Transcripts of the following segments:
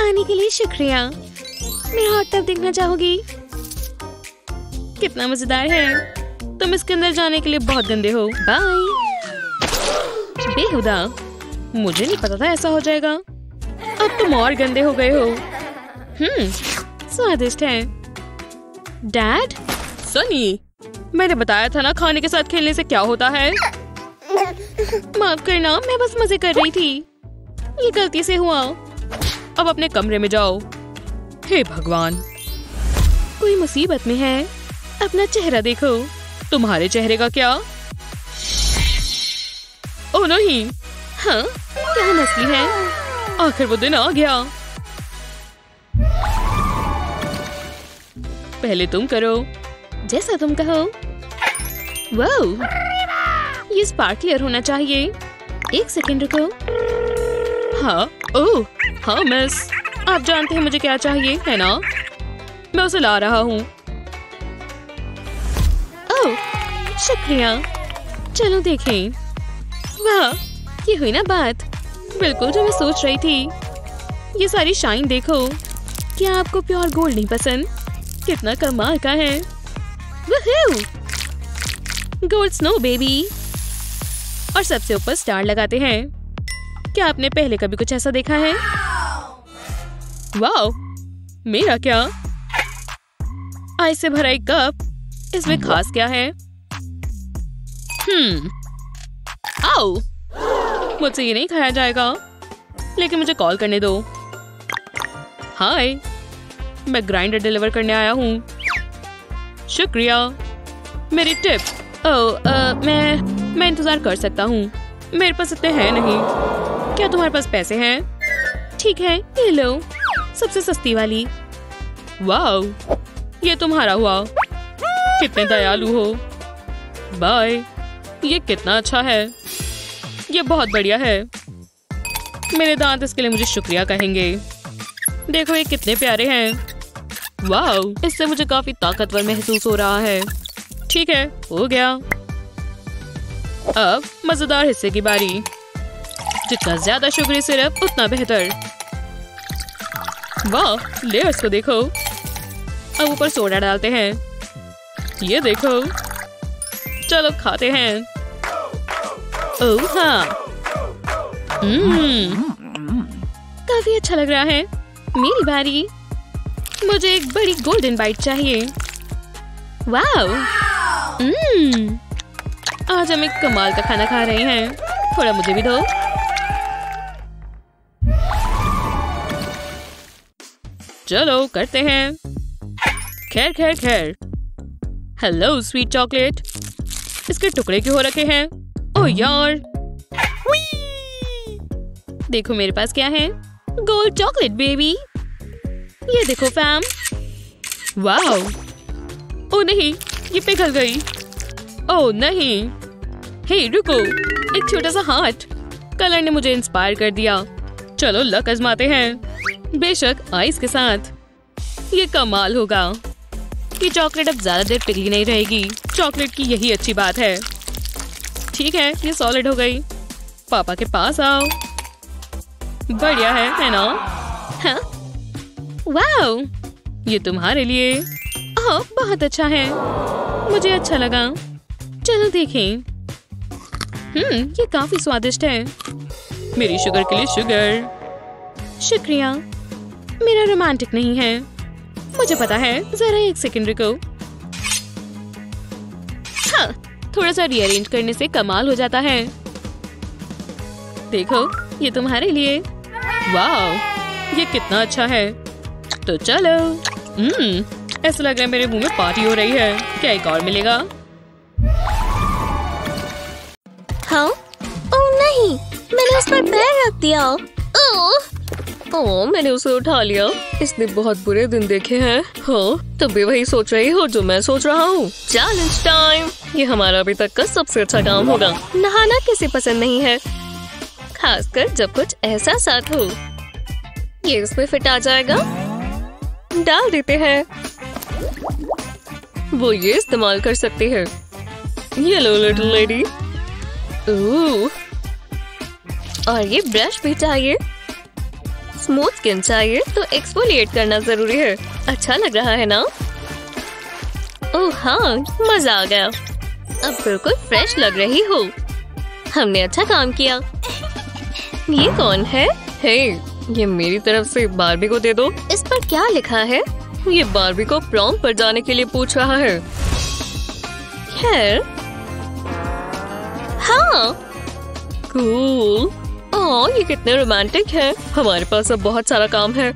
आने के लिए शुक्रिया। मैं हॉट टब देखना चाहोगी। कितना मज़ेदार है। तुम इसके अंदर जाने के लिए बहुत गंदे हो। बाय बेहुदा मुझे नहीं पता था ऐसा हो जाएगा। अब तुम और गंदे हो गए हो। हम्म स्वादिष्ट है। डैड सनी मैंने बताया था ना खाने के साथ खेलने से क्या होता है? माफ़ करना मैं बस मज़े कर रही थी। ये गलती से हुआ। अब अपने कमरे में जाओ। हे भगवान। कोई मुसीबत में है? अपना चेहरा देखो। तुम्हारे चेहरे का क्या? ओ नहीं। हाँ क्या मसली है? आखिर वो दिन आ गया। पहले तुम करो। जैसा तुम कहो। वाह ये स्पार्कलियर होना चाहिए। एक सेकंड रुको। हाँ। ओह हाँ मिस आप जानते हैं मुझे क्या चाहिए, है ना? मैं उसे ला रहा हूँ। शुक्रिया। चलो देखें। वाह, ये हुई ना बात। बिल्कुल जो मैं सोच रही थी। ये सारी शाइन देखो। क्या आपको प्योर गोल्ड नहीं पसंद? कितना कमाल का है। गोल्ड स्नो बेबी और सबसे ऊपर स्टार लगाते हैं। क्या आपने पहले कभी कुछ ऐसा देखा है? वाओ मेरा क्या? आइस से भरा एक कप इसमें खास क्या है? हम्म आओ मुझसे ये नहीं खाया जाएगा लेकिन मुझे कॉल करने दो। हाय मैं ग्राइंडर डिलीवर करने आया हूँ। शुक्रिया मेरी टिप। ओ आ, मैं मैं इंतज़ार कर सकता हूँ मेरे पास इतने हैं नहीं। क्या तुम्हारे पास पैसे हैं? ठीक है, ये लो, सबसे सस्ती वाली। वाओ, ये तुम्हारा हुआ। कितने दयालु हो। बाय, ये कितना अच्छा है। ये बहुत बढ़िया है। मेरे दांत इसके लिए मुझे शुक्रिया कहेंगे। देखो ये कितने प्यारे हैं। वाओ, इससे मुझे काफ़ी ताकतवर महसूस हो रहा है। ठीक है, हो गया। अब मज़ेदार हिस्से की बारी। जितना ज़्यादा शुगरी सिरप, उतना बेहतर। वाह लेयर्स को देखो। अब ऊपर सोडा डालते हैं। ये देखो। चलो खाते हैं। ओह हाँ। हम्म। काफ़ी अच्छा लग रहा है। मेरी बारी। मुझे एक बड़ी गोल्डन बाइट चाहिए। वाओ। हम्म। आज हम एक कमाल का खाना खा रहे हैं। थोड़ा मुझे भी दो। चलो, करते हैं। खैर खैर खैर। हेलो स्वीट चॉकलेट इसके टुकड़े क्यों हो रखे हैं? ओह यार। देखो, मेरे पास क्या है। गोल्ड चॉकलेट बेबी ये देखो फैम वाओ ओ नहीं, ये पिघल गई। ओ नहीं। हे रुको। एक छोटा सा हार्ट कलर ने मुझे इंस्पायर कर दिया। चलो लक आजमाते हैं। बेशक आइस के साथ। ये कमाल होगा कि चॉकलेट अब ज़्यादा देर पिघली नहीं रहेगी। चॉकलेट की यही अच्छी बात है। ठीक है, ये सॉलिड हो गई। पापा के पास आओ। बढ़िया है है ना? हाँ? वाओ ये तुम्हारे लिए। ओह बहुत अच्छा है। मुझे अच्छा लगा। चलो देखें। हम्म ये काफ़ी स्वादिष्ट है। मेरी शुगर के लिए शुगर शुक्रिया। मेरा रोमांटिक नहीं है। मुझे पता है, जरा एक सेकंड रुको। हाँ थोड़ा सा रीअरेंज करने से कमाल हो जाता है। देखो, ये तुम्हारे लिए। वाह ये कितना अच्छा है। तो चलो। हम्म ऐसा लग रहा है मेरे मुँह में पार्टी हो रही है। क्या एक और मिलेगा? हाँ? ओ नहीं। मैंने उस पर पैर रख दिया। ओह। ओ मैंने उसे उठा लिया। इसने बहुत बुरे दिन देखे हैं। हाँ तुम भी वही सोच रही हो जो मैं सोच रहा हूँ। चैलेंज टाइम ये हमारा अभी तक का सबसे अच्छा काम होगा। नहाना किसे पसंद नहीं है? खासकर जब कुछ ऐसा साथ हो। ये इसमें फिट आ जाएगा। डाल देते हैं। वो ये इस्तेमाल कर सकती है। ये लो लिटिल लेडी ओह और ये ब्रश भी चाहिए। स्मूथ स्किन चाहिए तो एक्सफोलिएट करना ज़रूरी है। अच्छा लग रहा है ना? ओह हाँ मज़ा आ गया। अब बिल्कुल फ्रेश लग रही हो। हमने अच्छा काम किया। ये कौन है? हे, ये मेरी तरफ़ से बारबी को दे दो। इस पर क्या लिखा है? ये बारबी को प्रॉम पर जाने के लिए पूछ रहा है। खैर। हाँ। कूल ओह ये कितने रोमांटिक है। हमारे पास अब बहुत सारा काम है।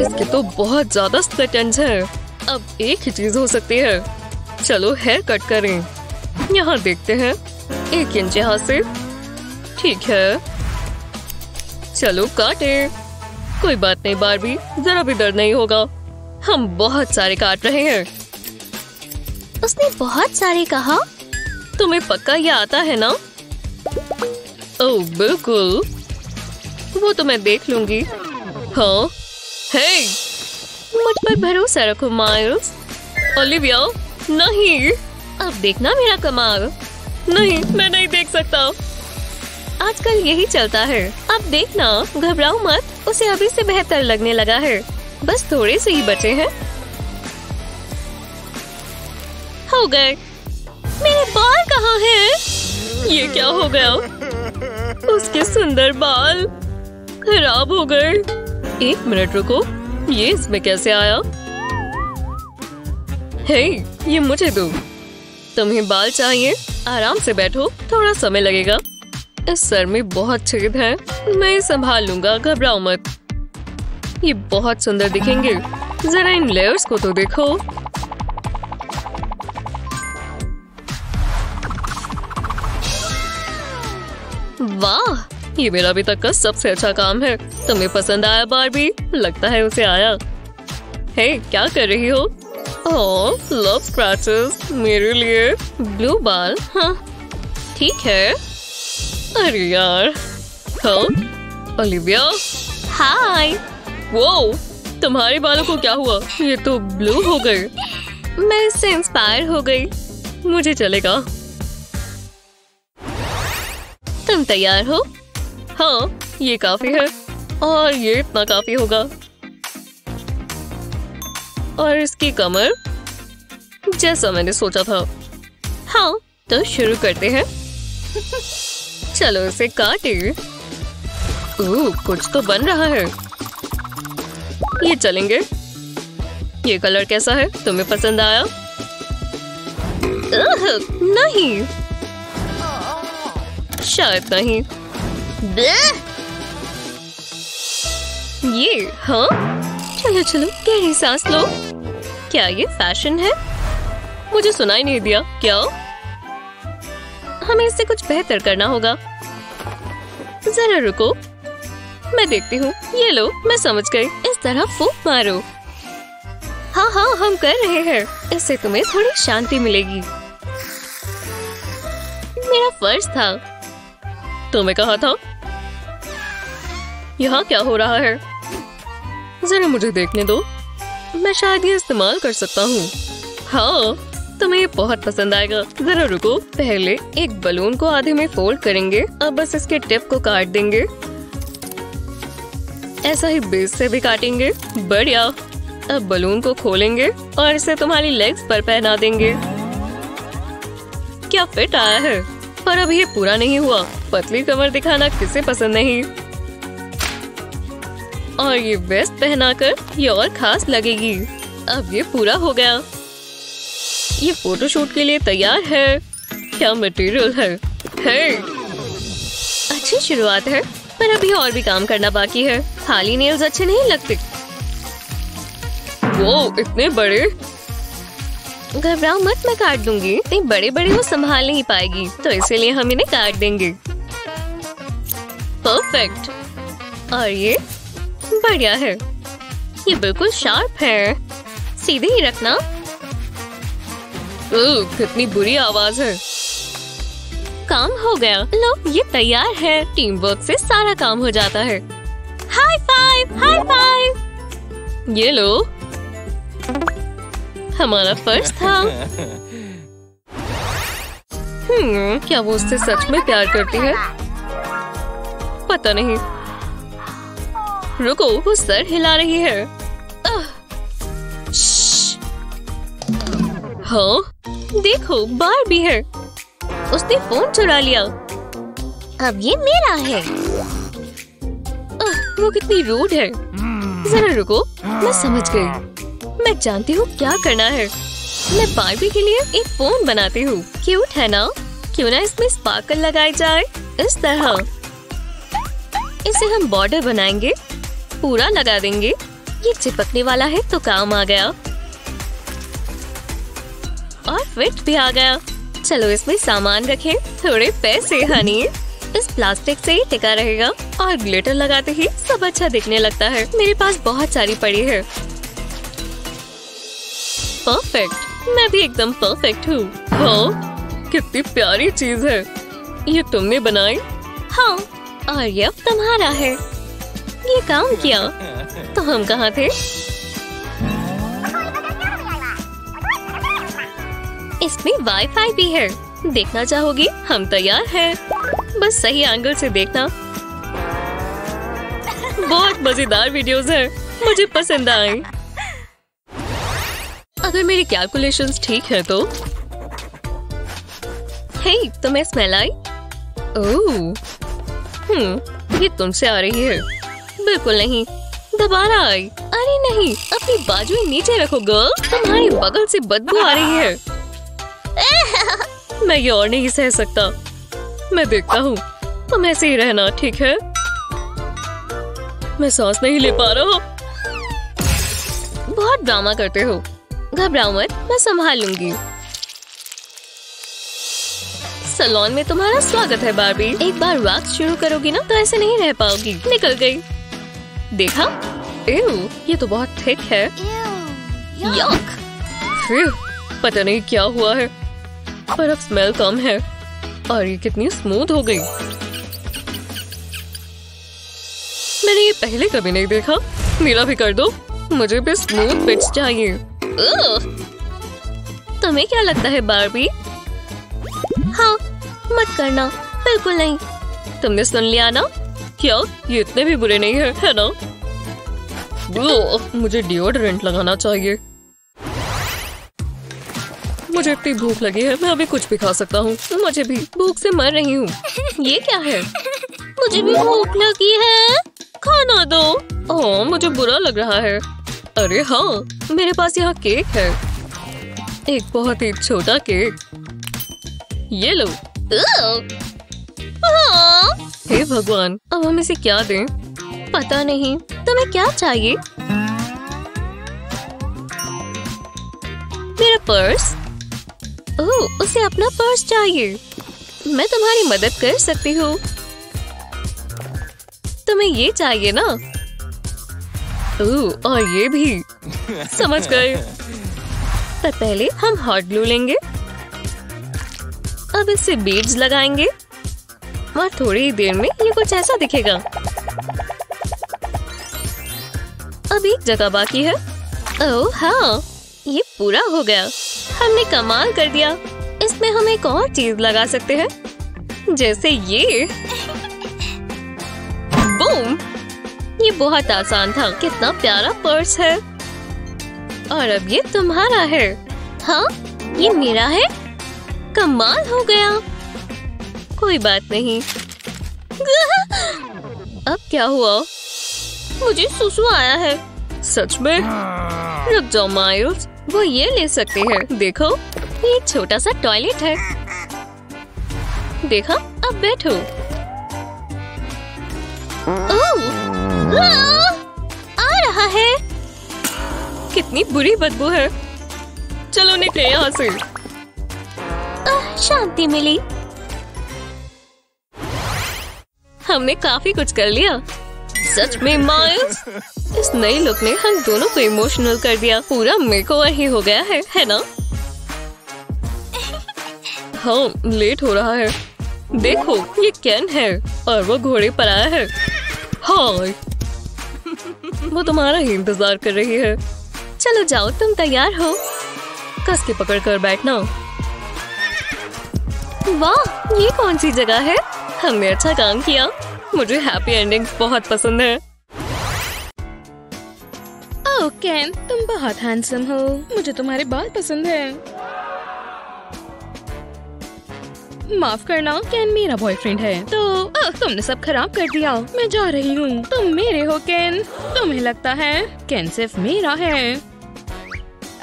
इसके तो बहुत ज़्यादा स्टेटेंस है। अब एक ही चीज़ हो सकती है। चलो हेयर कट करें। यहाँ देखते हैं। एक इंच यहाँ से। ठीक है। चलो काटे। कोई बात नहीं बारबी जरा भी दर्द नहीं होगा। हम बहुत सारे काट रहे हैं। उसने बहुत सारे कहा। तुम्हें पक्का ये आता है ना? ओह बिल्कुल। वो तो मैं देख लूँगी। हाँ। हे मुझ पर भरोसा रखो माइल्स ओलिविया नहीं। अब देखना मेरा कमाल। नहीं, मैं नहीं देख सकता। आजकल यही चलता है। अब देखना, घबराओ मत, उसे अभी से बेहतर लगने लगा है। बस थोड़े से ही बचे हैं। हो गए। मेरे बाल कहाँ हैं? ये क्या हो गया? उसके सुंदर बाल खराब हो गए। एक मिनट रुको, ये इसमें कैसे आया? हे, ये मुझे दो। तुम्हें बाल चाहिए, आराम से बैठो, थोड़ा समय लगेगा। इस सर में बहुत छेद है, मैं संभाल लूँगा, घबराओ मत। ये बहुत सुंदर दिखेंगे। जरा इन लेयर्स को तो देखो। वाह, ये मेरा अभी तक का सबसे अच्छा काम है। तुम्हें पसंद आया बारबी लगता है उसे आया। हे, क्या कर रही हो? लव स्क्रैचेस मेरे लिए। ब्लू बाल हाँ। ठीक है। अरे यार। हाँ ओलिविया हाय वो तुम्हारे बालों को क्या हुआ? ये तो ब्लू हो गए। मैं इससे इंस्पायर हो गई। मुझे चलेगा। तुम तैयार हो? हाँ ये काफ़ी है। और ये इतना काफ़ी होगा। और इसकी कमर? जैसा मैंने सोचा था। हाँ तो शुरू करते हैं। चलो इसे काटे। ओह, कुछ तो बन रहा है। ये चलेंगे। ये कलर कैसा है? तुम्हें पसंद आया? नहीं। शायद नहीं ये हाँ चलो चलो, गहरी सांस लो। क्या ये फ़ैशन है? मुझे सुनाई नहीं दिया। क्या? हमें इससे कुछ बेहतर करना होगा। जरा रुको। मैं देखती हूँ। ये लो, मैं समझ गई। इस तरह फूक मारो। हाँ हाँ हम कर रहे हैं। इससे तुम्हें थोड़ी शांति मिलेगी। मेरा फ़र्ज़ था। तुम्हें कहा था? यहाँ क्या हो रहा है? जरा मुझे देखने दो। मैं शायद ये इस्तेमाल कर सकता हूँ। हाँ तुम्हें ये बहुत पसंद आएगा। जरा रुको, पहले एक बलून को आधे में फोल्ड करेंगे। अब बस इसके टिप को काट देंगे। ऐसा ही बेस से भी काटेंगे। बढ़िया। अब बलून को खोलेंगे और इसे तुम्हारी लेग्स पर पहना देंगे। क्या फिट आया है? पर अब ये पूरा नहीं हुआ। पतली कमर दिखाना किसे पसंद नहीं? और ये वेस्ट पहनाकर ये और खास लगेगी। अब ये पूरा हो गया। ये फोटोशूट के लिए तैयार है। क्या मटेरियल है? हे। अच्छी शुरुआत है, पर अभी और भी काम करना बाकी है। खाली नेल्स अच्छे नहीं लगते। वो इतने बड़े? घबराओ मत मैं काट दूँगी। इतने बड़े बड़े वो संभाल नहीं पाएगी तो इसीलिए हम इन्हें काट देंगे। परफेक्ट और ये बढ़िया है। ये बिल्कुल शार्प है। सीधे ही रखना। ओह, कितनी बुरी आवाज़ है। काम हो गया। लो ये तैयार है। टीम वर्क से सारा काम हो जाता है। हाई फाइव हाई फाइव ये लो। हमारा फ़र्ज़ था। हम्म क्या वो उससे सच में प्यार करती है? पता नहीं। रुको वो सर हिला रही है। हाँ? देखो बार भी है। उसने फ़ोन चुरा लिया। अब ये मेरा है। आह, वो कितनी रूड है। जरा रुको मैं समझ गई। मैं जानती हूँ क्या करना है। मैं बारबी के लिए एक फ़ोन बनाती हूँ। क्यूट है ना? क्यों ना इसमें स्पार्कल लगाई जाए? इस तरह। इसे हम बॉर्डर बनाएँगे। पूरा लगा देंगे। ये चिपकने वाला है तो काम आ गया। और फिट भी आ गया। चलो इसमें सामान रखें। थोड़े पैसे हनी इस प्लास्टिक से ही टिका रहेगा। और ग्लिटर लगाते ही सब अच्छा दिखने लगता है। मेरे पास बहुत सारी पड़ी है। परफेक्ट मैं भी एकदम परफेक्ट हूँ। हाँ? कितनी प्यारी चीज़ है। ये तुमने बनाई? हाँ और ये अब तुम्हारा है। ये काम किया। तो हम कहाँ थे? इसमें वाईफाई भी है। देखना चाहोगी? हम तैयार हैं। बस सही एंगल से देखना। बहुत मज़ेदार वीडियोस हैं। मुझे पसंद आए अगर मेरी कैलकुलेशंस ठीक है तो? हे तुम्हें स्मेल आई? ओह हम्म ये तुमसे आ रही है। बिल्कुल नहीं, दोबारा आई। अरे नहीं, अपनी बाजुएँ नीचे रखो गर्ल तुम्हारी बगल से बदबू आ रही है। मैं ये और नहीं सह सकता। मैं देखता हूँ। तुम ऐसे ही रहना, ठीक है? मैं सांस नहीं ले पा रहा हूँ। बहुत ड्रामा करते हो। घबराओ मत मैं संभाल लूँगी। सलोन में तुम्हारा स्वागत है बारबी। एक बार वैक्स शुरू करोगी ना तो ऐसे नहीं रह पाओगी। निकल गई। देखा? एव, ये तो बहुत थिक है। यक पता नहीं क्या हुआ है। पर अब स्मेल कम है। और ये कितनी स्मूथ हो गई। मैंने ये पहले कभी नहीं देखा। मेरा भी कर दो। मुझे भी स्मूथ फिट्स चाहिए! तुम्हें क्या लगता है बारबी हाँ मत करना, बिल्कुल नहीं। तुमने सुन लिया ना? क्या? ये इतने भी बुरे नहीं है है ना? मुझे डिओड्रेंट लगाना चाहिए। मुझे इतनी भूख लगी है, मैं अभी कुछ भी खा सकता हूँ। मुझे भी, भूख से मर रही हूँ। ये क्या है? मुझे भी भूख लगी है। खाना दो। ओह, मुझे बुरा लग रहा है। अरे हाँ मेरे पास यहाँ केक है। एक बहुत ही छोटा केक। ये लो। हाँ, हे भगवान अब हम इसे क्या दें? पता नहीं। तुम्हें क्या चाहिए? मेरा पर्स। ओह उसे अपना पर्स चाहिए। मैं तुम्हारी मदद कर सकती हूँ। तुम्हें ये चाहिए ना? ओह और ये भी। समझ गए पर पहले हम हॉट ग्लू लेंगे। अब इससे बीड्स लगाएँगे। और थोड़ी ही देर में ये कुछ ऐसा दिखेगा। अब एक जगह बाकी है। ओह हाँ ये पूरा हो गया। हमने कमाल कर दिया। इसमें हम एक और चीज़ लगा सकते हैं। जैसे ये। बूम! ये बहुत आसान था। कितना प्यारा पर्स है। और अब ये तुम्हारा है। हाँ ये मेरा है? कमाल हो गया। कोई बात नहीं। अब क्या हुआ? मुझे सुसु आया है। सच में? रुक जाओ माइल्स वो ये ले सकते हैं। देखो ये छोटा सा टॉयलेट है। देखा अब बैठो। ओह, आ रहा है। कितनी बुरी बदबू है। चलो निकले यहाँ से। शांति मिली। हमने काफ़ी कुछ कर लिया। सच में माइल्स इस नई लुक ने हम दोनों को इमोशनल कर दिया। पूरा मेकओवर ही हो गया है है ना? हाँ लेट हो रहा है। देखो, ये कैन है, और वो घोड़े पर आया है। हाय वो तुम्हारा ही इंतज़ार कर रही है। चलो जाओ, तुम तैयार हो। कस के पकड़ कर बैठना। वाह, ये कौन सी जगह है? हमने अच्छा काम किया। मुझे हैप्पी एंडिंग बहुत पसंद है। ओह, कैन, तुम बहुत हैंडसम हो। मुझे तुम्हारे बाल पसंद है। माफ़ करना कैन मेरा बॉयफ्रेंड है। तो ओह, तुमने सब खराब कर दिया। मैं जा रही हूँ। तुम मेरे हो कैन तुम्हें लगता है कैन सिर्फ़ मेरा है।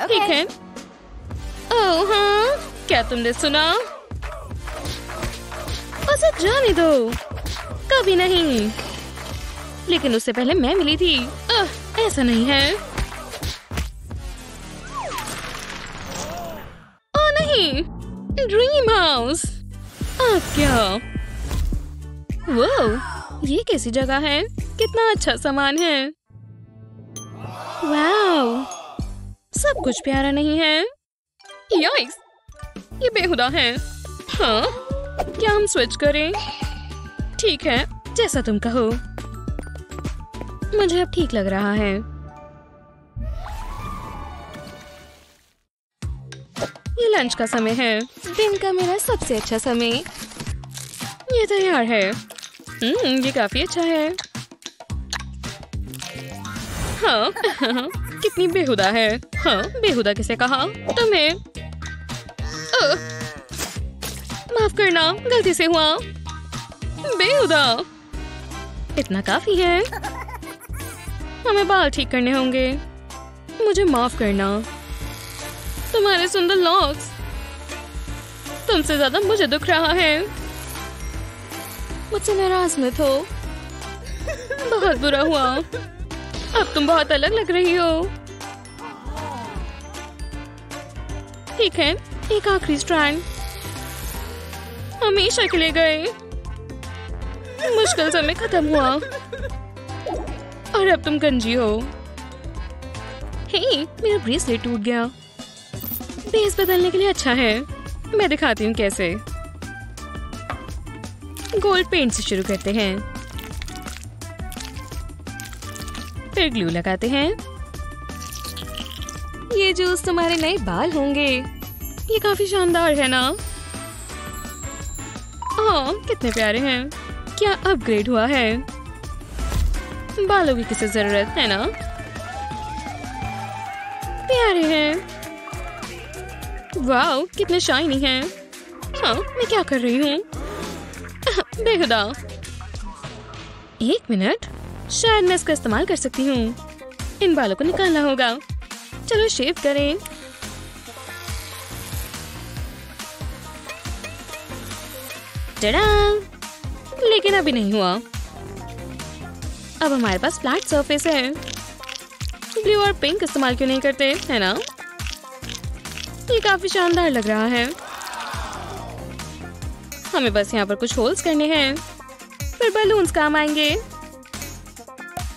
ठीक है। ओह हाँ। क्या तुमने सुना? उसे जाने दो। कभी नहीं। लेकिन उससे पहले मैं मिली थी। आह, ऐसा नहीं है। ओ नहीं। ड्रीम हाउस अब क्या वो ये कैसी जगह है? कितना अच्छा सामान है। सब कुछ प्यारा नहीं है। ये बेहुदा है। हाँ क्या हम स्विच करें? ठीक है, जैसा तुम कहो। मुझे अब ठीक लग रहा है। ये लंच का समय है। दिन का मेरा सबसे अच्छा समय। ये तैयार है। हम्म ये काफ़ी अच्छा है। हाँ कितनी बेहुदा है। हाँ बेहुदा किसे कहा? तुम्हें। माफ़ करना, गलती से हुआ। बेहुदा। इतना काफ़ी है। हमें बाल ठीक करने होंगे। मुझे माफ़ करना। तुम्हारे सुंदर लॉक्स तुमसे ज़्यादा मुझे दुख रहा है। मुझसे नाराज़ मत हो। बहुत बुरा हुआ। अब तुम बहुत अलग लग रही हो। ठीक है, एक आखिरी स्ट्रैंड हमेशा के लिए गए। मुश्किल समय खत्म हुआ। और अब तुम गंजी हो। हे मेरा ब्रेसलेट टूट गया। बेस बदलने के लिए अच्छा है। मैं दिखाती हूँ कैसे। गोल्ड पेंट से शुरू करते हैं। फिर ग्लू लगाते हैं। ये जूस तुम्हारे नए बाल होंगे। ये काफ़ी शानदार है ना? हाँ कितने प्यारे हैं। क्या अपग्रेड हुआ है? बालों की किसे ज़रूरत, है ना? प्यारे हैं। वाओ कितने शाइनी हैं। हाँ मैं क्या कर रही हूँ? बेहुदा एक मिनट, शायद मैं इसका इस्तेमाल कर सकती हूँ। इन बालों को निकालना होगा। चलो शेव करें। टडा! लेकिन अभी नहीं हुआ। अब हमारे पास फ्लैट सरफेस है। ब्लू और पिंक इस्तेमाल क्यों नहीं करते, है ना? ये काफ़ी शानदार लग रहा है। हमें बस यहाँ पर कुछ होल्स करने हैं। फिर बलून्स काम आएँगे।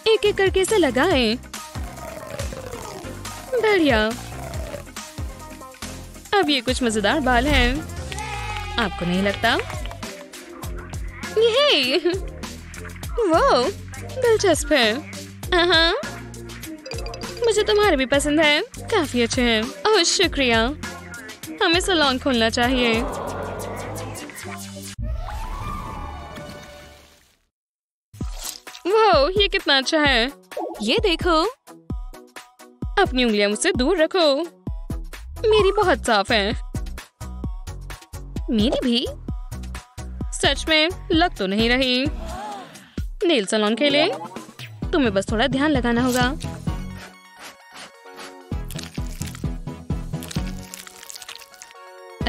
एक एक करके इसे लगाएँ। बढ़िया। अब ये कुछ मज़ेदार बाल हैं। आपको नहीं लगता? ये वो दिलचस्प है हाँ। मुझे तुम्हारे भी पसंद है। काफ़ी अच्छे हैं। ओह शुक्रिया। हमें सलोन खोलना चाहिए। वो ये कितना अच्छा है। ये देखो। अपनी उंगलियाँ मुझसे दूर रखो। मेरी बहुत साफ़ है। मेरी भी। सच में, लग तो नहीं रही। नेल सलोन के लिए। तुम्हें बस थोड़ा ध्यान लगाना होगा।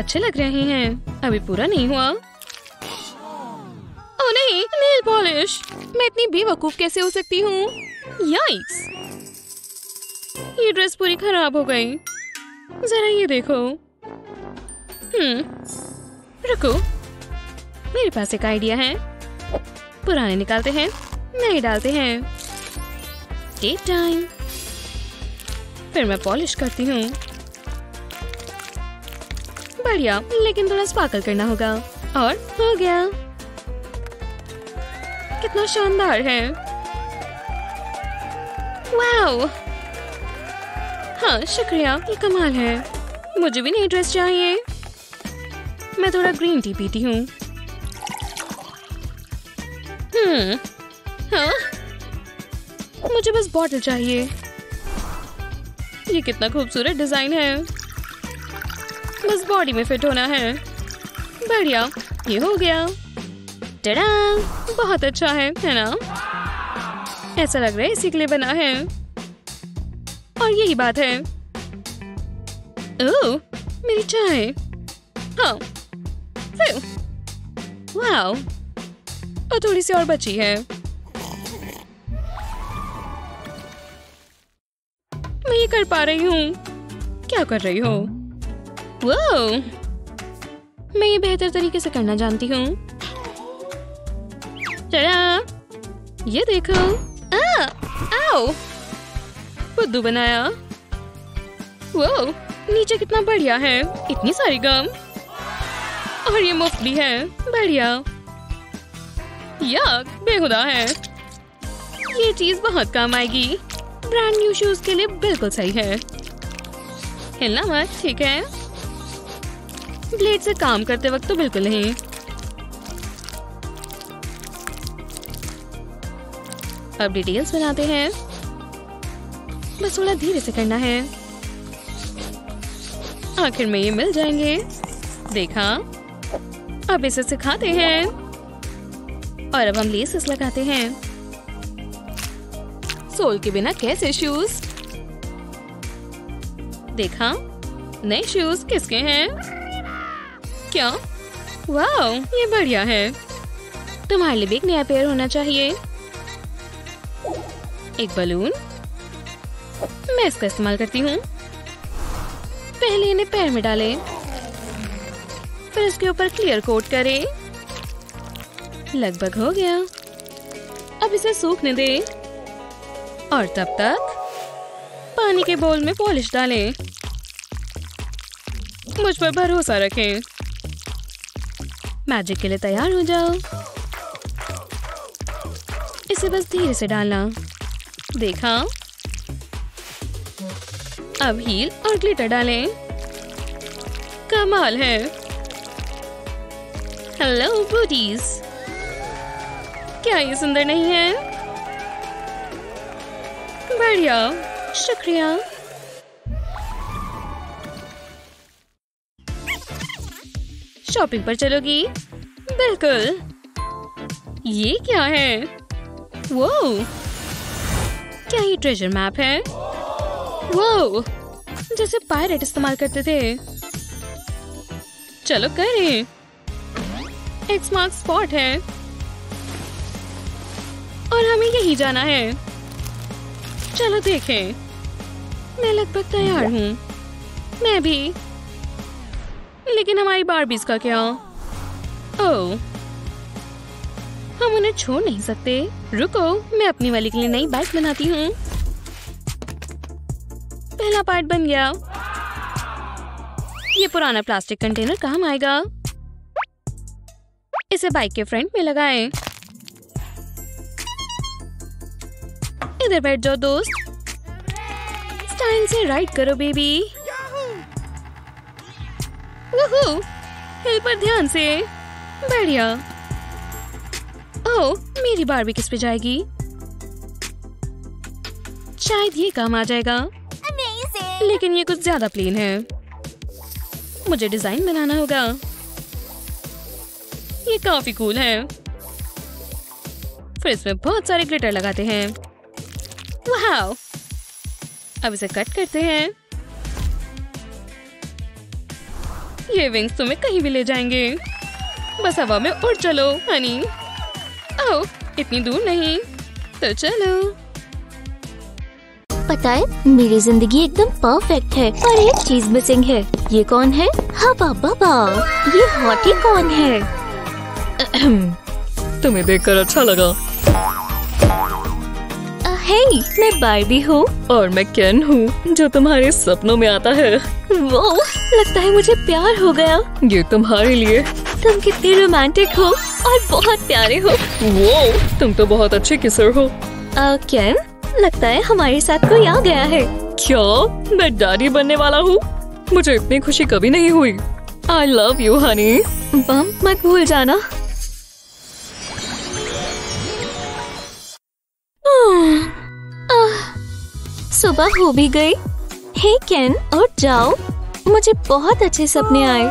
अच्छे लग रहे हैं। अभी पूरा नहीं हुआ। ओ, नहीं, नेल पॉलिश। मैं इतनी बेवकूफ़ कैसे हो सकती हूँ? ये ड्रेस पूरी खराब हो गई। जरा ये देखो। हम्म रुको। मेरे पास एक आइडिया है। पुराने निकालते हैं, नए डालते हैं। टाइम फिर मैं पॉलिश करती हूँ। बढ़िया, लेकिन थोड़ा स्पार्कल करना होगा। और हो गया। कितना शानदार है। वाओ हाँ शुक्रिया, ये कमाल है। मुझे भी नई ड्रेस चाहिए। मैं थोड़ा ग्रीन टी पीती हूँ। हम्म हाँ। मुझे बस बॉटल चाहिए। ये कितना खूबसूरत डिज़ाइन है। बस बॉडी में फिट होना है। बढ़िया, ये हो गया। टडा बहुत अच्छा है है ना? ऐसा लग रहा है इसी के लिए बना है। और यही बात है। ओह, मेरी चाय। हाँ वाओ, और थोड़ी सी और बची है। मैं ये कर पा रही हूँ। क्या कर रही हो? वो मैं ये बेहतर तरीके से करना जानती हूँ। ये देखो। आ, आओ। बुद्धू बनाया। वो नीचे कितना बढ़िया है। इतनी सारी गम और ये मुफ़्त भी है। बढ़िया। याक! बेहुदा है। ये चीज़ बहुत काम आएगी। ब्रांड न्यू शूज़ के लिए बिल्कुल सही है। हिलना मत ठीक है? ब्लेड से काम करते वक्त तो बिल्कुल नहीं। अब डिटेल्स बनाते हैं। बस थोड़ा धीरे से करना है। आखिर में ये मिल जाएँगे। देखा? अब इसे सिखाते हैं। और अब हम लेसेस लगाते हैं। सोल के बिना कैसे शूज़ देखा? नए शूज़ किसके हैं? क्या? वाह ये बढ़िया है। तुम्हारे लिए भी एक नया पेयर होना चाहिए। एक बलून मैं इसका इस्तेमाल करती हूँ। पहले इन्हें पैर में डालें। फिर इसके ऊपर क्लियर कोट करें। लगभग हो गया। अब इसे सूखने दे। और तब तक पानी के बोल में पॉलिश डालें। मुझ पर भरोसा रखें। मैजिक के लिए तैयार हो जाओ। इसे बस धीरे से डालना। देखा? अब हील और ग्लिटर डालें। कमाल है। हेलो बूटीज क्या ये सुंदर नहीं है? बढ़िया। शुक्रिया। शॉपिंग पर चलोगी। बिल्कुल। ये क्या है? वो क्या ये ट्रेजर मैप है? वो जैसे पायरेट इस्तेमाल करते थे। चलो करें। एक स्मार्ट स्पॉट है। और हमें यही जाना है। चलो देखें। मैं लगभग तैयार हूँ। मैं भी। लेकिन हमारी बारबीज का क्या? ओह। हम उन्हें छोड़ नहीं सकते। रुको, मैं अपनी वाली के लिए नई बाइक बनाती हूँ। पहला पार्ट बन गया। ये पुराना प्लास्टिक कंटेनर काम आएगा? इसे बाइक के फ्रंट में लगाएँ। इधर बैठ जाओ दोस्त। स्टाइल से राइड करो बेबी वूहू हिल पर ध्यान से। बढ़िया। ओह मेरी बारबी किस पे जाएगी? शायद ये काम आ जाएगा। लेकिन ये कुछ ज़्यादा प्लेन है। मुझे डिज़ाइन बनाना होगा। ये काफ़ी कूल है। फिर इसमें बहुत सारे ग्लिटर लगाते हैं। वाह अब इसे कट करते हैं। ये विंग्स तुम्हें कहीं भी ले जाएँगे। बस हवा में उड़ चलो हनी ओह इतनी दूर नहीं तो चलो। पता है मेरी ज़िंदगी एकदम परफेक्ट है और एक चीज़ मिसिंग है। ये कौन है? हवा बाबा ये हॉटी कौन है? तुम्हें देखकर अच्छा लगा। हे मैं बारबी हूँ। और मैं केन हूँ जो तुम्हारे सपनों में आता है। वो लगता है मुझे प्यार हो गया। ये तुम्हारे लिए। तुम कितने रोमांटिक हो और बहुत प्यारे हो। वो तुम तो बहुत अच्छे किसर हो। आ, केन लगता है हमारे साथ कोई आ गया है। क्या? मैं डैडी बनने वाला हूँ? मुझे इतनी खुशी कभी नहीं हुई। I love you honey bomb मत भूल जाना। सुबह हो भी गई। हे केन उठ जाओ। मुझे बहुत अच्छे सपने आए।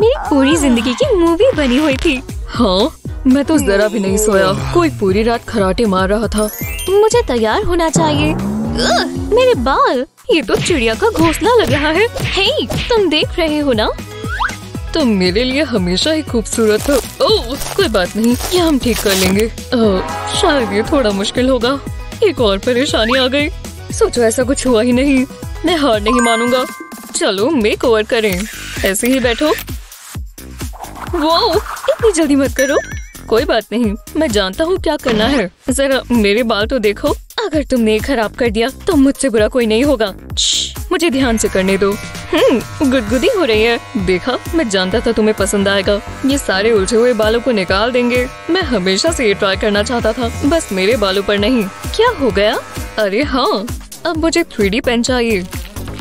मेरी पूरी ज़िंदगी की मूवी बनी हुई थी। हाँ? मैं तो जरा भी नहीं सोया। कोई पूरी रात खराटे मार रहा था। मुझे तैयार होना चाहिए। मेरे बाल। ये तो चिड़िया का घोंसला लग रहा है। हे तुम देख रहे हो ना? तुम मेरे लिए हमेशा ही खूबसूरत हो। ओह कोई बात नहीं। ये हम ठीक कर लेंगे। शायद ये थोड़ा मुश्किल होगा। एक और परेशानी आ गई। सोचो ऐसा कुछ हुआ ही नहीं। मैं हार नहीं मानूँगा। चलो मेक ओवर करें। ऐसे ही बैठो। वो इतनी जल्दी मत करो। कोई बात नहीं, मैं जानता हूँ क्या करना है। जरा मेरे बाल तो देखो। अगर तुमने खराब कर दिया तो मुझसे बुरा कोई नहीं होगा। मुझे ध्यान से करने दो। हम्म गुदगुदी हो रही है। देखा, मैं जानता था तुम्हें पसंद आएगा। ये सारे उलझे हुए बालों को निकाल देंगे। मैं हमेशा से ये ट्राई करना चाहता था, बस मेरे बालों पर नहीं। क्या हो गया? अरे हाँ। अब मुझे थ्री पेन चाहिए।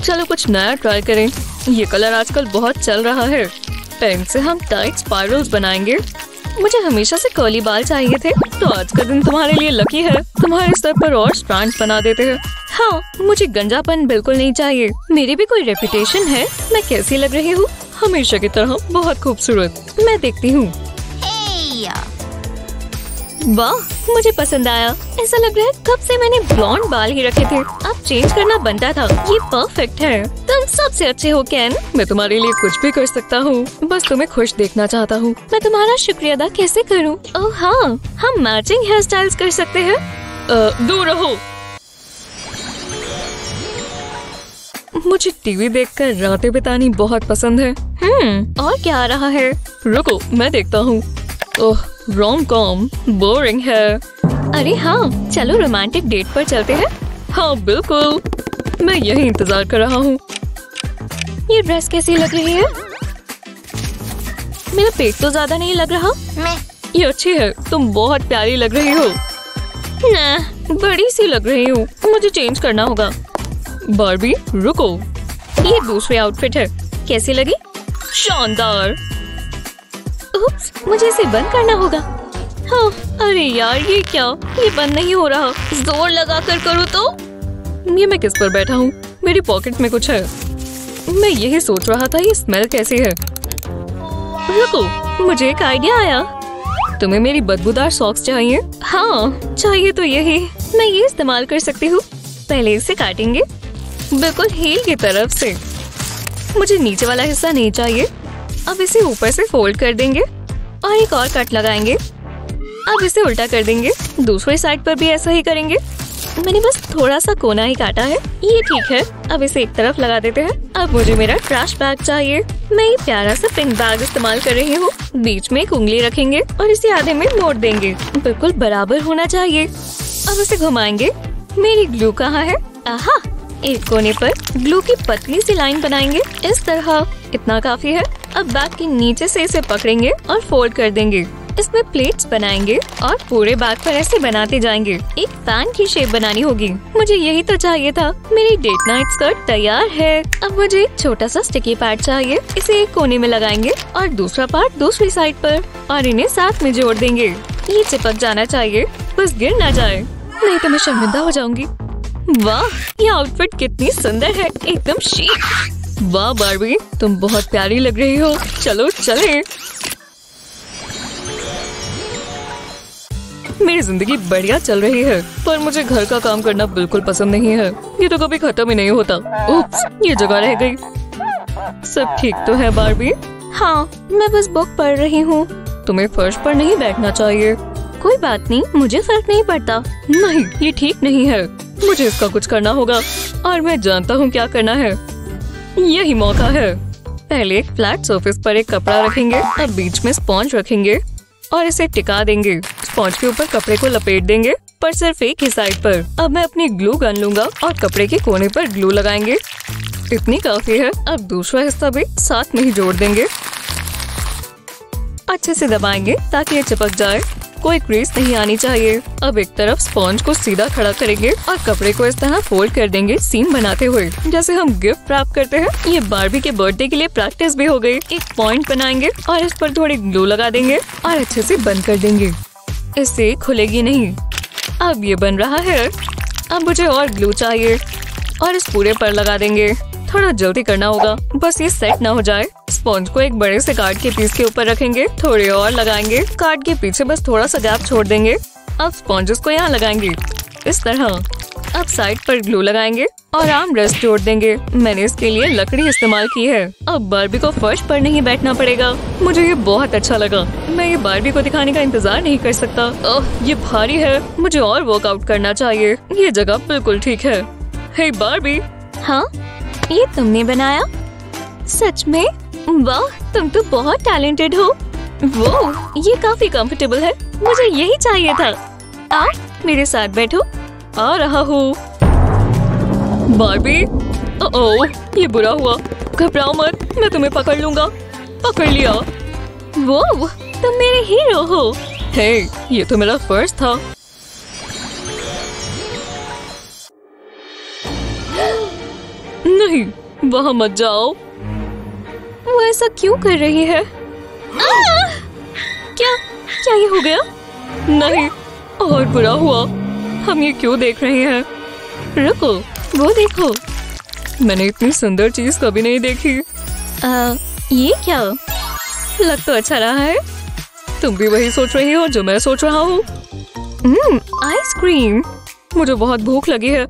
चलो कुछ नया ट्राई करें। ये कलर आजकल बहुत चल रहा है। पेन से हम टाइट स्पाइरल्स बनाएँगे। मुझे हमेशा से कर्ली बाल चाहिए थे तो आज का दिन तुम्हारे लिए लकी है। तुम्हारे सर पर और स्ट्रैंड्स बना देते हैं। हाँ मुझे गंजापन बिल्कुल नहीं चाहिए। मेरी भी कोई रेपुटेशन है, मैं कैसी लग रही हूँ? हमेशा की तरह बहुत खूबसूरत। मैं देखती हूँ। वाह, मुझे पसंद आया। ऐसा लग रहा है कब से मैंने ब्लॉन्ड बाल ही रखे थे। अब चेंज करना बनता था। ये परफेक्ट है। तुम सबसे अच्छे हो कैन मैं तुम्हारे लिए कुछ भी कर सकता हूँ। बस तुम्हें खुश देखना चाहता हूँ। मैं तुम्हारा शुक्रिया अदा कैसे करूँ? ओह हाँ। हम मैचिंग हेयर स्टाइल्स कर सकते हैं। दूर रहो। मुझे टीवी देखकर रातें बितानी बहुत पसंद है। हम्म और क्या आ रहा है? रुको, मैं देखता हूँ। ओह रोम कॉम बोरिंग है। अरे हाँ चलो रोमांटिक डेट पर चलते हैं। हाँ बिल्कुल। मैं यही इंतज़ार कर रहा हूँ। ये ड्रेस कैसी लग रही है? मेरा पेट तो ज़्यादा नहीं लग रहा। मैं। ये अच्छी है तुम बहुत प्यारी लग रही हो। ना बड़ी सी लग रही हूँ। मुझे चेंज करना होगा। बारबी रुको। ये दूसरी आउटफिट है। कैसी लगी? शानदार। उप्स, मुझे इसे बंद करना होगा। हाँ अरे यार ये क्या? ये बंद नहीं हो रहा। ज़ोर लगा कर करूँ तो। ये मैं किस पर बैठा हूँ? मेरी पॉकेट में कुछ है। मैं यही सोच रहा था ये स्मेल कैसी है। रुको मुझे एक आइडिया आया। तुम्हें मेरी बदबूदार सॉक्स चाहिए? हाँ चाहिए तो यही। मैं ये इस्तेमाल कर सकती हूँ। पहले इसे काटेंगे। बिल्कुल हील की तरफ़ से। मुझे नीचे वाला हिस्सा नहीं चाहिए। अब इसे ऊपर से फोल्ड कर देंगे और एक और कट लगाएँगे। अब इसे उल्टा कर देंगे। दूसरी साइड पर भी ऐसा ही करेंगे। मैंने बस थोड़ा सा कोना ही काटा है। ये ठीक है। अब इसे एक तरफ़ लगा देते हैं। अब मुझे मेरा ट्रैश बैग चाहिए। मैं ये प्यारा सा पिंक बैग इस्तेमाल कर रही हूँ। बीच में एक उंगली रखेंगे और इसे आधे में मोड़ देंगे। बिल्कुल बराबर होना चाहिए। अब इसे घुमाएँगे। मेरी ग्लू कहाँ है? आहा! एक कोने पर ग्लू की पतली सी लाइन बनाएँगे। इस तरह। इतना काफ़ी है। अब बैग के नीचे से इसे पकड़ेंगे और फोल्ड कर देंगे। इसमें प्लेट्स बनाएँगे और पूरे बैग पर ऐसे बनाते जाएँगे। एक फ़ैन की शेप बनानी होगी। मुझे यही तो चाहिए था। मेरी डेट नाइट स्कर्ट तैयार है। अब मुझे एक छोटा सा स्टिकी पैड चाहिए। इसे एक कोने में लगाएँगे और दूसरा पार्ट दूसरी साइड पर और इन्हें साथ में जोड़ देंगे। ये चिपक जाना चाहिए। बस गिर ना जाए। नहीं तो मैं शर्मिंदा हो जाऊँगी। वाह! ये आउटफिट कितनी सुंदर है। एकदम शीक वाह बारबी तुम बहुत प्यारी लग रही हो। चलो चले। मेरी ज़िंदगी बढ़िया चल रही है पर मुझे घर का काम करना बिल्कुल पसंद नहीं है। ये तो कभी खत्म ही नहीं होता। उप्स, ये जगह रह गई। सब ठीक तो है बारबी? हाँ मैं बस बुक पढ़ रही हूँ। तुम्हें फर्श पर नहीं बैठना चाहिए। कोई बात नहीं मुझे फ़र्क नहीं पड़ता। नहीं ये ठीक नहीं है। मुझे इसका कुछ करना होगा और मैं जानता हूँ क्या करना है। यही मौका है। पहले फ्लैट सरफेस पर एक कपड़ा रखेंगे और बीच में स्पॉन्ज रखेंगे और इसे टिका देंगे। स्पॉन्ज के ऊपर कपड़े को लपेट देंगे, पर सिर्फ़ एक ही साइड पर। अब मैं अपनी ग्लू गन लूँगा और कपड़े के कोने पर ग्लू लगाएँगे। इतनी काफ़ी है, अब दूसरा हिस्सा भी साथ में ही जोड़ देंगे। अच्छे से दबाएँगे ताकि ये चिपक जाए। कोई क्रीज नहीं आनी चाहिए। अब एक तरफ़ स्पॉन्ज को सीधा खड़ा करेंगे और कपड़े को इस तरह फोल्ड कर देंगे सीम बनाते हुए। जैसे हम गिफ्ट प्राप्त करते हैं, ये बारबी के बर्थडे के लिए प्रैक्टिस भी हो गई। एक पॉइंट बनाएँगे और इस पर थोड़ी ग्लू लगा देंगे और अच्छे से बंद कर देंगे। इससे खुलेगी नहीं। अब ये बन रहा है। अब मुझे और ग्लू चाहिए। और इस पूरे पर लगा देंगे। थोड़ा जल्दी करना होगा। बस ये सेट ना हो जाए। स्पॉन्ज को एक बड़े से कार्ड के पीस के ऊपर रखेंगे। थोड़े और लगाएँगे। कार्ड के पीछे बस थोड़ा सा गैप छोड़ देंगे। अब स्पॉन्जेस को यहाँ लगाएँगे। इस तरह। अब साइड पर ग्लू लगाएँगे और आर्म रेस्ट जोड़ देंगे। मैंने इसके लिए लकड़ी इस्तेमाल की है। अब बारबी को फर्श पर नहीं बैठना पड़ेगा। मुझे ये बहुत अच्छा लगा। मैं ये बारबी को दिखाने का इंतज़ार नहीं कर सकता। ओह, ये भारी है। मुझे और वर्कआउट करना चाहिए। ये जगह बिल्कुल ठीक है। हे बारबी हाँ? ये तुमने बनाया? सच में? वाह, तुम तो बहुत टैलेंटेड हो। वो ये काफ़ी कंफर्टेबल है। मुझे यही चाहिए था। आओ, मेरे साथ बैठो। आ रहा हूँ। बारबी ओ ये बुरा हुआ। घबराओ मत, मैं तुम्हें पकड़ लूँगा। पकड़ लिया। वो तुम मेरे हीरो हो। हे ये तो मेरा फ़र्ज़ था। नहीं वहाँ मत जाओ। वो ऐसा क्यों कर रही है! क्या क्या ये हो गया? नहीं और बुरा हुआ। हम ये क्यों देख रहे हैं? रुको वो देखो। मैंने इतनी सुंदर चीज़ कभी नहीं देखी। आ, ये क्या? लग तो अच्छा रहा है। तुम भी वही सोच रही हो जो मैं सोच रहा हूँ। हम्म आइसक्रीम मुझे बहुत भूख लगी है।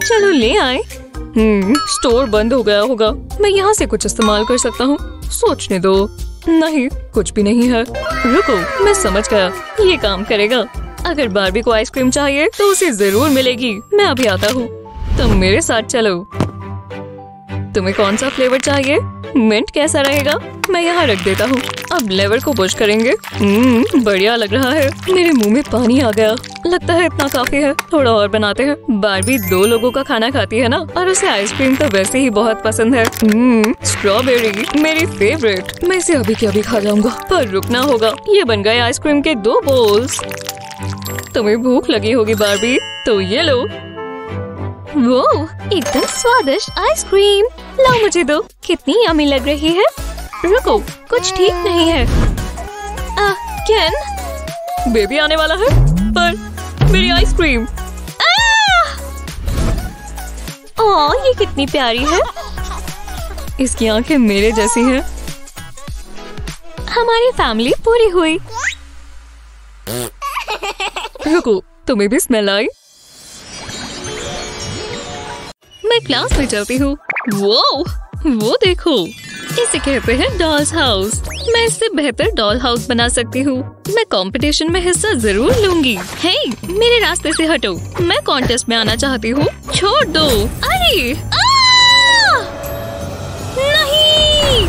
चलो ले आए। हम्म स्टोर बंद हो गया होगा। मैं यहाँ से कुछ इस्तेमाल कर सकता हूँ। सोचने दो। नहीं, कुछ भी नहीं है। रुको, मैं समझ गया। ये काम करेगा। अगर बारबी को आइसक्रीम चाहिए तो उसे ज़रूर मिलेगी। मैं अभी आता हूँ। तुम मेरे साथ चलो। तुम्हें कौन सा फ्लेवर चाहिए? मिंट कैसा रहेगा? मैं यहाँ रख देता हूँ। अब लेवर को पुश करेंगे। हम्म बढ़िया लग रहा है। मेरे मुँह में पानी आ गया। लगता है इतना काफ़ी है। थोड़ा और बनाते हैं। बारबी दो लोगों का खाना खाती है ना? और उसे आइसक्रीम तो वैसे ही बहुत पसंद है। स्ट्रॉबेरी मेरी फेवरेट मैं इसे अभी के अभी खा जाऊँगा। पर रुकना होगा। ये बन गए आइसक्रीम के दो बोल्स तुम्हें भूख लगी होगी बारबी तो ये लो। वो एकदम स्वादिष्ट आइसक्रीम लाओ मुझे दो। कितनी यमी लग रही है। रुको कुछ ठीक नहीं है। आ, केन बेबी आने वाला है पर मेरी आइसक्रीम ये कितनी प्यारी है। इसकी आँखें मेरे जैसी हैं। हमारी फैमिली पूरी हुई। रुको तुम्हें भी स्मेल आई? मैं क्लास में जाती हूँ। वो वो देखो। इसे कहते हैं डॉल्स हाउस मैं इससे बेहतर डॉल हाउस बना सकती हूँ। मैं कंपटीशन में हिस्सा ज़रूर लूँगी। हे मेरे रास्ते से हटो। मैं कॉन्टेस्ट में आना चाहती हूँ। छोड़ दो। अरे! नहीं!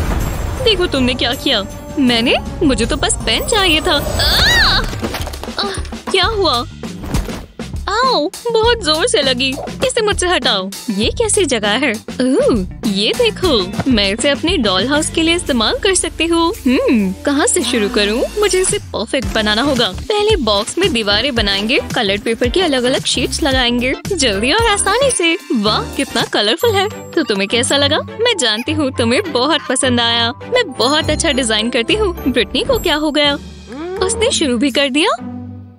देखो तुमने क्या किया। मैंने मुझे तो बस पेन चाहिए था। आ! आ, क्या हुआ? आओ बहुत ज़ोर से लगी। इसे मुझसे हटाओ। ये कैसी जगह है? ओह, ये देखो। मैं इसे अपने डॉल हाउस के लिए इस्तेमाल कर सकती हूँ। हम्म कहाँ से शुरू करूँ? मुझे इसे परफेक्ट बनाना होगा। पहले बॉक्स में दीवारें बनाएँगे कलर्ड पेपर की अलग अलग शीट्स लगाएँगे। जल्दी और आसानी से। वाह कितना कलरफुल है। तो तुम्हें कैसा लगा? मैं जानती हूँ तुम्हें बहुत पसंद आया। मैं बहुत अच्छा डिज़ाइन करती हूँ। ब्रिटनी को क्या हो गया? उसने शुरू भी कर दिया?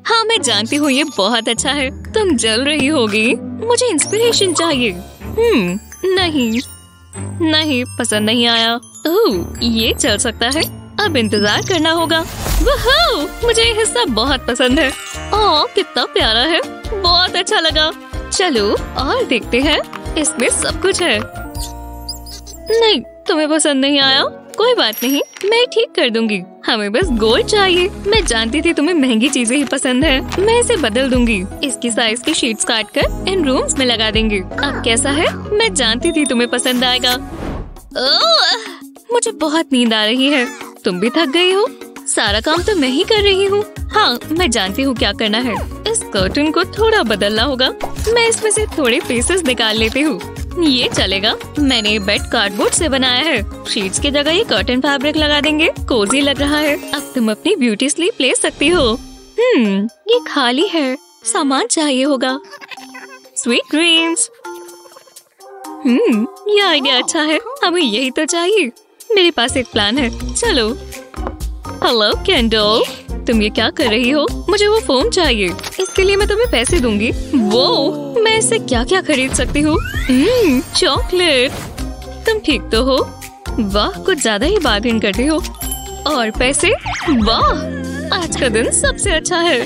हाँ मैं जानती हूँ, ये बहुत अच्छा है। तुम जल रही होगी। मुझे इंस्पिरेशन चाहिए। हम्म नहीं। नहीं, पसंद नहीं आया। ओह, ये चल सकता है। अब इंतज़ार करना होगा। वह! मुझे ये हिस्सा बहुत पसंद है। ओ कितना प्यारा है। बहुत अच्छा लगा। चलो, और देखते हैं। इसमें सब कुछ है। नहीं, तुम्हें पसंद नहीं आया? कोई बात नहीं मैं ठीक कर दूँगी। हमें बस गोल्ड चाहिए। मैं जानती थी तुम्हें महँगी चीज़ें ही पसंद है। मैं इसे बदल दूँगी। इसकी साइज़ की शीट्स काट कर इन रूम्स में लगा देंगे। अब कैसा है? मैं जानती थी तुम्हें पसंद आएगा। ओह, मुझे बहुत नींद आ रही है। तुम भी थक गई हो? सारा काम तो मैं ही कर रही हूँ। हाँ मैं जानती हूँ क्या करना है। इस कर्टन को थोड़ा बदलना होगा। मैं इसमें से थोड़े पीसेस निकाल लेती हूँ। ये चलेगा। मैंने बेड कार्डबोर्ड से बनाया है। शीट्स की जगह ये कर्टन फैब्रिक लगा देंगे। कोजी लग रहा है। अब तुम अपनी ब्यूटी स्लीप ले सकती हो। हम्म ये खाली है। सामान चाहिए होगा। स्वीट ड्रीम्स हम्म ये आइडिया अच्छा है। हमें यही तो चाहिए। मेरे पास एक प्लान है। चलो। हेलो कैंडल तुम ये क्या कर रही हो? मुझे वो फ़ोन चाहिए। इसके लिए मैं तुम्हें पैसे दूँगी। वो मैं इससे क्या क्या खरीद सकती हूँ? चॉकलेट तुम ठीक तो हो? वाह कुछ ज़्यादा ही बार्गेन करती हो। और पैसे? वाह आज का दिन सबसे अच्छा है।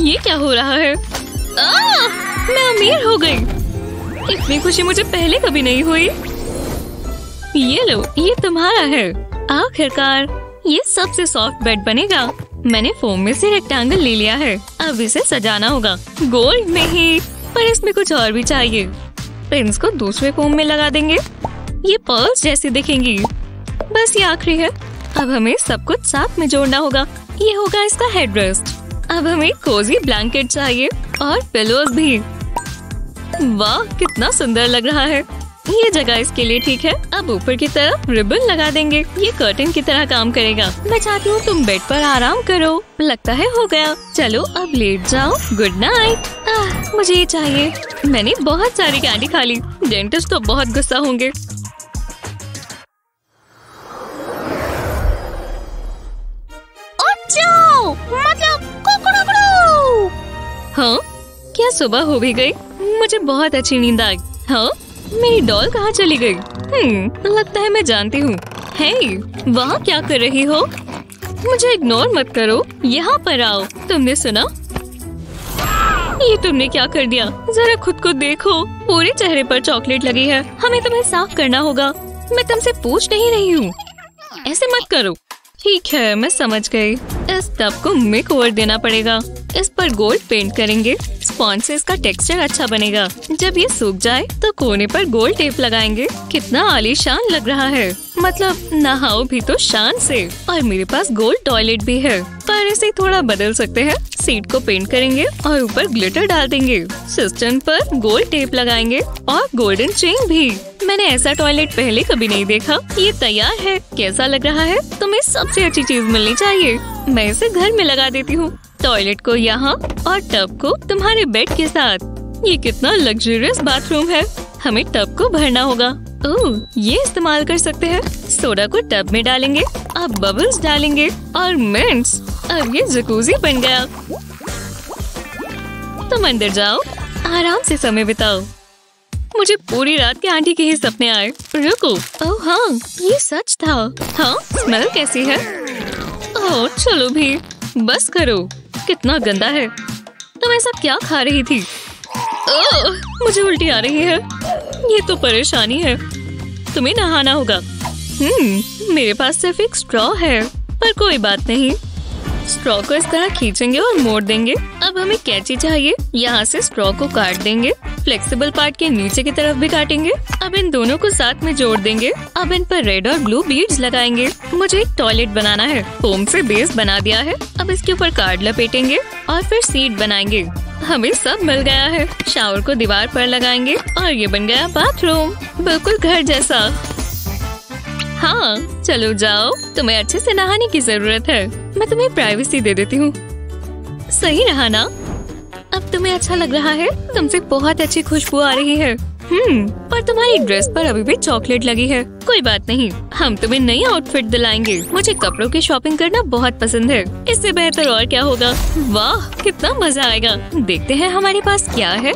ये क्या हो रहा है? आ, मैं अमीर हो गई। इतनी खुशी मुझे पहले कभी नहीं हुई। ये लो, ये तुम्हारा है। आखिरकार, ये सबसे सॉफ्ट बेड बनेगा। मैंने फोम में से रेक्टेंगल ले लिया है। अब इसे सजाना होगा। गोल्ड में ही पर इसमें कुछ और भी चाहिए। प्रिंस को दूसरे फोम में लगा देंगे। ये पर्ल्स जैसी दिखेंगी। बस ये आखिरी है। अब हमें सब कुछ साथ में जोड़ना होगा। ये होगा इसका हेडरेस्ट अब हमें कोजी ब्लैंकेट चाहिए और पिलोज भी। वाह, कितना सुंदर लग रहा है। ये जगह इसके लिए ठीक है। अब ऊपर की तरफ़ रिबन लगा देंगे। ये कर्टन की तरह काम करेगा। मैं चाहती हूँ तुम बेड पर आराम करो। लगता है हो गया। चलो, अब लेट जाओ। गुड नाइट मुझे ये चाहिए। मैंने बहुत सारी कैंडी खा ली। डेंटिस्ट तो बहुत गुस्सा होंगे। हाँ? क्या सुबह हो भी गई? मुझे बहुत अच्छी नींद आई। हाँ? मेरी डॉल कहाँ चली गई? हम्म, लगता है मैं जानती हूँ। हे वहाँ क्या कर रही हो? मुझे इग्नोर मत करो। यहाँ पर आओ। तुमने सुना? ये तुमने क्या कर दिया? जरा खुद को देखो। पूरे चेहरे पर चॉकलेट लगी है। हमें तुम्हें साफ़ करना होगा। मैं तुमसे पूछ नहीं रही हूँ। ऐसे मत करो। ठीक है मैं समझ गई। इस टब को मेक ओवर देना पड़ेगा। इस पर गोल्ड पेंट करेंगे। स्पॉन्ज से इसका टेक्सचर अच्छा बनेगा। जब ये सूख जाए तो कोने पर गोल्ड टेप लगाएँगे। कितना आलीशान लग रहा है। मतलब नहाओ भी तो शान से। और मेरे पास गोल्ड टॉयलेट भी है। पर इसे थोड़ा बदल सकते हैं। सीट को पेंट करेंगे और ऊपर ग्लिटर डाल देंगे। सिस्टम पर गोल्ड टेप लगाएँगे और गोल्डन चेन भी। मैंने ऐसा टॉयलेट पहले कभी नहीं देखा। ये तैयार है। कैसा लग रहा है? तुम्हें सबसे अच्छी चीज़ मिलनी चाहिए। मैं इसे घर में लगा देती हूँ। टॉयलेट को यहाँ और टब को तुम्हारे बेड के साथ। ये कितना लग्जरियस बाथरूम है। हमें टब को भरना होगा। ओह, ये इस्तेमाल कर सकते हैं। सोडा को टब में डालेंगे अब बबल्स डालेंगे और मिंट्स अब ये जकूजी बन गया। तुम अंदर जाओ, आराम से समय बिताओ। मुझे पूरी रात के आंटी के ही सपने आए। रुको। ओह हाँ ये सच था। हाँ स्मेल कैसी है? ओह चलो भी। बस करो। कितना गंदा है। तुम ऐसा क्या खा रही थी? ओह, मुझे उल्टी आ रही है। ये तो परेशानी है। तुम्हें नहाना होगा। हम्म मेरे पास सिर्फ़ एक स्ट्रॉ है पर कोई बात नहीं। स्ट्रॉ को इस तरह खींचेंगे और मोड़ देंगे। अब हमें कैची चाहिए। यहाँ से स्ट्रॉ को काट देंगे। फ्लेक्सिबल पार्ट के नीचे की तरफ़ भी काटेंगे। अब इन दोनों को साथ में जोड़ देंगे। अब इन पर रेड और ब्लू बीड्स लगाएँगे। मुझे एक टॉयलेट बनाना है। फोम से बेस बना दिया है। अब इसके ऊपर कार्ड लपेटेंगे और फिर सीट बनाएँगे। हमें सब मिल गया है। शावर को दीवार पर लगाएँगे और ये बन गया बाथरूम बिल्कुल घर जैसा। हाँ चलो जाओ। तुम्हें अच्छे से नहाने की ज़रूरत है। मैं तुम्हें प्राइवेसी दे देती हूँ। सही रहा ना? अब तुम्हें अच्छा लग रहा है? तुमसे बहुत अच्छी खुशबू आ रही है। हम्म पर तुम्हारी ड्रेस पर अभी भी चॉकलेट लगी है। कोई बात नहीं, हम तुम्हें नई आउटफिट दिलाएँगे। मुझे कपड़ों की शॉपिंग करना बहुत पसंद है। इससे बेहतर और क्या होगा? वाह, कितना मज़ा आएगा। देखते हैं हमारे पास क्या है।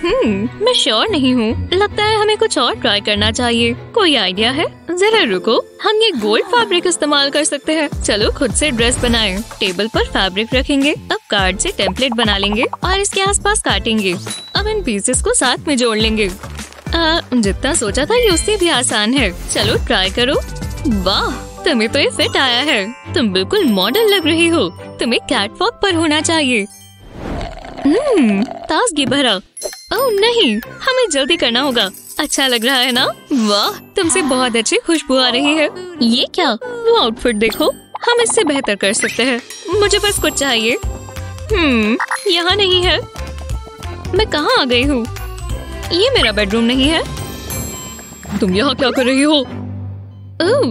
हम्म मैं श्योर नहीं हूँ। लगता है हमें कुछ और ट्राई करना चाहिए। कोई आइडिया है? जरा रुको। हम ये गोल्ड फैब्रिक इस्तेमाल कर सकते हैं। चलो खुद से ड्रेस बनाएँ। टेबल पर फैब्रिक रखेंगे। अब कार्ड से टेम्पलेट बना लेंगे और इसके आसपास काटेंगे। अब इन पीसेस को साथ में जोड़ लेंगे। आ, जितना सोचा था ये उससे भी आसान है। चलो ट्राई करो। वाह तुम्हें तो ये फिट आया है। तुम बिल्कुल मॉडल लग रही हो। तुम्हें कैटवॉक पर होना चाहिए। हम्म ताजगी भरा। ओह, नहीं, हमें जल्दी करना होगा। अच्छा लग रहा है ना? वाह, तुमसे बहुत अच्छी खुशबू आ रही है। ये क्या? वो आउटफिट देखो, हम इससे बेहतर कर सकते हैं। मुझे बस कुछ चाहिए। हम्म यहाँ नहीं है। मैं कहाँ आ गई हूँ? ये मेरा बेडरूम नहीं है। तुम यहाँ क्या कर रही हो? ओह,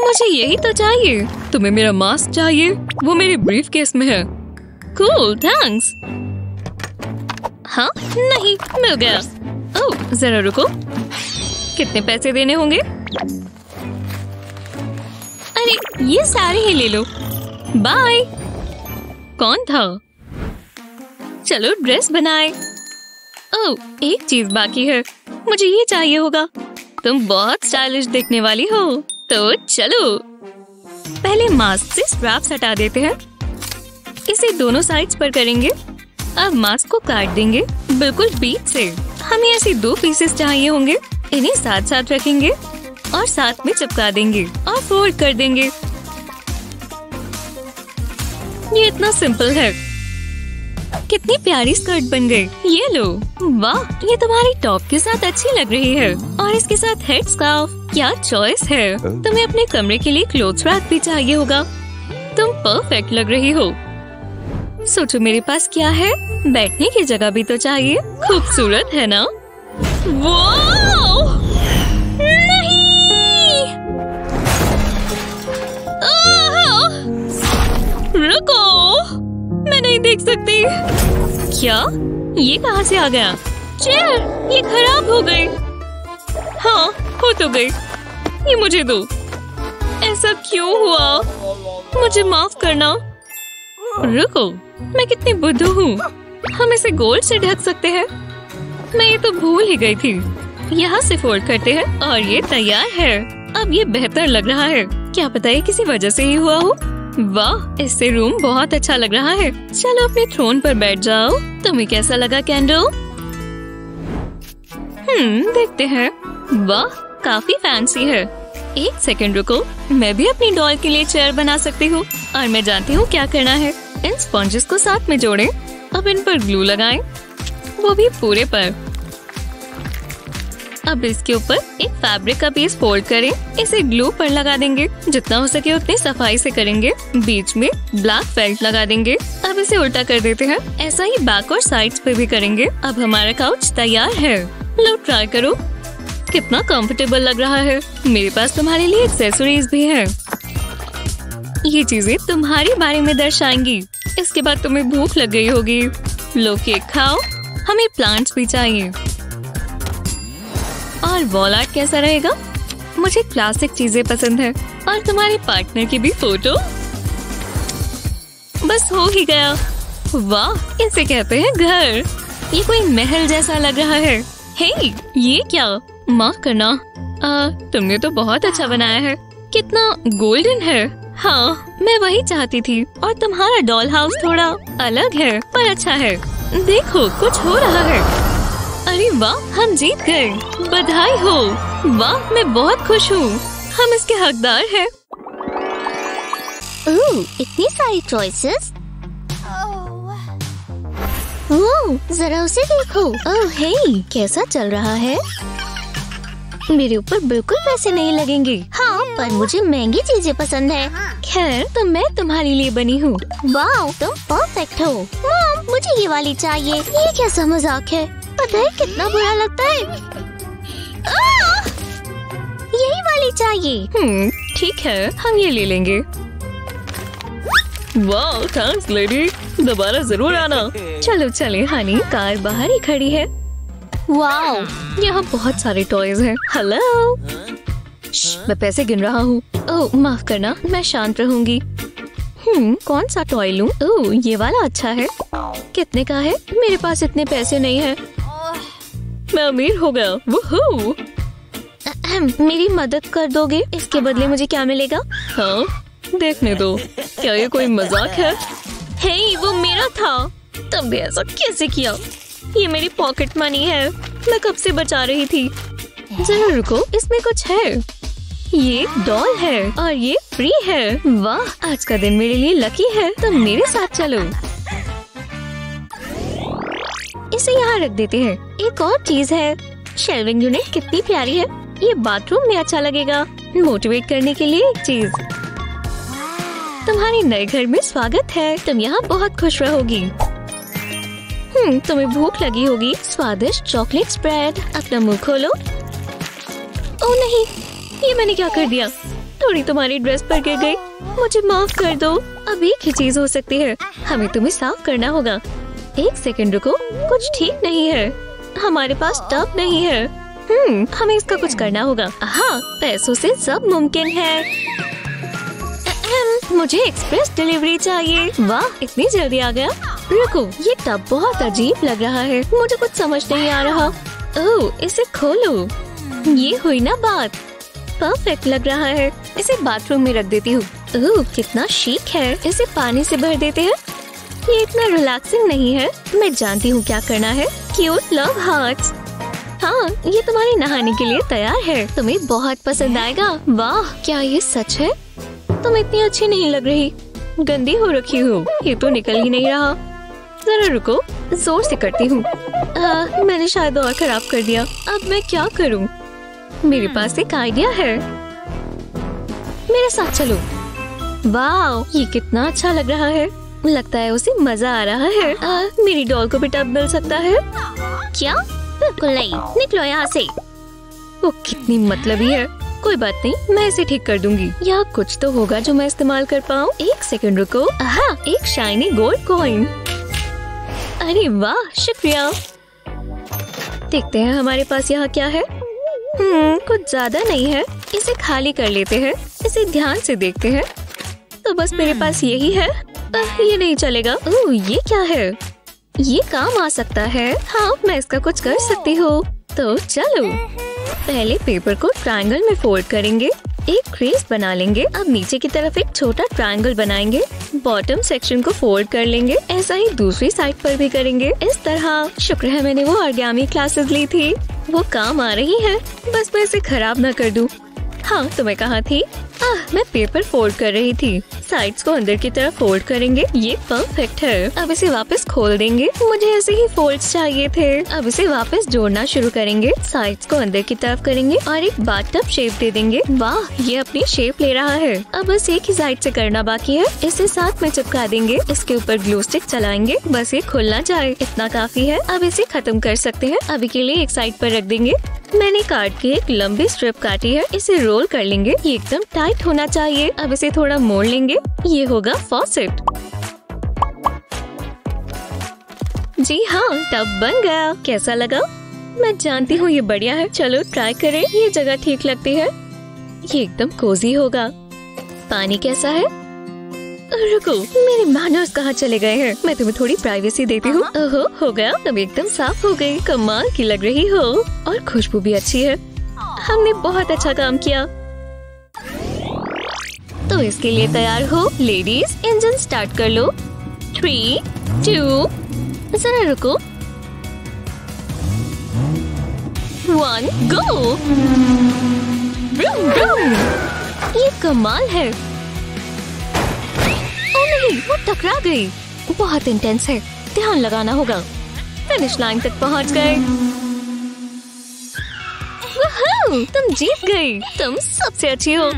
मुझे यही तो चाहिए। तुम्हें मेरा मास्क चाहिए। वो मेरे ब्रीफ केस में है। कूल थैंक्स हाँ नहीं, मिल गया। ओह, जरा रुको। कितने पैसे देने होंगे? अरे, ये सारे ही ले लो। बाय। कौन था? चलो, ड्रेस बनाए। ओह, एक चीज़ बाकी है। मुझे ये चाहिए होगा। तुम बहुत स्टाइलिश दिखने वाली हो। तो चलो। पहले मास्क से स्ट्रैप्स हटा देते हैं। इसे दोनों साइड्स पर करेंगे। अब मास्क को काट देंगे बिल्कुल बीच से। हमें ऐसे दो पीसेस चाहिए होंगे इन्हें साथ साथ रखेंगे और साथ में चिपका देंगे और फोल्ड कर देंगे। ये इतना सिंपल है। कितनी प्यारी स्कर्ट बन गई। ये लो। वाह ये तुम्हारी टॉप के साथ अच्छी लग रही है। और इसके साथ हेड स्कार्फ क्या चॉइस है? तुम्हें अपने कमरे के लिए क्लोथ रैक भी चाहिए होगा। तुम परफेक्ट लग रही हो। सोचो मेरे पास क्या है? बैठने की जगह भी तो चाहिए। खूबसूरत है ना? वो रुको! मैं नहीं देख सकती। क्या? ये कहाँ से आ गया? चेयर! ये खराब हो गई। हाँ हो तो गई। ये मुझे दो। ऐसा क्यों हुआ? मुझे माफ़ करना। रुको। मैं कितनी बुद्धू हूँ। हम इसे गोल्ड से ढक सकते हैं। मैं ये तो भूल ही गई थी। यहाँ से फोल्ड करते हैं और ये तैयार है। अब ये बेहतर लग रहा है। क्या पता ये किसी वजह से ही हुआ हो? वाह, इससे रूम बहुत अच्छा लग रहा है। चलो अपने थ्रोन पर बैठ जाओ। तुम्हें कैसा लगा कैंडो हम्म देखते हैं। वाह, काफ़ी फैंसी है। एक सेकंड रुको। मैं भी अपनी डॉल के लिए चेयर बना सकती हूँ। और मैं जानती हूँ क्या करना है। इन स्पॉन्जेस को साथ में जोड़ें। अब इन पर ग्लू लगाएँ। वो भी पूरे पर। अब इसके ऊपर एक फैब्रिक का पीस फोल्ड करें। इसे ग्लू पर लगा देंगे। जितना हो सके उतनी सफ़ाई से करेंगे। बीच में ब्लैक फेल्ट लगा देंगे। अब इसे उल्टा कर देते हैं। ऐसा ही बैक और साइड्स पे भी करेंगे। अब हमारा काउच तैयार है। लो ट्राई करो। कितना कंफर्टेबल लग रहा है। मेरे पास तुम्हारे लिए एक्सेसरीज भी है। ये चीज़ें तुम्हारे बारे में दर्शाएँगी। इसके बाद तुम्हें भूख लग गई होगी। लो केक खाओ हमें प्लांट्स भी चाहिए। और वॉल आर्ट कैसा रहेगा? मुझे क्लासिक चीज़ें पसंद है। और तुम्हारे पार्टनर की भी फ़ोटो बस हो ही गया। वाह इसे कहते हैं घर। ये कोई महल जैसा लग रहा है। हे ये क्या? माफ़ करना। आ, तुमने तो बहुत अच्छा बनाया है। कितना गोल्डन है। हाँ मैं वही चाहती थी। और तुम्हारा डॉल हाउस थोड़ा अलग है पर अच्छा है। देखो कुछ हो रहा है। अरे वाह हम जीत गए। बधाई हो। वाह मैं बहुत खुश हूँ। हम इसके हकदार हैं। ओह, इतनी सारी चॉइसेस ओह, जरा उसे देखो। ओह हे कैसा चल रहा है? मेरे ऊपर बिल्कुल पैसे नहीं लगेंगे। हाँ पर मुझे महँगी चीज़ें पसंद है। खैर तो मैं तुम्हारे लिए बनी हूँ। वाओ तुम परफेक्ट हो। मॉम मुझे ये वाली चाहिए। ये कैसा मज़ाक है? पता है कितना बुरा लगता है! यही वाली चाहिए। हम्म ठीक है हम ये ले लेंगे। वाह थैंक्स लेडी दोबारा ज़रूर आना। चलो चले हानी कार बाहर ही खड़ी है। वाओ यहाँ बहुत सारे टॉयज हैं। हेलो मैं पैसे गिन रहा हूँ। ओह माफ़ करना मैं शांत रहूँगी। हम्म कौन सा टॉय लूँ? ओह ये वाला अच्छा है। कितने का है? मेरे पास इतने पैसे नहीं है। मैं अमीर हो गया। अहम, मेरी मदद कर दोगे? इसके बदले मुझे क्या मिलेगा? हाँ देखने दो। क्या ये कोई मज़ाक है? हे वो मेरा था। तुमने ऐसा कैसे किया? ये मेरी पॉकेट मनी है। मैं कब से बचा रही थी? जरा रुको, इसमें कुछ है। ये डॉल है और ये फ्री है। वाह, आज का दिन मेरे लिए लकी है। तुम मेरे साथ चलो। इसे यहाँ रख देते हैं। एक और चीज़ है। शेल्विंग यूनिट कितनी प्यारी है। ये बाथरूम में अच्छा लगेगा। मोटिवेट करने के लिए एक चीज़। तुम्हारे नए घर में स्वागत है। तुम यहाँ बहुत खुश रहोगी। तुम्हें भूख लगी होगी। स्वादिष्ट चॉकलेट स्प्रेड अपना मुँह खोलो। ओ, नहीं, ये मैंने क्या कर दिया? थोड़ी तुम्हारी ड्रेस पर गिर गई। मुझे माफ़ कर दो। अब एक ही चीज़ हो सकती है। हमें तुम्हें साफ़ करना होगा। एक सेकंड रुको, कुछ ठीक नहीं है। हमारे पास टब नहीं है। हम्म हमें इसका कुछ करना होगा। हाँ पैसों से सब मुमकिन है। मुझे एक्सप्रेस डिलीवरी चाहिए। वाह, इतनी जल्दी आ गया। रुको, ये टब बहुत अजीब लग रहा है। मुझे कुछ समझ नहीं आ रहा। ओह, इसे खोलो। ये हुई ना बात। परफेक्ट लग रहा है। इसे बाथरूम में रख देती हूँ। ओह, कितना शीक है। इसे पानी से भर देते हैं। ये इतना रिलैक्सिंग नहीं है। मैं जानती हूँ क्या करना है। क्यूट लव हार्ट्स हाँ ये तुम्हारे नहाने के लिए तैयार है। तुम्हें बहुत पसंद आएगा। वाह, क्या ये सच है? तुम इतनी अच्छी नहीं लग रही। गंदी हो रखी हो। ये तो निकल ही नहीं रहा। जरा रुको ज़ोर से करती हूँ। मैंने शायद और खराब कर दिया। अब मैं क्या करूँ? मेरे पास एक आइडिया है। मेरे साथ चलो। वाह ये कितना अच्छा लग रहा है। लगता है उसे मज़ा आ रहा है। आ, मेरी डॉल को भी टब मिल सकता है। क्या? बिल्कुल नहीं। निकलो यहाँ से। वो कितनी मतलबी है। कोई बात नहीं मैं इसे ठीक कर दूँगी। यहाँ कुछ तो होगा जो मैं इस्तेमाल कर पाऊँ। एक सेकंड रुको। हाँ एक शाइनी गोल्ड कॉइन अरे वाह शुक्रिया। देखते हैं हमारे पास यहाँ क्या है। हम्म कुछ ज़्यादा नहीं है। इसे खाली कर लेते हैं। इसे ध्यान से देखते हैं। तो बस मेरे पास यही है। आ, ये नहीं चलेगा। ओह ये क्या है? ये काम आ सकता है। हाँ मैं इसका कुछ कर सकती हूँ। तो चलो। पहले पेपर को ट्रायंगल में फोल्ड करेंगे, एक क्रेस बना लेंगे। अब नीचे की तरफ़ एक छोटा ट्रायंगल बनाएँगे। बॉटम सेक्शन को फोल्ड कर लेंगे। ऐसा ही दूसरी साइड पर भी करेंगे। इस तरह। शुक्र है मैंने वो ऑर्गेमी क्लासेस ली थी। वो काम आ रही है। बस मैं इसे खराब ना कर दूँ। हाँ तुम्हें कहा थी? आह, मैं पेपर फोल्ड कर रही थी। साइड्स को अंदर की तरफ़ फोल्ड करेंगे। ये परफेक्ट है। अब इसे वापस खोल देंगे। मुझे ऐसे ही फोल्ड्स चाहिए थे। अब इसे वापस जोड़ना शुरू करेंगे। साइड्स को अंदर की तरफ़ करेंगे और एक बाथटब शेप दे देंगे। वाह ये अपनी शेप ले रहा है। अब बस एक ही साइड से करना बाकी है। इसे साथ में चिपका देंगे। इसके ऊपर ग्लू स्टिक चलाएँगे। बस ये खुलना जाए। इतना काफ़ी है। अब इसे खत्म कर सकते हैं। अभी के लिए एक साइड पर रख देंगे। मैंने कार्ड की एक लंबी स्ट्रिप काटी है। इसे रोल कर लेंगे। एकदम टाइट होना चाहिए। अब इसे थोड़ा मोड़ लेंगे। ये होगा फॉसेट जी हाँ टब बन गया। कैसा लगा? मैं जानती हूँ ये बढ़िया है। चलो ट्राई करें। ये जगह ठीक लगती है। ये एकदम कोजी होगा। पानी कैसा है? रुको मेरे मैनर्स कहाँ चले गए हैं? मैं तुम्हें थोड़ी प्राइवेसी देती हूँ। ओहो हो गया। अब एकदम साफ़ हो गई। कमाल की लग रही हो। और खुशबू भी अच्छी है। हमने बहुत अच्छा काम किया। तो इसके लिए तैयार हो लेडीज़ इंजन स्टार्ट कर लो। थ्री टू जरा रुको। वन गो ब्रूम ब्रूम ये कमाल है। ओ नहीं, वो टकरा गई। बहुत इंटेंस है। ध्यान लगाना होगा। फिनिश लाइन तक पहुँच गए। तुम जीत गई। तुम सबसे अच्छी हो।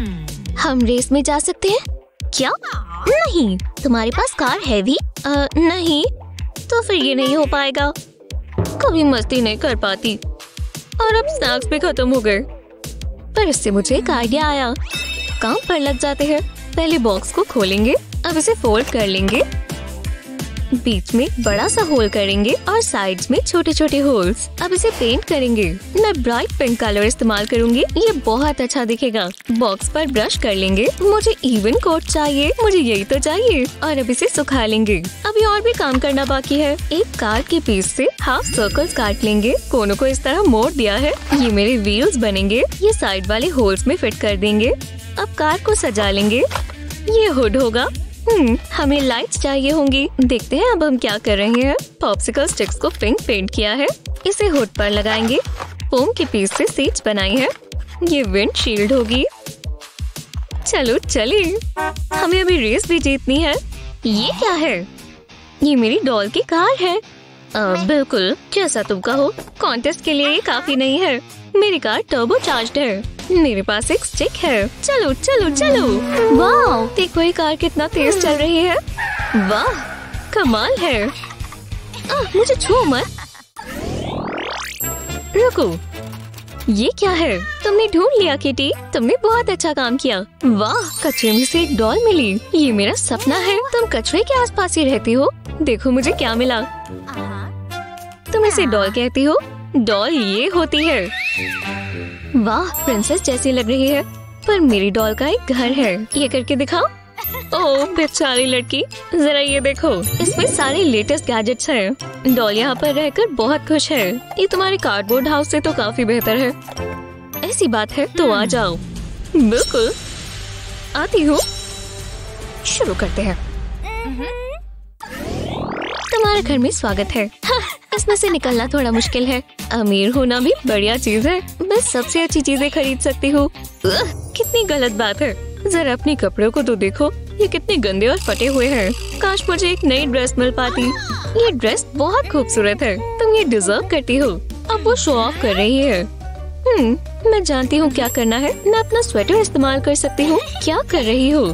हम रेस में जा सकते हैं? क्या? नहीं तुम्हारे पास कार है भी? आ, नहीं तो फिर ये नहीं हो पाएगा। कभी मस्ती नहीं कर पाती। और अब स्नैक्स भी खत्म हो गए। पर इससे मुझे एक आइडिया आया। काम पर लग जाते हैं। पहले बॉक्स को खोलेंगे अब इसे फोल्ड कर लेंगे। बीच में बड़ा सा होल करेंगे और साइड में छोटे छोटे होल्स। अब इसे पेंट करेंगे। मैं ब्राइट पिंक कलर इस्तेमाल करूँगी। ये बहुत अच्छा दिखेगा। बॉक्स पर ब्रश कर लेंगे। मुझे इवन कोट चाहिए। मुझे यही तो चाहिए। और अब इसे सुखा लेंगे। अभी और भी काम करना बाकी है। एक कार के पीस से हाफ़ सर्कल्स काट लेंगे। कोनों को इस तरह मोड़ दिया है। ये मेरे व्हील्स बनेंगे। ये साइड वाले होल्स में फिट कर देंगे। अब कार को सजा लेंगे। ये हुड होगा। हमें लाइट्स चाहिए होंगी। देखते हैं अब हम क्या कर रहे हैं। पॉप्सिकल स्टिक्स को पिंक पेंट किया है। इसे हुड पर लगाएँगे। फोम के पीस से सीट बनाई है। ये विंड शील्ड होगी। चलो, चले। हमें अभी रेस भी जीतनी है। ये क्या है? ये मेरी डॉल की कार है। आ, बिल्कुल जैसा तुम कहो कॉन्टेस्ट के लिए ये काफ़ी नहीं है। मेरी कार टर्बो चार्ज है। मेरे पास एक स्टिक है। चलो चलो चलो। वाह देखो ये कार कितना तेज चल रही है। वाह कमाल है। आ, मुझे छू मत। रुको। ये क्या है? तुमने ढूंढ लिया किटी तुमने बहुत अच्छा काम किया। वाह कचरे में से एक डॉल मिली। ये मेरा सपना है। तुम कचरे के आसपास ही रहती हो। देखो मुझे क्या मिला। तुम इसे डॉल कहती हो? डॉल ये होती है। वाह प्रिंसेस जैसी लग रही है। पर मेरी डॉल का एक घर है। ये करके दिखाओ। ओह बेचारी लड़की जरा ये देखो। इसमें सारे लेटेस्ट गैजेट्स हैं। डॉल यहाँ पर रहकर बहुत खुश है। ये तुम्हारे कार्डबोर्ड हाउस से तो काफ़ी बेहतर है। ऐसी बात है तो आ जाओ। बिल्कुल। आती हूँ। शुरू करते हैं। तुम्हारे घर में स्वागत हाँ, इसमें से निकलना थोड़ा मुश्किल है। अमीर होना भी बढ़िया चीज़ है। बस सबसे अच्छी चीज़ें खरीद सकती हूँ। कितनी गलत बात है। जरा अपने कपड़ों को तो देखो, ये कितने गंदे और फटे हुए हैं। काश मुझे एक नई ड्रेस मिल पाती। ये ड्रेस बहुत खूबसूरत है। तुम ये डिजर्व करती हो। अब वो शो ऑफ़ कर रही है। हम्म मैं जानती हूँ क्या करना है। मैं अपना स्वेटर इस्तेमाल कर सकती हूँ। क्या कर रही हो?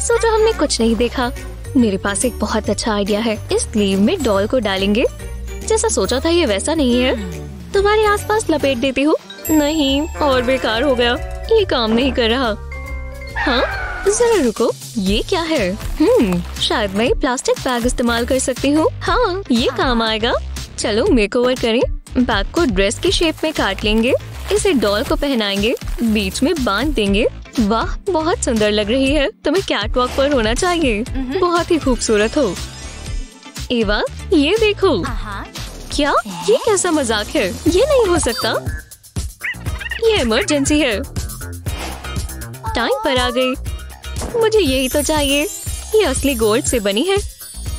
सोचो, हमने कुछ नहीं देखा। मेरे पास एक बहुत अच्छा आइडिया है। इस स्लीव में डॉल को डालेंगे। जैसा सोचा था ये वैसा नहीं है। तुम्हारे आसपास लपेट देती हूँ। नहीं और बेकार हो गया। ये काम नहीं कर रहा। हाँ? जरा रुको। ये क्या है? हम्म शायद मैं प्लास्टिक बैग इस्तेमाल कर सकती हूँ। हाँ ये काम आएगा। चलो मेकओवर करें। बैग को ड्रेस की शेप में काट लेंगे। इसे डॉल को पहनाएँगे। बीच में बाँध देंगे। वाह बहुत सुंदर लग रही है। तुम्हें कैट वॉक पर होना चाहिए। बहुत ही खूबसूरत हो। एवा ये देखो। क्या? ये कैसा मज़ाक है? ये नहीं हो सकता। ये इमरजेंसी है। टाइम पर आ गई। मुझे यही तो चाहिए। ये असली गोल्ड से बनी है।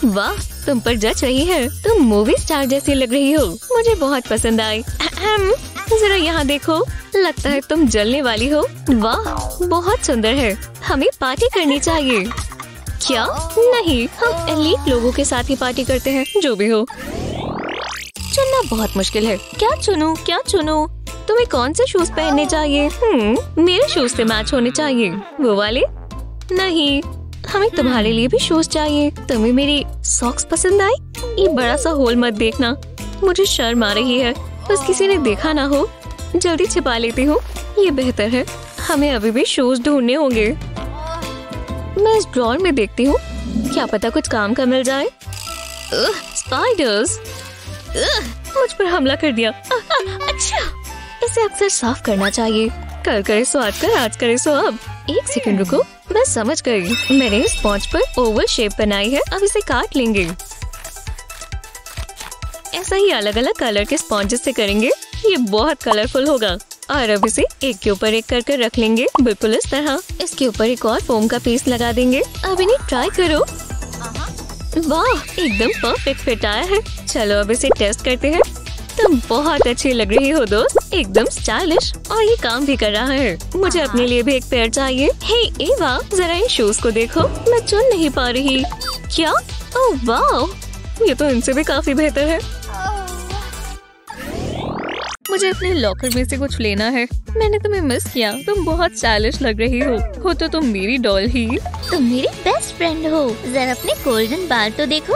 वाह तुम पर जच रही है। तुम मूवी स्टार जैसी लग रही हो। मुझे बहुत पसंद आई। जरा यहाँ देखो। लगता है तुम जलने वाली हो। वाह बहुत सुंदर है। हमें पार्टी करनी चाहिए। क्या? नहीं, हम एलीट लोगों के साथ ही पार्टी करते हैं, जो भी हो। चुनना बहुत मुश्किल है। क्या चुनू, क्या चुनूं? तुम्हें कौन से शूज़ पहनने चाहिए? हम्म मेरे शूज़ से मैच होने चाहिए। वो वाले? नहीं, हमें तुम्हारे लिए भी शूज़ चाहिए। तुम्हें मेरी सॉक्स पसंद आई? ये बड़ा सा होल मत देखना। मुझे शर्म आ रही है। बस किसी ने देखा ना हो। जल्दी छिपा लेती हूँ। ये बेहतर है। हमें अभी भी शूज़ ढूँढने होंगे। मैं इस ड्रॉर में देखती हूँ। क्या पता कुछ काम का मिल जाए? स्पाइडर्स मुझ पर हमला कर दिया। अच्छा! इसे अक्सर साफ़ करना चाहिए। कल करे सो आज कर आज करे सो अब एक सेकंड रुको, मैं समझ गई। मैंने इस पॉच पर ओवल शेप बनाई है। अब इसे काट लेंगे। ऐसा ही अलग अलग कलर के स्पॉन्जेस से करेंगे। ये बहुत कलरफुल होगा। और अब इसे एक के ऊपर एक कर कर रख लेंगे बिल्कुल इस तरह। इसके ऊपर एक और फोम का पीस लगा देंगे। अब इन्हें ट्राई करो। वाह एकदम परफेक्ट फिट आया है। चलो अब इसे टेस्ट करते हैं। तुम बहुत अच्छी लग रही हो दोस्त एकदम स्टाइलिश और ये काम भी कर रहा है। मुझे अपने लिए भी एक पेयर चाहिए। हे एवा जरा इन शूज़ को देखो। मैं चुन नहीं पा रही। क्या? ओह वाह ये तो इनसे भी काफ़ी बेहतर है। मुझे अपने लॉकर में से कुछ लेना है। मैंने तुम्हें मिस किया। तुम बहुत स्टाइलिश लग रही हो। हो तो तुम मेरी डॉल ही। तुम मेरी बेस्ट फ्रेंड हो। जरा अपने गोल्डन बाल तो देखो।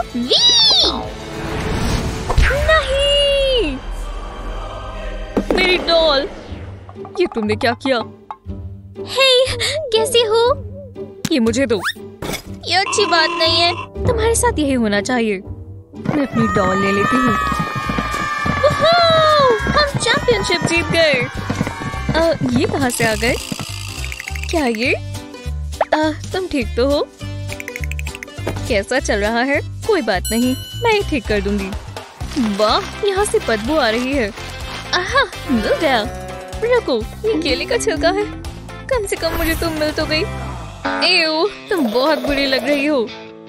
नहीं! मेरी डॉल ये तुमने क्या किया? हे कैसी हो? ये मुझे दो। ये अच्छी बात नहीं है। तुम्हारे साथ यही होना चाहिए। मैं अपनी डॉल ले लेती हूँ। चैंपियनशिप जीत गए। ये कहाँ से आ गए? क्या ये? आ, तुम ठीक तो हो? कैसा चल रहा है? कोई बात नहीं मैं ये ठीक कर दूँगी। वाह यहाँ से बदबू आ रही है। आहा मिल गया। रुको ये केले का छिलका है। कम से कम मुझे तुम मिल तो गई। एओ तुम बहुत बुरी लग रही हो।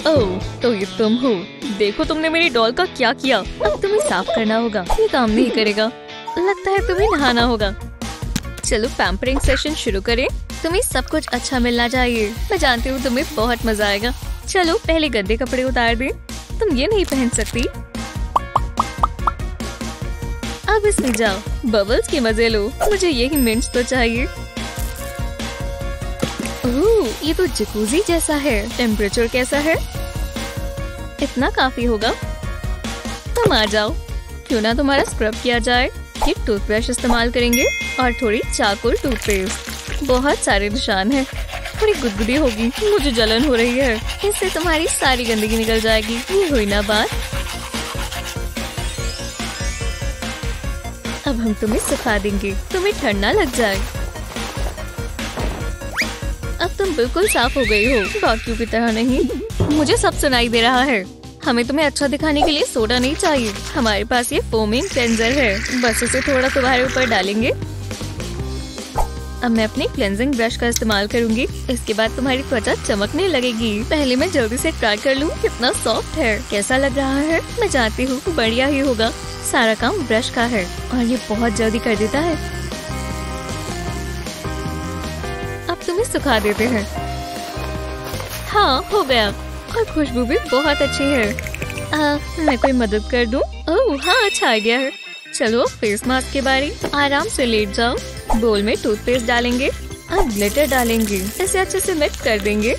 ओह तो ये तुम हो। देखो तुमने मेरी डॉल का क्या किया। अब तुम्हें साफ़ करना होगा ये काम नहीं करेगा। लगता है तुम्हें नहाना होगा। चलो पैम्परिंग सेशन शुरू करें। तुम्हें सब कुछ अच्छा मिलना चाहिए। मैं जानती हूँ तुम्हें बहुत मज़ा आएगा। चलो पहले गंदे कपड़े उतार दे। तुम ये नहीं पहन सकती। अब इसमें जाओ। बबल्स के मज़े लो। मुझे यही मिंच तो चाहिए। ओह, ये तो जकूजी जैसा है। टेम्परेचर कैसा है? इतना काफ़ी होगा। तुम आ जाओ। क्यों ना तुम्हारा स्क्रब किया जाए। ये टूथब्रश इस्तेमाल करेंगे और थोड़ी चाकुल टूथपेस्ट। बहुत सारे निशान हैं। थोड़ी गुदगुदी होगी। मुझे जलन हो रही है। इससे तुम्हारी सारी गंदगी निकल जाएगी। ये हुई ना बात। अब हम तुम्हें सुखा देंगे। तुम्हें ठंड ना लग जाए। अब तुम बिल्कुल साफ़ हो गई हो। बाकियों की तरह नहीं। मुझे सब सुनाई दे रहा है। हमें तुम्हें अच्छा दिखाने के लिए सोडा नहीं चाहिए। हमारे पास ये फोमिंग क्लेंजर है। बस उसे थोड़ा तुम्हारे ऊपर डालेंगे। अब मैं अपनी क्लेंजिंग ब्रश का इस्तेमाल करूँगी। इसके बाद तुम्हारी त्वचा चमकने लगेगी। पहले मैं जल्दी से ट्राई कर लूँ कितना सॉफ्ट है। कैसा लग रहा है? मैं जानती हूँ बढ़िया ही होगा। सारा काम ब्रश का है। और ये बहुत जल्दी कर देता है। अब तुम्हें सुखा देते हैं। हाँ हो गया। और खुशबू भी बहुत अच्छी है। आ, मैं कोई मदद कर दूँ? ओह हाँ अच्छा आइडिया है। चलो फेस मास्क के बारे आराम से लेट जाओ। बोल में टूथपेस्ट डालेंगे अब ग्लिटर डालेंगे। इसे अच्छे से मिक्स कर देंगे।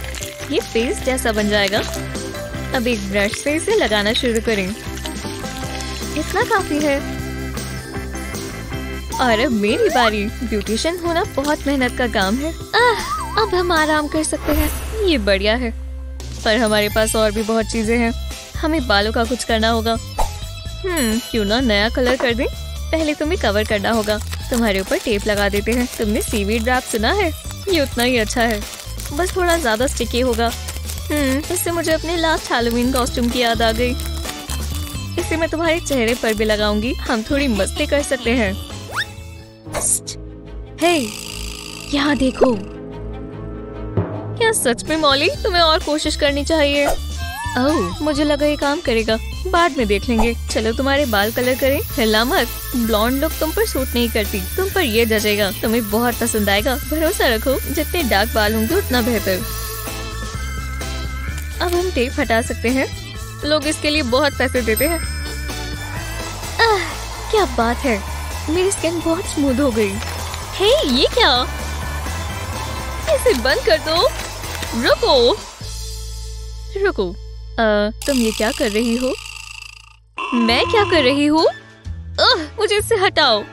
ये पेस्ट जैसा बन जाएगा। अब एक ब्रश से इसे लगाना शुरू करें। इतना काफ़ी है। और अब मेरी बारी। ब्यूटिशियन होना बहुत मेहनत का काम है। आह, अब हम आराम कर सकते हैं। ये बढ़िया है। पर हमारे पास और भी बहुत चीज़ें हैं। हमें बालों का कुछ करना होगा। हम्म क्यों ना नया कलर कर दें? पहले तुम्हें कवर करना होगा। तुम्हारे ऊपर टेप लगा देते हैं। तुमने सीवीड ड्राप सुना है? ये उतना ही अच्छा है। बस थोड़ा ज़्यादा स्टिकी होगा। हम्म इससे मुझे अपने लास्ट हैलोवीन कॉस्ट्यूम की याद आ गई। इसे मैं तुम्हारे चेहरे पर भी लगाऊँगी। हम थोड़ी मस्ती कर सकते हैं। हे यहाँ देखो। क्या सच में मौली तुम्हें और कोशिश करनी चाहिए? ओह मुझे लगा ये काम करेगा। बाद में देख लेंगे। चलो तुम्हारे बाल कलर करें। हिला मत। ब्लॉन्ड लुक तुम पर सूट नहीं करती। तुम पर ये जजेगा तुम्हें बहुत पसंद आएगा। भरोसा रखो जितने डार्क बाल होंगे उतना बेहतर। अब हम टेप हटा सकते हैं। लोग इसके लिए बहुत पैसे देते हैं। आह, क्या बात है। मेरी स्किन बहुत स्मूथ हो गई। हे ये क्या? इसे बंद कर दो। रुको। रुको। आ, तुम ये क्या कर रही हो? मैं क्या कर रही हूँ? मुझे इससे हटाओ।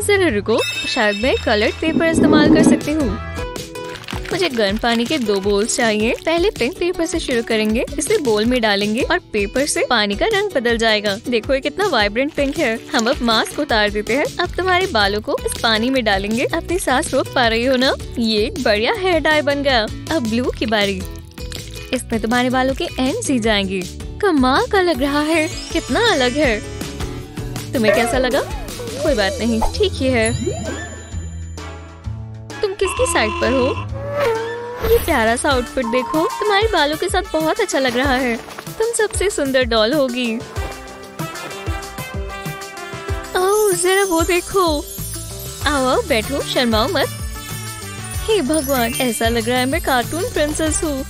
जरा रुको शायद मैं कलर्ड पेपर इस्तेमाल कर सकती हूँ। मुझे गर्म पानी के दो बोल्स चाहिए। पहले पिंक पेपर से शुरू करेंगे, इसे बोल में डालेंगे और पेपर से पानी का रंग बदल जाएगा। देखो ये कितना वाइब्रेंट पिंक है। हम अब मास्क उतार देते हैं। अब तुम्हारे बालों को इस पानी में डालेंगे। अपनी सांस रोक पा रही हो ना? ये एक बढ़िया हेयर डाई बन गया। अब ब्लू की बारी। इसमें तुम्हारे बालों के एंड सी जाएँगे। कमाल का लग रहा है। कितना अलग है। तुम्हें कैसा लगा? कोई बात नहीं। ठीक ही है। तुम किसकी साइड पर हो? ये प्यारा सा आउटफिट देखो। तुम्हारे बालों के साथ बहुत अच्छा लग रहा है। तुम सबसे सुंदर डॉल होगी। जरा वो देखो। आओ आओ, बैठो, शर्माओ मत। हे भगवान, ऐसा लग रहा है मैं कार्टून प्रिंसेस हूँ।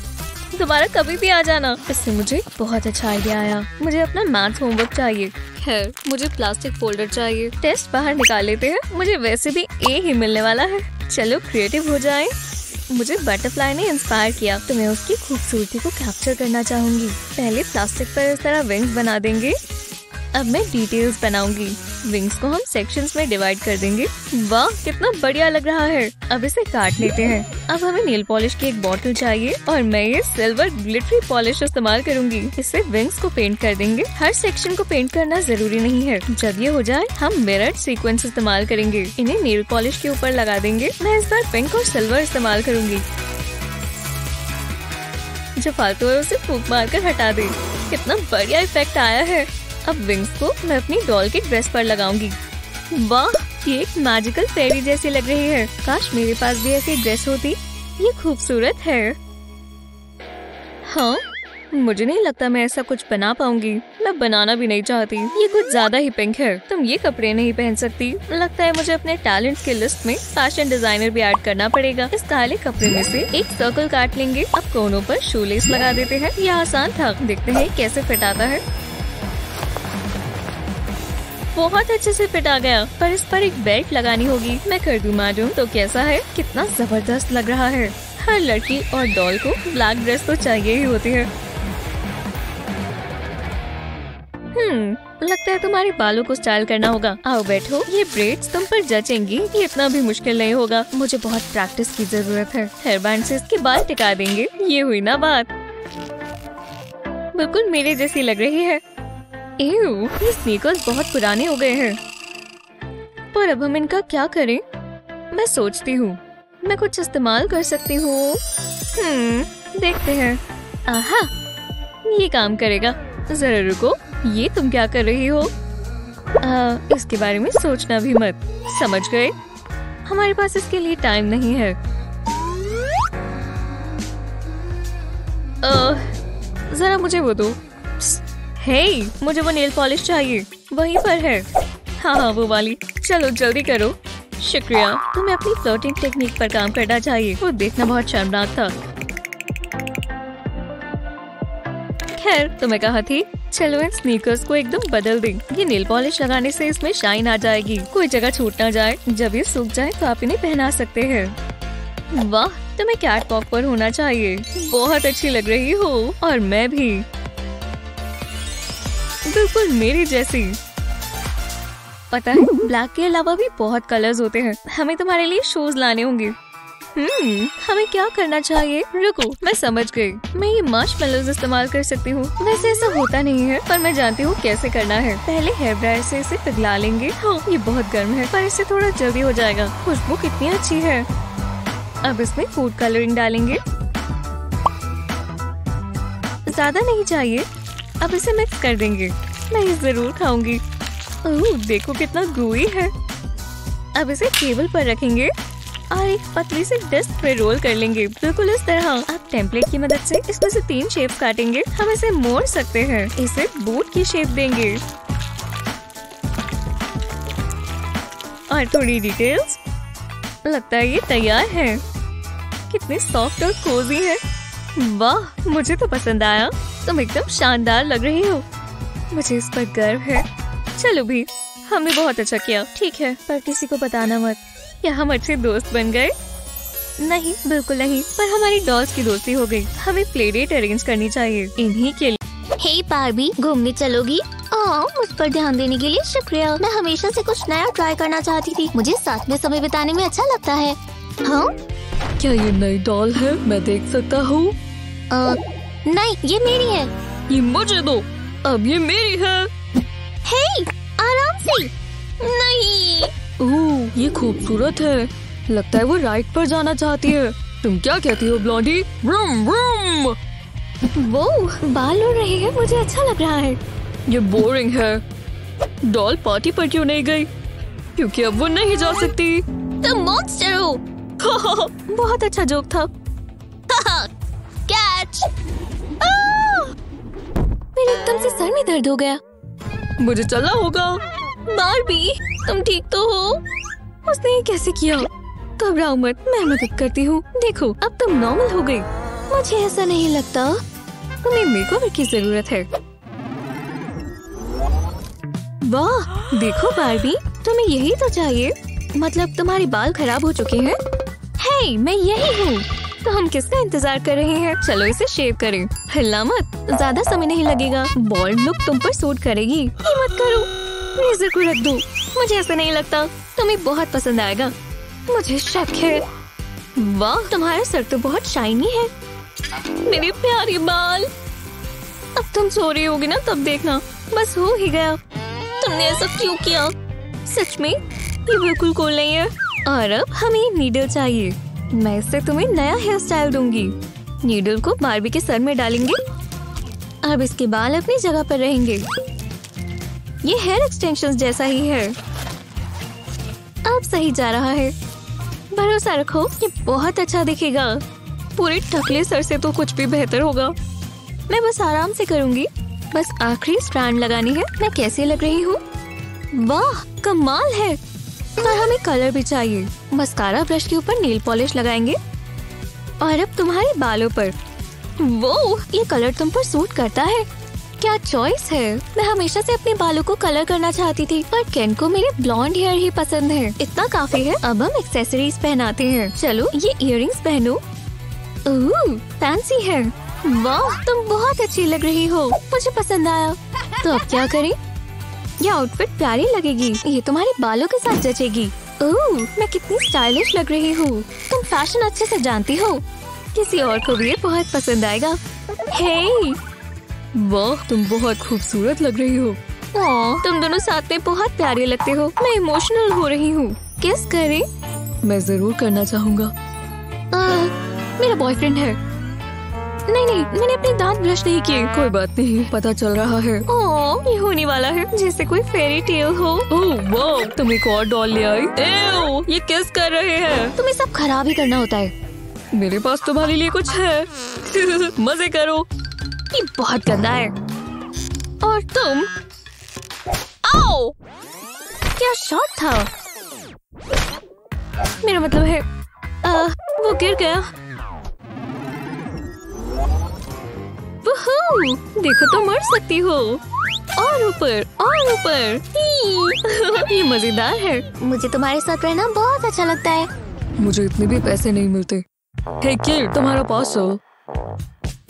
दोबारा कभी भी आ जाना। इससे मुझे बहुत अच्छा आइडिया आया। मुझे अपना मैथ होमवर्क चाहिए। खैर, मुझे प्लास्टिक फोल्डर चाहिए। टेस्ट बाहर निकाल लेते हैं। मुझे वैसे भी ए ही मिलने वाला है। चलो क्रिएटिव हो जाए। मुझे बटरफ्लाई ने इंस्पायर किया तो मैं उसकी खूबसूरती को कैप्चर करना चाहूँगी। पहले प्लास्टिक पर इस तरह विंग्स बना देंगे। अब मैं डिटेल्स बनाऊँगी। विंग्स को हम सेक्शंस में डिवाइड कर देंगे। वाह, कितना बढ़िया लग रहा है। अब इसे काट लेते हैं। अब हमें नील पॉलिश की एक बॉटल चाहिए और मैं ये सिल्वर ग्लिटरी पॉलिश इस्तेमाल करूँगी। इससे विंग्स को पेंट कर देंगे। हर सेक्शन को पेंट करना ज़रूरी नहीं है। जब ये हो जाए, हम मिरर सीक्वेंस इस्तेमाल करेंगे। इन्हें नील पॉलिश के ऊपर लगा देंगे। मैं इस बार पिंक और सिल्वर इस्तेमाल करूँगी। जो फालतू है, उसे फूक मार कर हटा दे। कितना बढ़िया इफ़ेक्ट आया है। अब विंग्स को मैं अपनी डॉल के ड्रेस पर लगाऊँगी। वाह, ये एक मैजिकल फेरी जैसी लग रही है। काश मेरे पास भी ऐसी ड्रेस होती। ये खूबसूरत है। हाँ मुझे नहीं लगता मैं ऐसा कुछ बना पाऊँगी। मैं बनाना भी नहीं चाहती। ये कुछ ज़्यादा ही पिंक है। तुम ये कपड़े नहीं पहन सकती। लगता है मुझे अपने टैलेंट के लिस्ट में फ़ैशन डिज़ाइनर भी ऐड करना पड़ेगा। इस काले कपड़े में से एक सर्कल काट लेंगे। अब कोनों पर शूलेस लगा देते हैं। यह आसान था। देखते हैं कैसे फिट आता है। बहुत अच्छे से फिट आ गया, पर इस पर एक बेल्ट लगानी होगी। मैं कर दूँ मैडम तो कैसा है? कितना ज़बरदस्त लग रहा है। हर लड़की और डॉल को ब्लैक ड्रेस तो चाहिए ही होती है। हम्म लगता है तुम्हारे बालों को स्टाइल करना होगा। आओ बैठो, ये ब्रेड्स तुम पर जचेंगी, ये इतना भी मुश्किल नहीं होगा। मुझे बहुत प्रैक्टिस की ज़रूरत है। हेयर बैंड से इसके बाल टिका देंगे। ये हुई ना बात। बिल्कुल मेरे जैसी लग रही है। एव, ये स्नीकर्स बहुत पुराने हो गए हैं। पर अब हम इनका क्या करें? मैं सोचती हूँ। मैं कुछ इस्तेमाल कर सकती हूँ। हम्म देखते हैं। आहा ये काम करेगा। जरा रुको ये तुम क्या कर रही हो? आ, इसके बारे में सोचना भी मत। समझ गए? हमारे पास इसके लिए टाइम नहीं है। आ, जरा मुझे वो दो। हे मुझे वो नेल पॉलिश चाहिए। वहीं पर है। हाँ हाँ वो वाली। चलो, जल्दी करो। शुक्रिया। तुम्हें अपनी फ्लोटिंग टेक्निक पर काम करना चाहिए। वो देखना बहुत शर्मनाक था। खैर, तुम्हें कहा थी, चलो इन स्नीकर्स को एकदम बदल दें। ये नेल पॉलिश लगाने से इसमें शाइन आ जाएगी। कोई जगह छूट ना जाए। जब ये सूख जाए तो आप इन्हें पहना सकते हैं। वाह, तुम्हें कैट वॉक पर होना चाहिए। बहुत अच्छी लग रही हो। और मैं भी। बिल्कुल मेरी जैसी। पता है ब्लैक के अलावा भी बहुत कलर्स होते हैं। हमें तुम्हारे लिए शूज़ लाने होंगे। हम्म हमें क्या करना चाहिए? रुको मैं समझ गई। मैं ये मार्श इस्तेमाल कर सकती हूँ। वैसे ऐसा होता नहीं है पर मैं जानती हूँ कैसे करना है। पहले हेयर ड्रायर से इसे पिघला लेंगे। हाँ ये बहुत गर्म है पर इससे थोड़ा जल्दी हो जाएगा। खुशबू कितनी अच्छी है। अब इसमें फ़ूड कलरिंग डालेंगे। ज़्यादा नहीं चाहिए। अब इसे मिक्स कर देंगे। मैं ये ज़रूर खाऊँगी। देखो कितना ग्रूई है। अब इसे टेबल पर रखेंगे और एक पतली से डिस्क पे रोल कर लेंगे। बिल्कुल इस तरह। आप टेम्पलेट की मदद से इसमें से तीन शेप काटेंगे। हम इसे मोड़ सकते हैं। इसे बूट की शेप देंगे। और थोड़ी डिटेल्स लगता है ये तैयार है। कितने सॉफ्ट और कोजी है। वाह मुझे तो पसंद आया। तुम एकदम शानदार लग रही हो। मुझे इस पर गर्व है। चलो भी हमने बहुत अच्छा किया। ठीक है पर किसी को बताना मत। क्या हम अच्छे दोस्त बन गए? नहीं बिल्कुल नहीं। पर हमारी डॉल्स की दोस्ती हो गई। हमें प्ले डेट अरेंज करनी चाहिए। इन्हीं के लिए। हे पार्बी घूमने चलोगी? हाँ मुझ पर ध्यान देने के लिए शुक्रिया। मैं हमेशा से कुछ नया ट्राई करना चाहती थी। मुझे साथ में समय बिताने में अच्छा लगता है। हाँ? क्या ये नई डॉल है? मैं देख सकता हूँ। नहीं ये मेरी है। ये मुझे दो। अब ये मेरी है। हे आराम से। नहीं। ओह ये खूबसूरत है। लगता है वो राइट पर जाना चाहती है। तुम क्या कहती हो ब्लॉन्डी? ब्रूम ब्रूम वो बाल उड़ रहे हैं मुझे अच्छा लग रहा है। ये बोरिंग है। डॉल पार्टी पर क्यों नहीं गई? क्योंकि अब वो नहीं जा सकती। तुम मॉन्स्टर हो। बहुत अच्छा जोक था। कैच मेरे एकदम से सर में दर्द हो गया। मुझे चलना होगा। बारबी तुम ठीक तो हो? उसने ये कैसे किया? घबराओ मत मैं मदद करती हूँ। देखो अब तुम नॉर्मल हो गई। मुझे ऐसा नहीं लगता। तुम्हें मेकओवर की ज़रूरत है। वाह देखो बारबी तुम्हें यही तो चाहिए। मतलब तुम्हारे बाल खराब हो चुके हैं? हे मैं यही हूँ। तो हम किसका इंतज़ार कर रहे हैं? चलो इसे शेव करें। हिलना मत। ज़्यादा समय नहीं लगेगा। बॉल्ड लुक तुम पर सूट करेगी। ये मत करो। रेजर को रख दो? मुझे ऐसा नहीं लगता। तुम्हें बहुत पसंद आएगा। मुझे शक है। वाह, तुम्हारा सर तो बहुत शाइनी है। मेरे प्यारे बाल। अब तुम सो रही होगी ना, तब देखना। बस हो ही गया। तुमने ऐसा क्यों किया? सच में? ये बिल्कुल कूल नहीं है। और अब हमें नीडल चाहिए। मैं इससे तुम्हें नया हेयर स्टाइल दूँगी। नीडल को बारबी के सर में डालेंगे। अब इसके बाल अपनी जगह पर रहेंगे। ये हेयर एक्सटेंशन जैसा ही है। अब सही जा रहा है। भरोसा रखो, ये बहुत अच्छा दिखेगा। पूरे टकले सर से तो कुछ भी बेहतर होगा। मैं बस आराम से करूँगी। बस आखिरी स्ट्रैंड लगानी है। मैं कैसे लग रही हूँ? वाह, कमाल है! पर हमें कलर भी चाहिए। मस्कारा ब्रश के ऊपर नील पॉलिश लगाएँगे। और अब तुम्हारे बालों पर। वो ये कलर तुम पर सूट करता है। क्या चॉइस है? मैं हमेशा से अपने बालों को कलर करना चाहती थी, पर केन को मेरे ब्लॉन्ड हेयर ही पसंद है। इतना काफ़ी है, अब हम एक्सेसरीज पहनाते हैं। चलो, ये इयर पहनो। फैंसी है। वाह, तुम बहुत अच्छी लग रही हो। मुझे पसंद आया। तो अब क्या करें? ये आउटफिट प्यारी लगेगी। ये तुम्हारे बालों के साथ जचेगी। ओह मैं कितनी स्टाइलिश लग रही हूँ। तुम फ़ैशन अच्छे से जानती हो। किसी और को भी ये बहुत पसंद आएगा। हे वाह तुम बहुत खूबसूरत लग रही हो। ओ, तुम दोनों साथ में बहुत प्यारे लगते हो। मैं इमोशनल हो रही हूँ। किस करे। मैं ज़रूर करना चाहूँगा। मेरा बॉयफ्रेंड है। नहीं नहीं मैंने अपने दांत ब्रश नहीं किए। कोई बात नहीं पता चल रहा है। ओह ये होने वाला है जैसे कोई फेरी टेल हो। ओह वाह तुम एक और डॉल ले आई। एओ, ये किस कर रहे हैं? तुम्हें सब खराब ही करना होता है। मेरे पास तुम्हारे लिए कुछ है। मज़े करो। ये बहुत गंदा है। और तुम? आओ क्या शॉट था? मेरा मतलब है आ, वो गिर गया। देखो तो मर सकती हो। और ऊपर और ऊपर। ये मज़ेदार है। मुझे तुम्हारे साथ रहना बहुत अच्छा लगता है। मुझे इतने भी पैसे नहीं मिलते। हे किड तुम्हारा पास हो।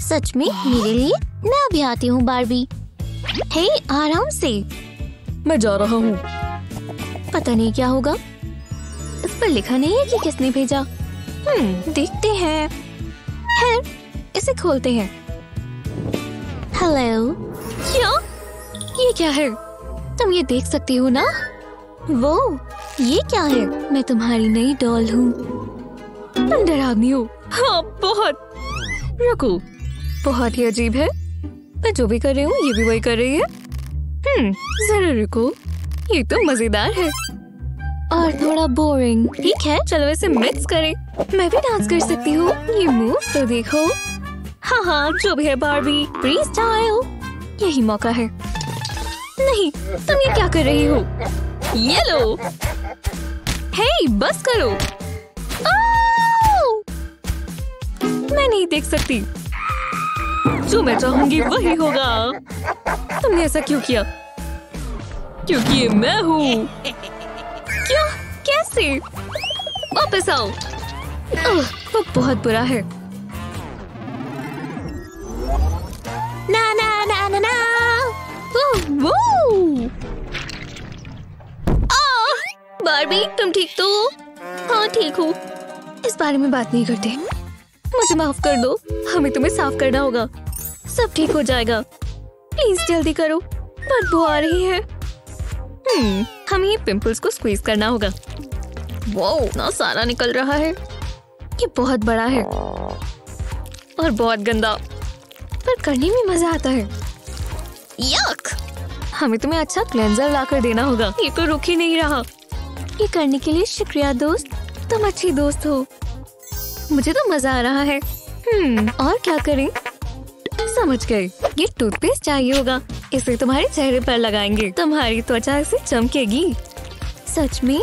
सच में मेरे लिए मैं अभी आती हूँ बारबी। हे आराम से। मैं जा रहा हूँ। पता नहीं क्या होगा। इस पर लिखा नहीं है कि किसने भेजा। हम्म देखते हैं। है इसे खोलते हैं। हेलो क्या? ये क्या है? तुम ये देख सकती हो ना? वो, ये क्या है? मैं तुम्हारी नई डॉल हूँ। तुम डरावनी हो। हाँ बहुत। रुको बहुत ही अजीब है। मैं जो भी कर रही हूँ, ये भी वही कर रही है। हम्म जरा रुको ये तो मज़ेदार है। और थोड़ा बोरिंग ठीक है? चलो इसे मिक्स करें। मैं भी डांस कर सकती हूँ। ये मूव तो देखो। हाँ हाँ जो भी है बारबी फ्री स्टाइल यही मौका है। नहीं, तुम ये क्या कर रही हो? ये लो। हे बस करो। मैं नहीं देख सकती। जो मैं चाहूँगी वही होगा। तुमने ऐसा क्यों किया? क्योंकि ये मैं हूँ। क्या? कैसे? वापस आओ। वो बहुत बुरा है। तुम ठीक तो? हो? ठीक हूँ। इस बारे में बात नहीं करते। मुझे माफ़ कर दो। हमें तुम्हें साफ़ करना होगा। सब ठीक हो जाएगा। प्लीज़ जल्दी करो। बदबू आ रही है। हम्म हमें ये पिंपल्स को स्क्वीज करना होगा। वो ना सारा निकल रहा है। ये बहुत बड़ा है। और बहुत गंदा। पर करने में मज़ा आता है। यक हमें तुम्हें अच्छा क्लेंजर लाकर देना होगा। ये तो रुक ही नहीं रहा। ये करने के लिए शुक्रिया दोस्त। तुम अच्छी दोस्त हो। मुझे तो मज़ा आ रहा है। हम्म और क्या करें? समझ गए ये टूथपेस्ट चाहिए होगा। इसे तुम्हारे चेहरे पर लगाएँगे। तुम्हारी त्वचा से चमकेगी। सच में,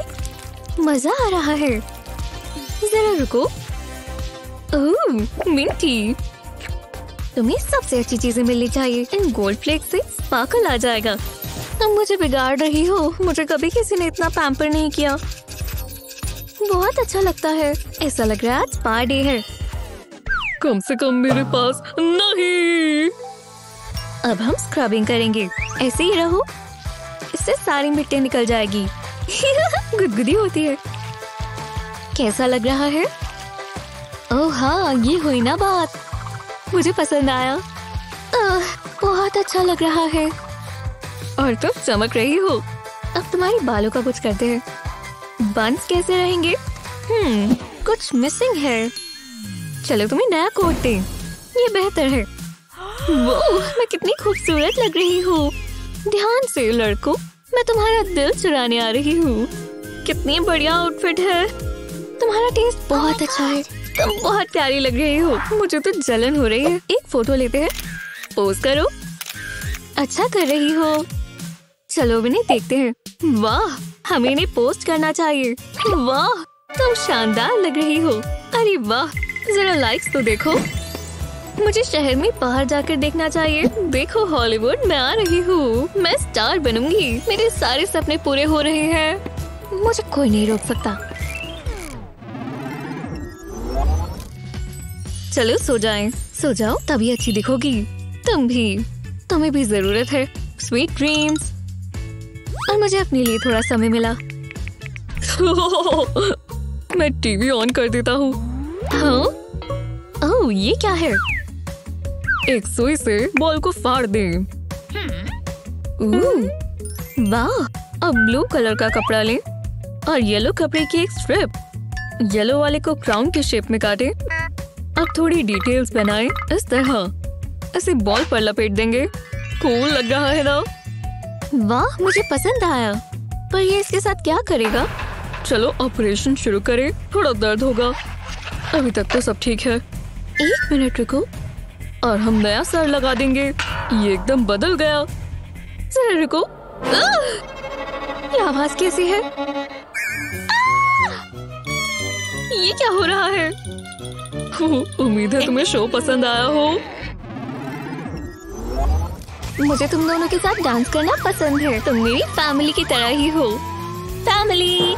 मज़ा आ रहा है। जरा रुको। मिंटी। तुम्हें सबसे अच्छी चीज़ें मिलनी चाहिए। इन गोल्ड फ्लेक से स्पार्कल आ जाएगा। तुम मुझे बिगाड़ रही हो। मुझे कभी किसी ने इतना पैम्पर नहीं किया। बहुत अच्छा लगता है। ऐसा लग रहा है आज डे है। कम से कम मेरे पास नहीं। अब हम स्क्रबिंग करेंगे। ऐसे ही रहो। इससे सारी मिट्टी निकल जाएगी। गुदगुदी होती है। कैसा लग रहा है? ओह हाँ ये हुई ना बात। मुझे पसंद आया। आह, बहुत अच्छा लग रहा है। और तुम चमक रही हो। अब तुम्हारे बालों का कुछ करते हैं। बंस कैसे रहेंगे? हम्म कुछ मिसिंग है। चलो तुम्हें नया कोट दें। ये बेहतर है। वो मैं कितनी खूबसूरत लग रही हूँ। ध्यान से, लड़कों, मैं तुम्हारा दिल चुराने आ रही हूँ। कितनी बढ़िया आउटफिट है। तुम्हारा टेस्ट बहुत अच्छा है। तुम बहुत प्यारी लग रही हो। मुझे तो जलन हो रही है। एक फ़ोटो लेते हैं। पोज करो। अच्छा कर रही हो। चलो नहीं देखते हैं। वाह, हमें इन्हें पोस्ट करना चाहिए। वाह, तुम शानदार लग रही हो। अरे वाह, जरा लाइक्स तो देखो। मुझे शहर में बाहर जाकर देखना चाहिए। देखो हॉलीवुड, मैं आ रही हूँ। मैं स्टार बनूँगी। मेरे सारे सपने पूरे हो रहे हैं। मुझे कोई नहीं रोक सकता। चलो सो जाएँ। सो जाओ, तभी अच्छी दिखोगी। तुम भी। तुम्हें भी ज़रूरत है। स्वीट ड्रीम्स और मुझे अपने लिए थोड़ा समय मिला। मैं टीवी ऑन कर देता हूँ। हाँ? ओह ये क्या है? एक सुई से बॉल को फाड़ दे। वाह अब ब्लू कलर का कपड़ा लें और येलो कपड़े की एक स्ट्रिप येलो वाले को क्राउन के शेप में काटे। अब थोड़ी डिटेल्स बनाए। इस तरह। इसे बॉल पर लपेट देंगे। कूल लग रहा है ना? वाह मुझे पसंद आया। पर ये इसके साथ क्या करेगा? चलो ऑपरेशन शुरू करें। थोड़ा दर्द होगा। अभी तक तो सब ठीक है। एक मिनट रुको। और हम नया सर लगा देंगे। ये एकदम बदल गया। जरा रुको! ये आवाज़ कैसी है? ये क्या हो रहा है? उम्मीद है तुम्हें शो पसंद आया हो। मुझे तुम दोनों के साथ डांस करना पसंद है। तुम मेरी फैमिली की तरह ही हो। फैमिली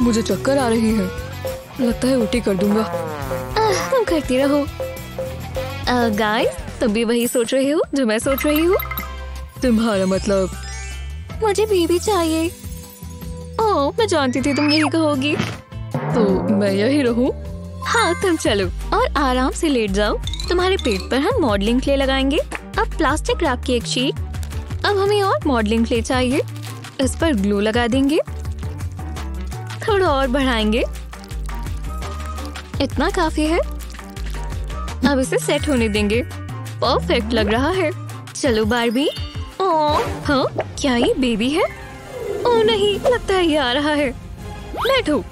मुझे चक्कर आ रही है। लगता है उल्टी कर दूँगा। आह, तुम करती रहो। गाइस तुम भी वही सोच रहे हो जो मैं सोच रही हूँ? तुम्हारा मतलब। मुझे बेबी चाहिए। ओह मैं जानती थी तुम यही कहोगी। तो मैं यही रहूँ? हाँ तुम चलो। और आराम से लेट जाओ। तुम्हारे पेट पर हम मॉडलिंग क्ले लगाएँगे। अब प्लास्टिक रैप की एक शीट। अब हमें और मॉडलिंग क्ले चाहिए। इस पर ग्लू लगा देंगे। थोड़ा और बढ़ाएँगे। इतना काफ़ी है। अब इसे सेट होने देंगे। परफेक्ट लग रहा है। चलो बारबी हाँ क्या ये बेबी है? ओ नहीं, लगता है ये आ रहा है। बैठो।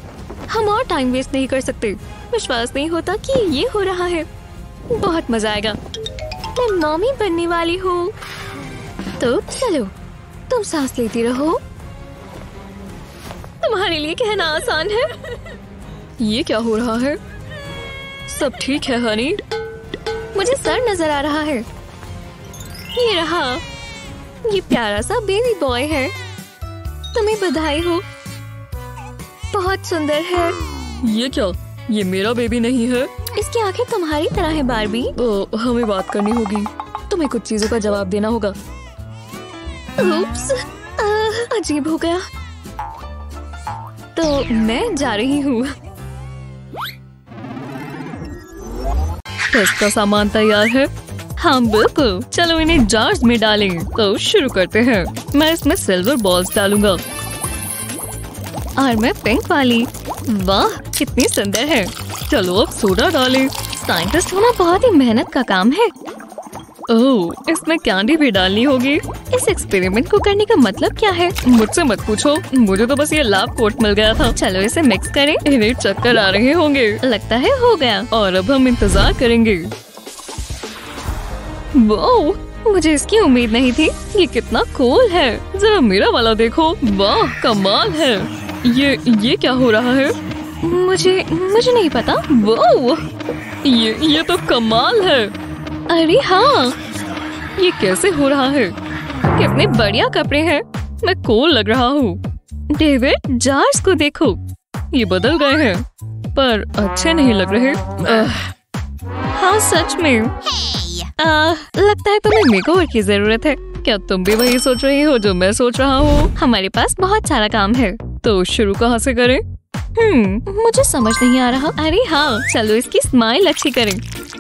हम और टाइम वेस्ट नहीं कर सकते। विश्वास नहीं होता कि ये हो रहा है। बहुत मज़ा आएगा। मैं मॉमी बनने वाली हूँ। तो चलो, तुम सांस लेती रहो। तुम्हारे लिए कहना आसान है। ये क्या हो रहा है? सब ठीक है हनी मुझे सर नज़र आ रहा है। ये रहा। ये प्यारा सा बेबी बॉय है। तुम्हें बधाई हो। बहुत सुंदर है। ये क्या? ये मेरा बेबी नहीं है? इसकी आँखें तुम्हारी तरह है बारबी। हमें बात करनी होगी। तुम्हें कुछ चीज़ों का जवाब देना होगा। उप्स, अजीब हो गया। तो मैं जा रही हूँ। टेस्ट का सामान तैयार है। हाँ बिल्कुल। चलो इन्हें जार्ज में डालें तो शुरू करते हैं। मैं इसमें सिल्वर बॉल्स डालूँगा। और मैं पिंक वाली। वाह, कितनी सुंदर है। चलो अब सोडा डालें। साइंटिस्ट होना बहुत ही मेहनत का काम है। ओह, इसमें कैंडी भी डालनी होगी। इस एक्सपेरिमेंट को करने का मतलब क्या है? मुझसे मत पूछो। मुझे तो बस ये लैब कोट मिल गया था। चलो इसे मिक्स करें। इन्हें चक्कर आ रहे होंगे। लगता है हो गया। और अब हम इंतज़ार करेंगे। वो मुझे इसकी उम्मीद नहीं थी। ये कितना कूल है। जरा मेरा वाला देखो। वाह, कमाल है। ये ये क्या हो रहा है? मुझे मुझे नहीं पता। वो ये ये तो कमाल है। अरे हाँ। ये कैसे हो रहा है? कितने बढ़िया कपड़े हैं। मैं कोल लग रहा हूँ। डेविड जार्स को देखो। ये बदल गए हैं। पर अच्छे नहीं लग रहे। हाँ सच में। आ, लगता है तुम्हें मेकओवर की ज़रूरत है। क्या तुम भी वही सोच रही हो जो मैं सोच रहा हूँ? हमारे पास बहुत सारा काम है। तो शुरू कहाँ से करें? हम्म। मुझे समझ नहीं आ रहा। अरे हाँ चलो इसकी स्माइल अच्छी करें।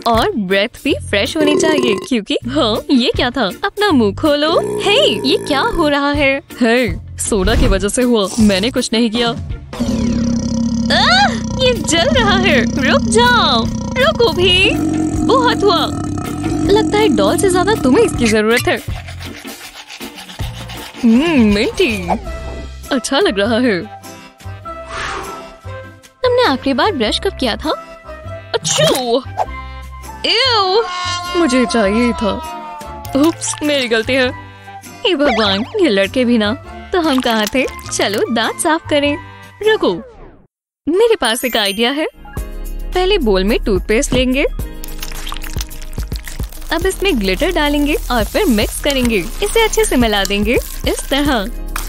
और ब्रेथ भी फ्रेश होनी चाहिए क्योंकि हाँ ये क्या था? अपना मुँह खोलो। हे ये क्या हो रहा है? है सोडा की वजह से हुआ। मैंने कुछ नहीं किया। आ, ये जल रहा है। रुक जाओ। रुको भी। बहुत हुआ। लगता है डॉल से ज़्यादा तुम्हें इसकी ज़रूरत है। हम्म मिंटी अच्छा लग रहा है। तुमने आखिरी बार ब्रश कब किया था? अच्छू। मुझे चाहिए था। उप्स, मेरी गलती है। हे भगवान, ये लड़के भी ना। तो हम कहा थे? चलो, दांत साफ़ करें। रुको मेरे पास एक आइडिया है। पहले बोल में टूथपेस्ट लेंगे। अब इसमें ग्लिटर डालेंगे और फिर मिक्स करेंगे। इसे अच्छे से मिला देंगे। इस तरह।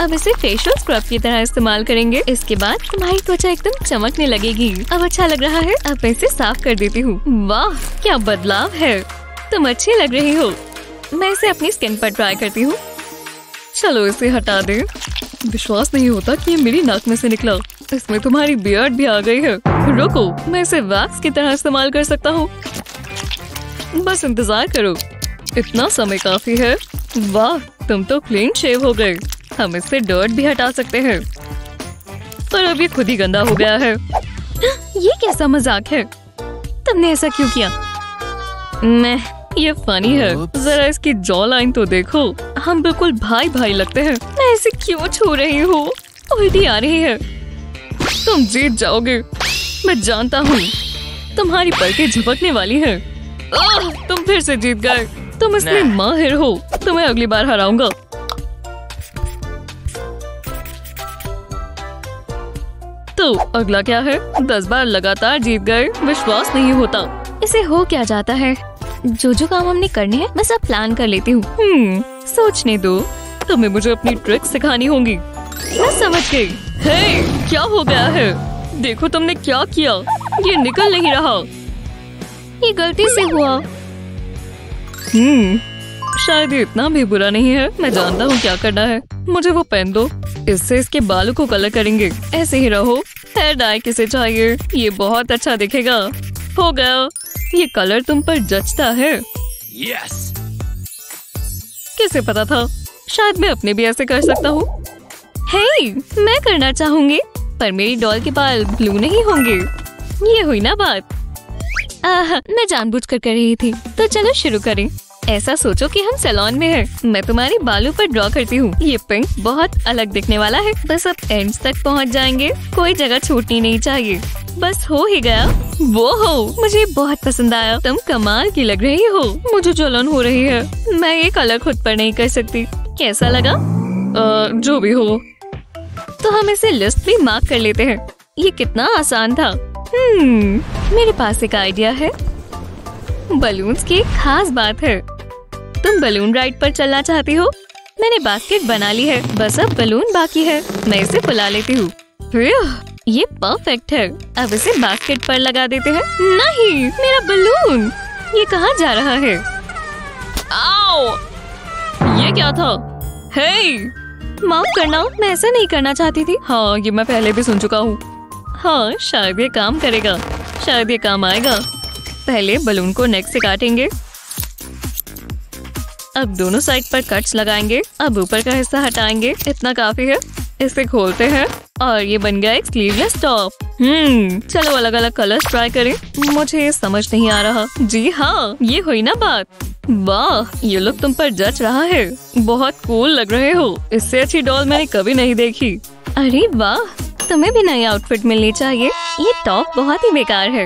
अब इसे फेशियल स्क्रब की तरह इस्तेमाल करेंगे। इसके बाद तुम्हारी त्वचा एकदम चमकने लगेगी। अब अच्छा लग रहा है। अब मैं इसे साफ़ कर देती हूँ। वाह! क्या बदलाव है। तुम अच्छी लग रही हो। मैं इसे अपनी स्किन पर ट्राई करती हूँ। चलो इसे हटा दे। विश्वास नहीं होता कि ये मेरी नाक में से निकला। इसमें तुम्हारी बियर्ड भी आ गई है। रुको। मैं इसे वैक्स की तरह इस्तेमाल कर सकता हूँ। बस इंतज़ार करो। इतना समय काफ़ी है। वाह तुम तो क्लीन शेव हो गए। हम इससे डर्ट भी हटा सकते हैं। पर अब ये खुद ही गंदा हो गया है। ये कैसा मज़ाक है? तुमने ऐसा क्यों किया? मैं ये फनी है। जरा इसकी जॉ लाइन तो देखो। हम बिल्कुल भाई भाई लगते हैं। मैं इसे क्यों छू रही हूँ? उल्टी आ रही है। तुम जीत जाओगे। मैं जानता हूँ। तुम्हारी पलकें झपकने वाली हैं। आह, तुम फिर से जीत गए। तुम इसमें माहिर हो। तुम्हें अगली बार हराऊँगा। तो अगला क्या है? दस बार लगातार जीत गए विश्वास नहीं होता। इसे हो क्या जाता है? जो जो काम हमने करने हैं मैं सब प्लान कर लेती हूँ। हम्म सोचने दो। तुम्हें मुझे अपनी ट्रिक सिखानी होंगी। मैं समझ गई। हे, क्या हो गया है? देखो तुमने क्या किया। ये निकल नहीं रहा। ये गलती से हुआ। हम्म। शायद इतना भी बुरा नहीं है मैं जानता हूँ क्या करना है। मुझे वो पेन दो इससे इसके बालों को कलर करेंगे। ऐसे ही रहो हेयर डाई किसे चाहिए ये बहुत अच्छा दिखेगा। हो गया। ये कलर तुम पर जचता है। Yes! किसे पता था? शायद मैं अपने भी ऐसे कर सकता हूँ। हे मैं करना चाहूँगी पर मेरी डॉल के बाल ब्लू नहीं होंगे। ये हुई ना बात। आह, मैं जानबूझकर कर रही थी। तो चलो शुरू करें। ऐसा सोचो कि हम सैलून में हैं। मैं तुम्हारी बालों पर ड्रॉ करती हूँ। ये पिंक बहुत अलग दिखने वाला है। बस अब एंड तक पहुँच जाएँगे। कोई जगह छूटनी नहीं चाहिए। बस हो ही गया। वो हो। मुझे बहुत पसंद आया। तुम कमाल की लग रही हो। मुझे जलन हो रही है। मैं ये कलर खुद पर नहीं कर सकती। कैसा लगा? आ, जो भी हो। तो हम इसे लिस्ट भी मार्क कर लेते हैं। ये कितना आसान था। हम्म मेरे पास एक आइडिया है। बलून्स की एक खास बात है। तुम बलून राइड पर चलना चाहती हो? मैंने बास्केट बना ली है। बस अब बलून बाकी है। मैं इसे फुला लेती हूँ। ये परफेक्ट है। अब इसे बास्केट पर लगा देते हैं। नहीं, मेरा बलून! ये कहाँ जा रहा है? आओ! ये क्या था? हे माफ़ करना। मैं ऐसा नहीं करना चाहती थी। हाँ ये मैं पहले भी सुन चुका हूँ। हाँ शायद ये काम करेगा। शायद ये काम आएगा। पहले बलून को नेक से काटेंगे। अब दोनों साइड पर कट्स लगाएँगे। अब ऊपर का हिस्सा हटाएँगे। इतना काफ़ी है। इसे खोलते हैं। और ये बन गया एक स्लीवलेस टॉप हम्म चलो अलग अलग कलर्स ट्राई करें। मुझे ये समझ नहीं आ रहा। जी हाँ ये हुई ना बात। वाह, ये लुक तुम पर जच रहा है। बहुत कूल लग रहे हो। इससे अच्छी डॉल मैंने कभी नहीं देखी। अरे वाह तुम्हें भी नई आउटफिट मिलनी चाहिए। ये टॉप बहुत ही बेकार है।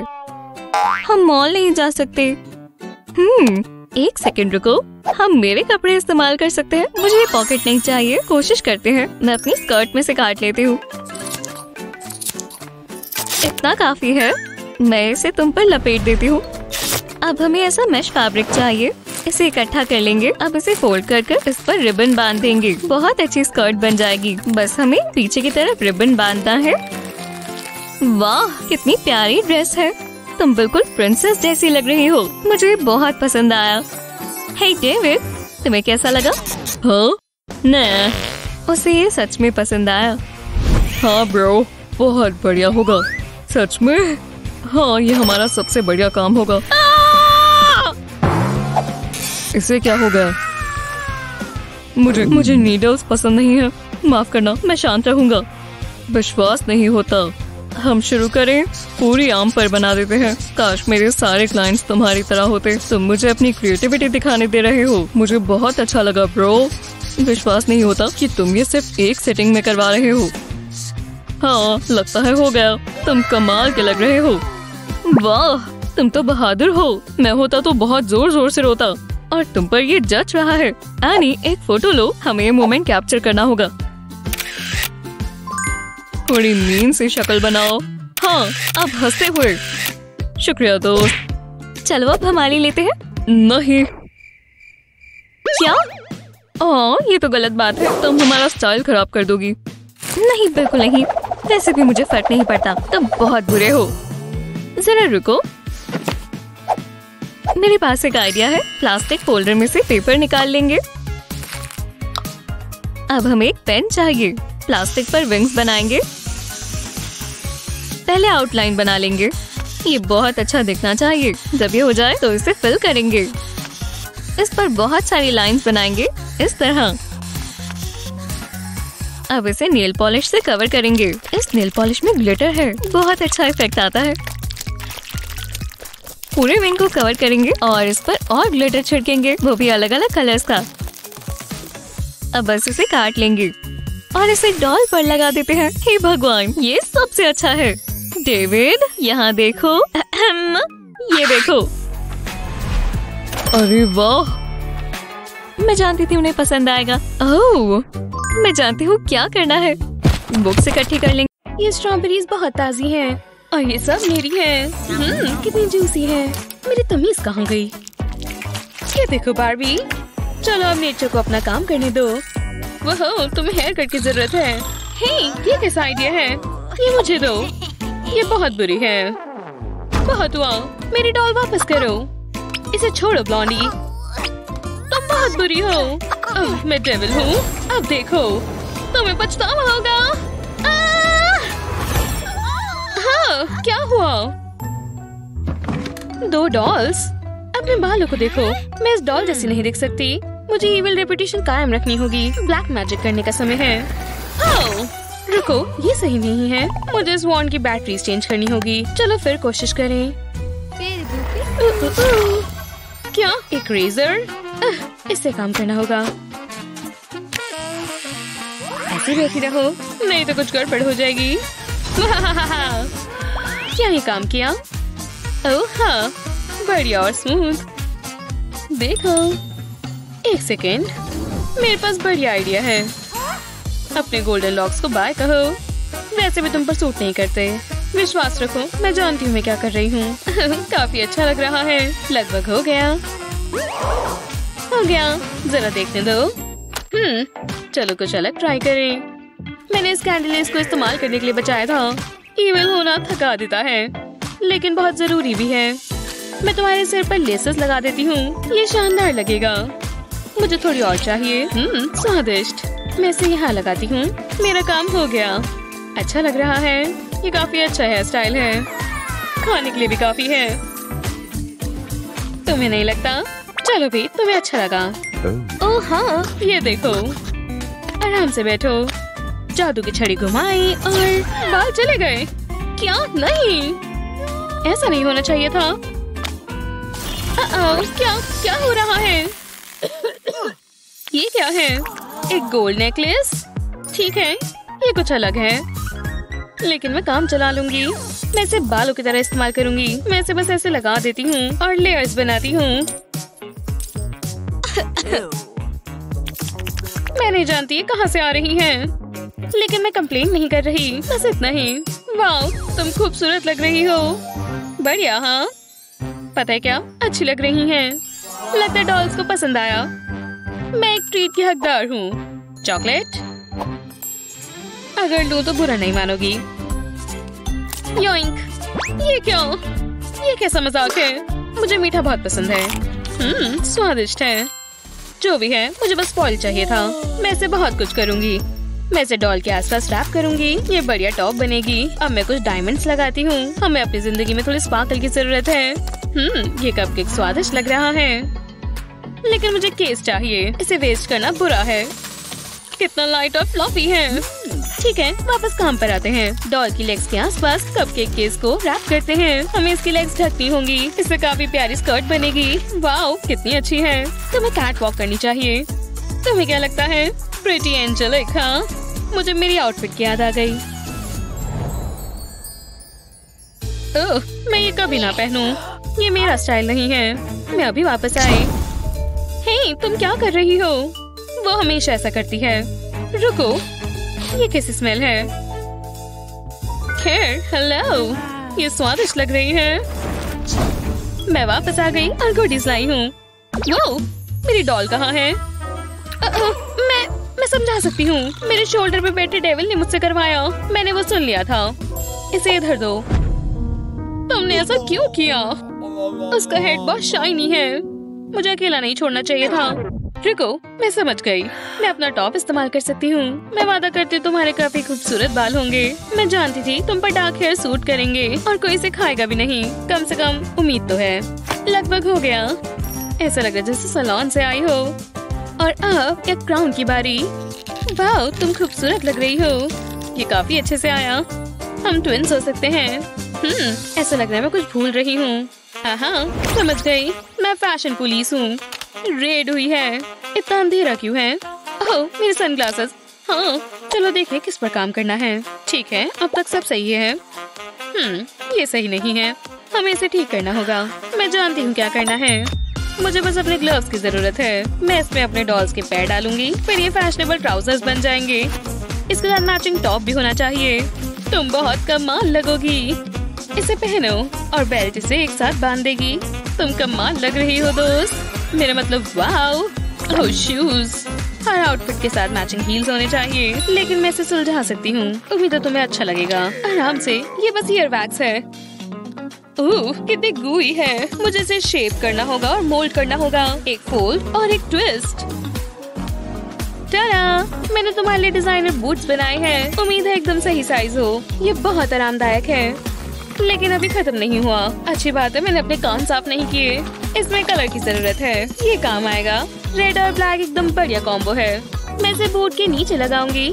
हम मॉल नहीं जा सकते। हम्म एक सेकंड रुको। हम मेरे कपड़े इस्तेमाल कर सकते हैं। मुझे ये पॉकेट नहीं चाहिए। कोशिश करते हैं। मैं अपनी स्कर्ट में से काट लेती हूँ। इतना काफ़ी है। मैं इसे तुम पर लपेट देती हूँ। अब हमें ऐसा मैश फैब्रिक चाहिए। इसे इकट्ठा कर लेंगे। अब इसे फोल्ड कर कर इस पर रिबन बाँध देंगे। बहुत अच्छी स्कर्ट बन जाएगी। बस हमें पीछे की तरफ़ रिबन बांधना है। वाह कितनी प्यारी ड्रेस है। तुम बिल्कुल प्रिंसेस जैसी लग रही हो। मुझे बहुत पसंद आया। हे डेविड तुम्हें कैसा लगा? हाँ न उसे ये सच में पसंद आया। हाँ ब्रो बहुत बढ़िया होगा। सच में? हाँ ये हमारा सबसे बढ़िया काम होगा। इसे क्या हो गया? मुझे मुझे नीडल्स पसंद नहीं है। माफ़ करना मैं शांत रहूँगा। विश्वास नहीं होता। हम शुरू करें पूरी आम पर बना देते हैं। काश मेरे सारे क्लाइंट्स तुम्हारी तरह होते। तुम मुझे अपनी क्रिएटिविटी दिखाने दे रहे हो। मुझे बहुत अच्छा लगा ब्रो विश्वास नहीं होता कि तुम ये सिर्फ़ एक सेटिंग में करवा रहे हो। हाँ लगता है हो गया। तुम कमाल के लग रहे हो। वाह तुम तो बहादुर हो। मैं होता तो बहुत ज़ोर ज़ोर से रोता। और तुम पर ये जच रहा है। एनी एक फ़ोटो लो। हमें ये मोमेंट कैप्चर करना होगा। थोड़ी मीन सी शक्ल बनाओ। हाँ अब हँसते हुए। शुक्रिया दोस्त। चलो अब हमारी लेते हैं। नहीं। क्या? ओ, ये तो गलत बात है। तुम हमारा स्टाइल खराब कर दोगी। नहीं बिल्कुल नहीं। वैसे भी मुझे फ़र्क नहीं पड़ता। तुम बहुत बुरे हो। जरा रुको। मेरे पास एक आइडिया है। प्लास्टिक फोल्डर में से पेपर निकाल लेंगे। अब हमें एक पेन चाहिए। प्लास्टिक पर विंग्स बनाएँगे। पहले आउटलाइन बना लेंगे। ये बहुत अच्छा दिखना चाहिए। जब ये हो जाए तो इसे फिल करेंगे। इस पर बहुत सारी लाइंस बनाएँगे। इस तरह। अब इसे नेल पॉलिश से कवर करेंगे। इस नेल पॉलिश में ग्लिटर है। बहुत अच्छा इफ़ेक्ट आता है। पूरे विंग को कवर करेंगे और इस पर और ग्लिटर छिड़केंगे। वो भी अलग अलग कलर्स का। अब बस इसे काट लेंगे। और इसे डॉल पर लगा देते हैं। हे भगवान, ये सबसे अच्छा है। डेविड यहाँ देखो। ये देखो। अरे वाह। मैं जानती थी उन्हें पसंद आएगा। ओह, मैं जानती हूँ क्या करना है। बुक्स इकट्ठी कर लेंगे। ये स्ट्रॉबेरीज बहुत ताजी हैं। और ये सब मेरी है। हम्म, कितनी जूसी है। मेरी तमीज कहाँ गई? ये देखो बारबी चलो अब नेचर को अपना काम करने दो। वह तुम्हें हेयर कट की ज़रूरत है। हे, ये कैसा आइडिया है? ये मुझे दो। ये बहुत बुरी है। बहुत हुआ मेरी डॉल वापस करो। इसे छोड़ो ब्लॉन्डी तुम बहुत बुरी हो। ओह, मैं डेविल हूँ। अब देखो तुम्हें पछतावा होगा। हाँ क्या हुआ? दो डॉल्स अपने बालों को देखो। मैं इस डॉल जैसी नहीं दिख सकती। मुझे इविल रेपुटेशन कायम रखनी होगी। ब्लैक मैजिक करने का समय है। ओह, रुको ये सही नहीं है। मुझे इस वॉन्ड की बैटरी चेंज करनी होगी। चलो फिर कोशिश करें। क्या? एक रेजर इससे काम करना होगा। ऐसे बैठी रहो। नहीं तो कुछ गड़बड़ हो जाएगी। क्या ही काम किया। ओह हाँ बढ़िया और स्मूथ देखो, एक सेकेंड मेरे पास बढ़िया आइडिया है। अपने गोल्डन लॉक्स को बाय कहो। वैसे भी तुम पर सूट नहीं करते। विश्वास रखो, मैं जानती हूँ मैं क्या कर रही हूँ। काफ़ी अच्छा लग रहा है। लगभग हो गया। हो गया। जरा देखने दो। हम्म चलो कुछ अलग ट्राई करें। मैंने इस कैंडल को इस्तेमाल करने के लिए बचाया था। ईमेल होना थका देता है लेकिन बहुत ज़रूरी भी है। मैं तुम्हारे सिर पर लेसेस लगा देती हूँ ये शानदार लगेगा। मुझे थोड़ी और चाहिए। हम्म। स्वादिष्ट। मैं इसे यहाँ लगाती हूँ। मेरा काम हो गया। अच्छा लग रहा है। ये काफ़ी अच्छा हेयर स्टाइल है। खाने के लिए भी काफ़ी है। तुम्हें नहीं लगता? चलो भी तुम्हें अच्छा लगा। ओह हाँ ये देखो। आराम से बैठो। जादू की छड़ी घुमाई और बाल चले गए। क्या? नहीं। ऐसा नहीं होना चाहिए था। क्या क्या हो रहा है? ये क्या है? एक गोल्ड नेकलेस? ठीक है, ये कुछ अलग है। लेकिन मैं काम चला लूँगी। मैं इसे बालों की तरह इस्तेमाल करूँगी। मैं इसे बस ऐसे लगा देती हूँ और लेयर्स बनाती हूँ। मैं नहीं जानती कहाँ से आ रही हैं। लेकिन मैं कंप्लेन नहीं कर रही। बस इतना ही। वाह तुम खूबसूरत लग रही हो। बढ़िया हाँ। पता है क्या? अच्छी लग रही हैं। लगता है डॉल्स को पसंद आया। मैं एक ट्रीट की हकदार हूँ। चॉकलेट अगर लू तो बुरा नहीं मानोगी। योइंक ये क्यों? ये कैसा मज़ाक है? मुझे मीठा बहुत पसंद है। हम्म स्वादिष्ट है। जो भी है, मुझे बस फॉल चाहिए था। मैं इसे बहुत कुछ करूँगी। मैं इसे डॉल के आसपास रैप करूँगी। ये बढ़िया टॉप बनेगी। अब मैं कुछ डायमंड्स लगाती हूँ। हमें अपनी ज़िंदगी में थोड़ी स्पार्कल की ज़रूरत है। हम्म ये कपकेक स्वादिष्ट लग रहा है। लेकिन मुझे केस चाहिए। इसे वेस्ट करना बुरा है। कितना लाइट और फ्लॉपी है। ठीक है, वापस काम पर आते हैं। डॉल की लेग्स के आसपास कपकेक केस को रैप करते हैं। हमें इसकी लेग्स ढकनी होंगी। इससे काफ़ी प्यारी स्कर्ट बनेगी। वाओ कितनी अच्छी है। तुम्हें कैट वॉक करनी चाहिए। तुम्हें क्या लगता है? प्रिटी एंजलिक हाँ मुझे मेरी आउटफिट की याद आ गई। ओह, मैं ये कभी ना पहनूं। ये मेरा स्टाइल नहीं है। मैं अभी वापस आई। हे तुम क्या कर रही हो? वो हमेशा ऐसा करती है। रुको, ये कैसी स्मेल है? खैर हेलो ये स्वादिष्ट लग रही है। मैं वापस आ गई और गोडीज लाई हूँ। वो मेरी डॉल कहाँ है? मैं समझा सकती हूँ। मेरे शोल्डर पे बैठे डेविल ने मुझसे करवाया। मैंने वो सुन लिया था। इसे इधर दो। तुमने ऐसा क्यों किया? उसका हेड बहुत शाइनी है। मुझे अकेला नहीं छोड़ना चाहिए था। रुको, मैं समझ गई। मैं अपना टॉप इस्तेमाल कर सकती हूँ। मैं वादा करती हूँ तुम्हारे काफ़ी खूबसूरत बाल होंगे। मैं जानती थी तुम पर डार्क हेयर सूट करेंगे और कोई इसे खाएगा भी नहीं। कम से कम उम्मीद तो है। लगभग हो गया। ऐसा लग रहा जैसे सलोन से आई हो। और अब एक क्राउन की बारी? वाह तुम खूबसूरत लग रही हो। ये काफ़ी अच्छे से आया। हम ट्विंस हो सकते हैं। हम्म ऐसा लग रहा है मैं कुछ भूल रही हूँ। हाँ समझ गई। मैं फ़ैशन पुलिस हूँ। रेड हुई है। इतना अंधेरा क्यों है? ओह, मेरे सनग्लासेस हाँ चलो देखें किस पर काम करना है। ठीक है, अब तक सब सही है। हम्म ये सही नहीं है। हमें इसे ठीक करना होगा। मैं जानती हूँ क्या करना है। मुझे बस अपने ग्लव्स की ज़रूरत है। मैं इसमें अपने डॉल्स के पैर डालूँगी, फिर ये फैशनेबल ट्राउजर्स बन जाएँगे। इसके साथ मैचिंग टॉप भी होना चाहिए। तुम बहुत कमाल लगोगी। इसे पहनो और बेल्ट इसे एक साथ बाँध देगी। तुम कमाल लग रही हो दोस्त। मेरा मतलब वाओ शूज़ हर आउटफिट के साथ मैचिंग हील्स होने चाहिए। लेकिन मैं इसे सुलझा सकती हूँ। उम्मीद है तुम्हें अच्छा लगेगा। आराम से, ये बस ईयर है। ओह कितनी गुई है। मुझे इसे शेप करना होगा और मोल्ड करना होगा। एक फोल्ड और एक ट्विस्ट टारा मैंने तुम्हारे लिए डिज़ाइनर बूट्स बनाए हैं। उम्मीद है एकदम सही साइज़ हो। ये बहुत आरामदायक है। लेकिन अभी खत्म नहीं हुआ। अच्छी बात है, मैंने अपने कान साफ़ नहीं किए। इसमें कलर की ज़रूरत है। ये काम आएगा। रेड और ब्लैक एकदम बढ़िया कॉम्बो है। मैं इसे बूट के नीचे लगाऊँगी।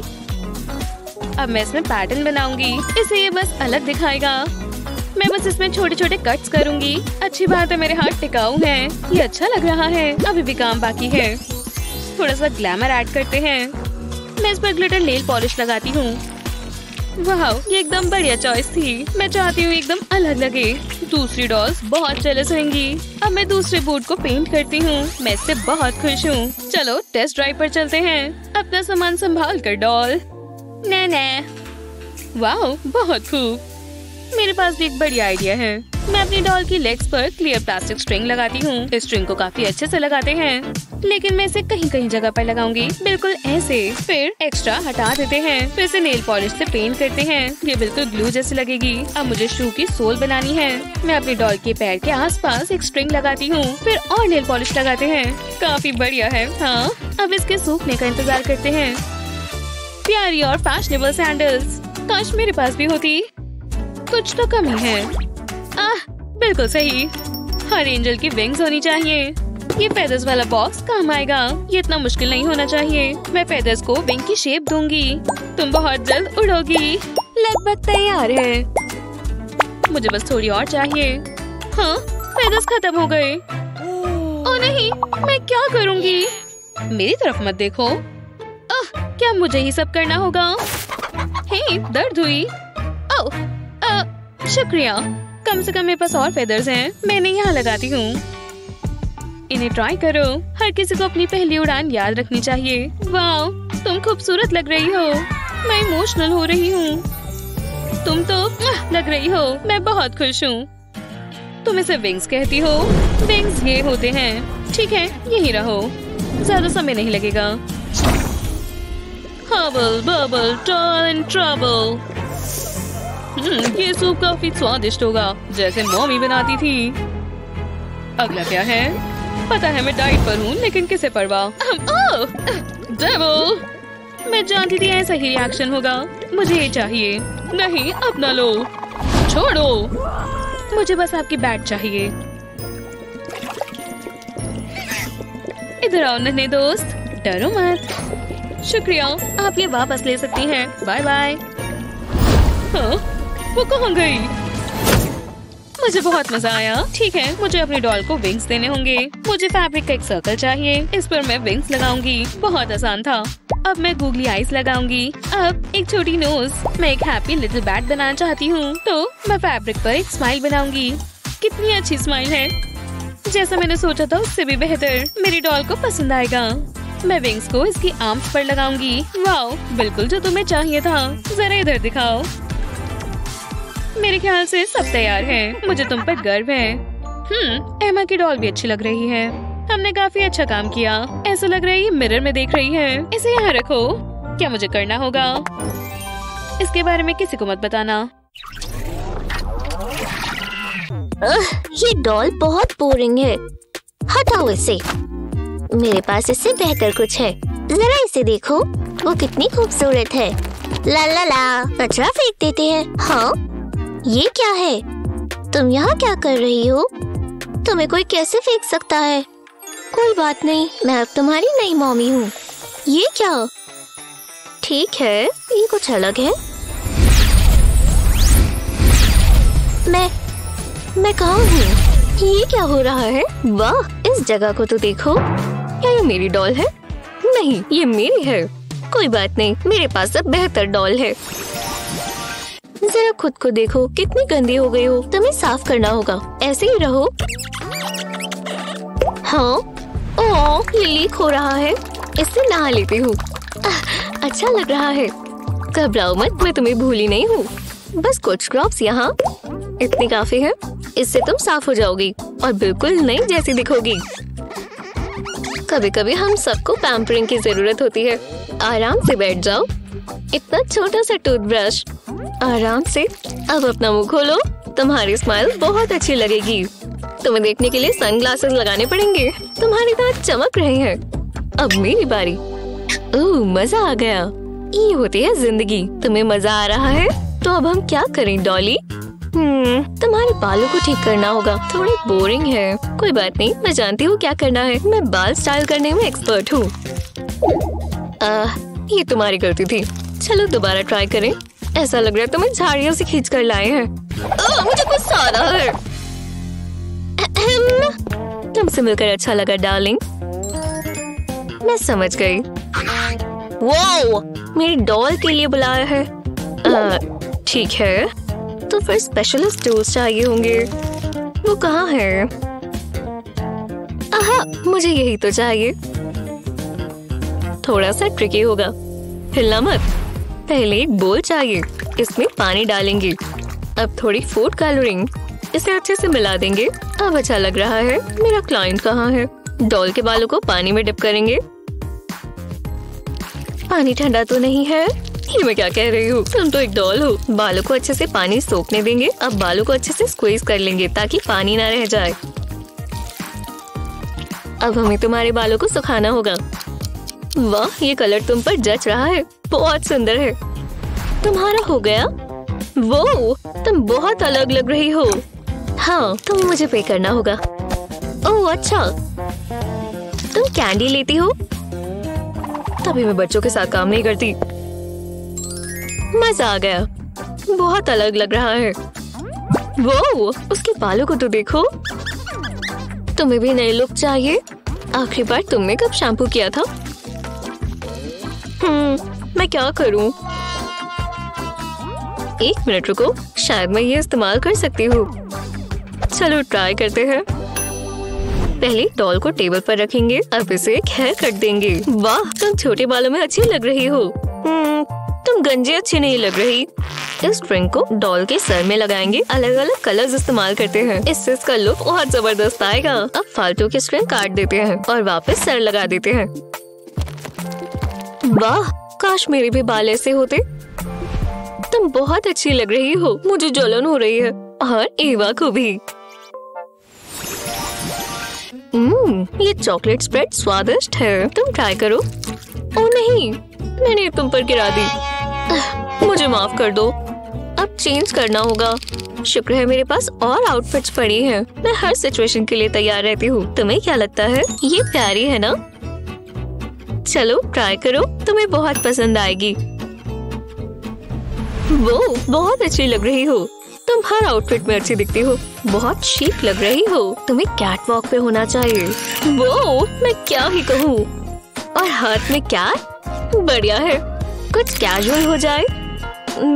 अब मैं इसमें पैटर्न बनाऊँगी। इसे ये बस अलग दिखाएगा। मैं बस इसमें छोटे छोटे कट्स करूँगी। अच्छी बात है, मेरे हाथ टिकाऊ हैं। ये अच्छा लग रहा है। अभी भी काम बाकी है। थोड़ा सा ग्लैमर ऐड करते हैं। मैं इस पर ग्लिटर नेल पॉलिश लगाती हूँ। वाह ये एकदम बढ़िया चॉइस थी। मैं चाहती हूँ एकदम अलग लगे। दूसरी डॉल्स बहुत जेलस होंगी अब मैं दूसरे बूट को पेंट करती हूँ। मैं इससे बहुत खुश हूँ। चलो टेस्ट ड्राइव पर चलते हैं। अपना सामान संभाल कर डॉल नै नै वाह बहुत खूब। मेरे पास भी एक बढ़िया आइडिया है। मैं अपनी डॉल की लेग्स पर क्लियर प्लास्टिक स्ट्रिंग लगाती हूँ। इस स्ट्रिंग को काफ़ी अच्छे से लगाते हैं। लेकिन मैं इसे कहीं कहीं जगह पर लगाऊँगी। बिल्कुल ऐसे फिर एक्स्ट्रा हटा देते हैं। फिर इसे नेल पॉलिश से पेंट करते हैं। ये बिल्कुल ग्लू जैसी लगेगी। अब मुझे शू की सोल बनानी है। मैं अपनी डॉल के पैर के आसपास एक स्ट्रिंग लगाती हूँ। फिर और नेल पॉलिश लगाते हैं। काफ़ी बढ़िया है। हाँ अब इसके सूखने का इंतज़ार करते हैं। प्यारी और फैशनेबल सैंडल्स काश मेरे पास भी होती। कुछ तो कमी है। आह बिल्कुल सही। हर एंजल की विंग्स होनी चाहिए। ये फेदर्स वाला बॉक्स काम आएगा। ये इतना मुश्किल नहीं होना चाहिए। मैं फेदर्स को विंग की शेप दूँगी। तुम बहुत जल्द उड़ोगी। लगभग तैयार है। मुझे बस थोड़ी और चाहिए। हाँ फेदर्स खत्म हो गए। ओ नहीं मैं क्या करूँगी? मेरी तरफ़ मत देखो। आह, क्या मुझे ही सब करना होगा? हे दर्द हुई। ओह शुक्रिया। कम से कम मेरे पास और फेदर्स हैं। मैं इन्हें यहाँ लगाती हूँ। इन्हें ट्राई करो। हर किसी को अपनी पहली उड़ान याद रखनी चाहिए। वाह तुम खूबसूरत लग रही हो। मैं इमोशनल हो रही हूँ। तुम तो लग रही हो। मैं बहुत खुश हूँ। तुम इसे विंग्स कहती हो। विंग्स ये होते हैं। ठीक है यही रहो। ज़्यादा समय नहीं लगेगा। Hubble, bubble, toil and trouble. हम्म, ये सूप काफ़ी स्वादिष्ट होगा जैसे मॉमी बनाती थी। अगला क्या है? पता है मैं डाइट पर हूँ लेकिन किसे परवाह? मैं जानती थी ऐसा ही रिएक्शन होगा। मुझे ये चाहिए। नहीं अपना लो। छोड़ो। मुझे बस आपकी बैट चाहिए। इधर आओ नन्हे दोस्त। डरो मत। शुक्रिया आप ये वापस ले सकती हैं। बाय बाय हाँ? वो कहाँ गई मुझे बहुत मज़ा आया। ठीक है, मुझे अपनी डॉल को विंग्स देने होंगे। मुझे फैब्रिक का एक सर्कल चाहिए। इस पर मैं विंग्स लगाऊँगी। बहुत आसान था। अब मैं गूगली आईज लगाऊँगी। अब एक छोटी नोज़ मैं एक हैप्पी लिटिल बैट बनाना चाहती हूँ। तो मैं फैब्रिक पर एक स्माइल बनाऊँगी। कितनी अच्छी स्माइल है। जैसा मैंने सोचा था, उससे भी बेहतर। मेरी डॉल को पसंद आएगा। मैं विंग्स को इसकी आर्म्स पर लगाऊँगी। वाओ बिल्कुल जो तुम्हें चाहिए था। जरा इधर दिखाओ। मेरे ख्याल से सब तैयार है। मुझे तुम पर गर्व है। हम्म एमा की डॉल भी अच्छी लग रही है। हमने काफ़ी अच्छा काम किया। ऐसा लग रहा है ये मिरर में देख रही है। इसे यहाँ रखो। क्या मुझे करना होगा? इसके बारे में किसी को मत बताना। ये डॉल बहुत बोरिंग है। हटाओ इसे। मेरे पास इससे बेहतर कुछ है। जरा इसे देखो। वो कितनी खूबसूरत है। ला ला ला। कचरा फेंक देते हैं। हाँ। ये क्या है? तुम यहाँ क्या कर रही हो? तुम्हें कोई कैसे फेंक सकता है? कोई बात नहीं, मैं अब तुम्हारी नई मॉमी हूँ। ये क्या? ठीक है, ये कुछ अलग है। मैं मैं कहा हूँ? ये क्या हो रहा है? वाह, इस जगह को तो देखो। क्या ये मेरी डॉल है? नहीं, ये मेरी है। कोई बात नहीं, मेरे पास अब बेहतर डॉल है। जरा खुद को देखो, कितनी गंदी हो गई हो। तुम्हें साफ़ करना होगा। ऐसे ही रहो। हाँ। ओ ये लीक हो रहा है। इससे नहा लेती हूँ। अच्छा लग रहा है। घबराओ मत, मैं तुम्हें भूली नहीं हूँ। बस कुछ ड्रॉप्स यहाँ। इतनी काफ़ी है। इससे तुम साफ़ हो जाओगी और बिल्कुल नई जैसी दिखोगी। कभी कभी हम सबको पैम्परिंग की ज़रूरत होती है। आराम से बैठ जाओ। इतना छोटा सा टूथब्रश आराम से। अब अपना मुँह खोलो। तुम्हारी स्माइल बहुत अच्छी लगेगी। तुम्हें देखने के लिए सनग्लासेस लगाने पड़ेंगे। तुम्हारे दांत चमक रहे हैं। अब मेरी बारी। ओह, मज़ा आ गया। ये होती है ज़िंदगी। तुम्हें मज़ा आ रहा है? तो अब हम क्या करें, डॉली? हम्म तुम्हारे बालों को ठीक करना होगा। थोड़ी बोरिंग है। कोई बात नहीं, मैं जानती हूँ क्या करना है। मैं बाल स्टाइल करने में एक्सपर्ट हूँ। ये तुम्हारी गलती थी। चलो दोबारा ट्राई करें। ऐसा लग रहा है तुम्हें झाड़ियों से खींच कर लाए हैं। मुझे गुस्सा आ रहा है तुमसे मिलकर अच्छा लगा डार्लिंग। मैं समझ गई। वो मेरी डॉल के लिए बुलाया है। ठीक है। तो फिर स्पेशलिस्ट टूल्स चाहिए होंगे। वो कहाँ है? आहा, मुझे यही तो चाहिए। थोड़ा सा ट्रिकी होगा। हिलना मत। पहले एक बोल चाहिए। इसमें पानी डालेंगे। अब थोड़ी फ़ूड कलरिंग इसे अच्छे से मिला देंगे। अब अच्छा लग रहा है। मेरा क्लाइंट कहाँ है? डॉल के बालों को पानी में डिप करेंगे। पानी ठंडा तो नहीं है। ये मैं क्या कह रही हूँ? तुम तो एक डॉल हो। बालों को अच्छे से पानी सोखने देंगे। अब बालों को अच्छे से स्क्वीज कर लेंगे ताकि पानी ना रह जाए। अब हमें तुम्हारे बालों को सुखाना होगा। वाह, ये कलर तुम पर जच रहा है। बहुत सुंदर है। तुम्हारा हो गया? वो, तुम बहुत अलग लग रही हो। हाँ तुम मुझे पे करना होगा। ओह अच्छा। तुम कैंडी लेती हो? तभी मैं बच्चों के साथ काम नहीं करती। मज़ा आ गया। बहुत अलग लग रहा है। वो, उसके बालों को तो देखो। तुम्हें भी नए लुक चाहिए। आखिरी बार तुमने कब शैम्पू किया था? हम्म मैं क्या करूँ? एक मिनट रुको शायद मैं ये इस्तेमाल कर सकती हूँ। चलो ट्राई करते हैं। पहले डॉल को टेबल पर रखेंगे अब इसे एक हेयर कट देंगे। वाह तुम छोटे बालों में अच्छी लग रही हो। हम्म, तुम गंजे अच्छी नहीं लग रही। इस स्ट्रिंग को डॉल के सर में लगाएँगे अलग अलग कलर्स इस्तेमाल करते हैं। इससे इसका लुक बहुत ज़बरदस्त आएगा। अब फालतू के स्ट्रिंग काट देते हैं और वापस सर लगा देते हैं। वाह काश मेरे भी बाल ऐसे होते। तुम बहुत अच्छी लग रही हो। मुझे जलन हो रही है। और एवा को भी। हम्म, ये चॉकलेट स्प्रेड स्वादिष्ट है। तुम ट्राई करो। ओ नहीं मैंने तुम पर गिरा दी। मुझे माफ़ कर दो। अब चेंज करना होगा। शुक्र है मेरे पास और आउटफिट्स पड़ी हैं। मैं हर सिचुएशन के लिए तैयार रहती हूँ। तुम्हें क्या लगता है? ये प्यारी है ना? चलो ट्राई करो, तुम्हें बहुत पसंद आएगी। वो बहुत अच्छी लग रही हो। तुम हर आउटफिट में अच्छी दिखती हो। बहुत शीक लग रही हो। तुम्हें कैट वॉक पे होना चाहिए। वो मैं क्या ही कहूँ। और हाथ में क्या? बढ़िया है। कुछ कैजुअल हो जाए।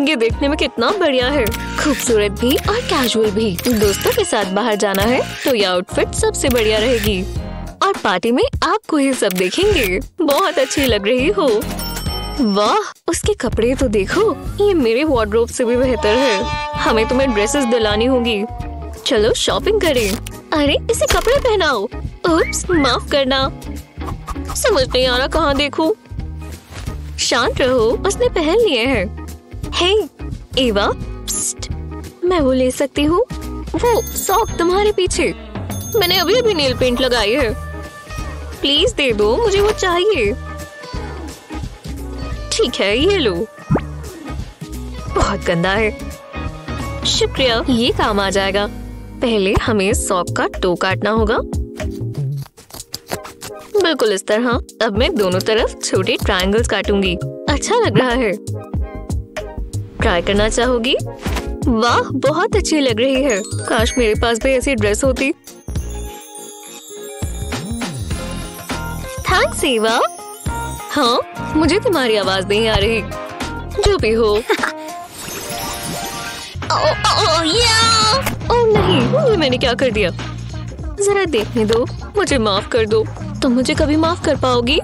ये देखने में कितना बढ़िया है। खूबसूरत भी और कैजुअल भी। दोस्तों के साथ बाहर जाना है तो ये आउटफिट सबसे बढ़िया रहेगी। और पार्टी में आपको ये सब देखेंगे। बहुत अच्छी लग रही हो। वाह उसके कपड़े तो देखो। ये मेरे वार्ड्रोब से भी बेहतर है। हमें तुम्हें ड्रेसेस दिलानी होगी। चलो शॉपिंग करें। अरे इसे कपड़े पहनाओ। उप्स, माफ़ करना। समझ नहीं आ रहा कहाँ देखूँ? शांत रहो उसने पहन लिए हैं। हे एवा पस्ट, मैं वो ले सकती हूँ। वो सॉक तुम्हारे पीछे। मैंने अभी अभी नेल पेंट लगाई है। प्लीज़ दे दो, मुझे वो चाहिए। ठीक है, ये लो। बहुत गंदा है। शुक्रिया, ये काम आ जाएगा। पहले हमें सॉक का टो काटना होगा। बिल्कुल इस तरह। अब मैं दोनों तरफ़ छोटे ट्रायंगल्स काटूँगी। अच्छा लग रहा है। ट्राई करना चाहोगी? वाह, बहुत अच्छी लग रही है। काश मेरे पास भी ऐसी ड्रेस होती। थैंक्स एवा हाँ मुझे तुम्हारी आवाज़ नहीं आ रही। जो भी हो। ओ, ओ, या! ओ नहीं। ये मैंने क्या कर दिया? जरा देखने दो। मुझे माफ़ कर दो। तुम मुझे कभी माफ़ कर पाओगी?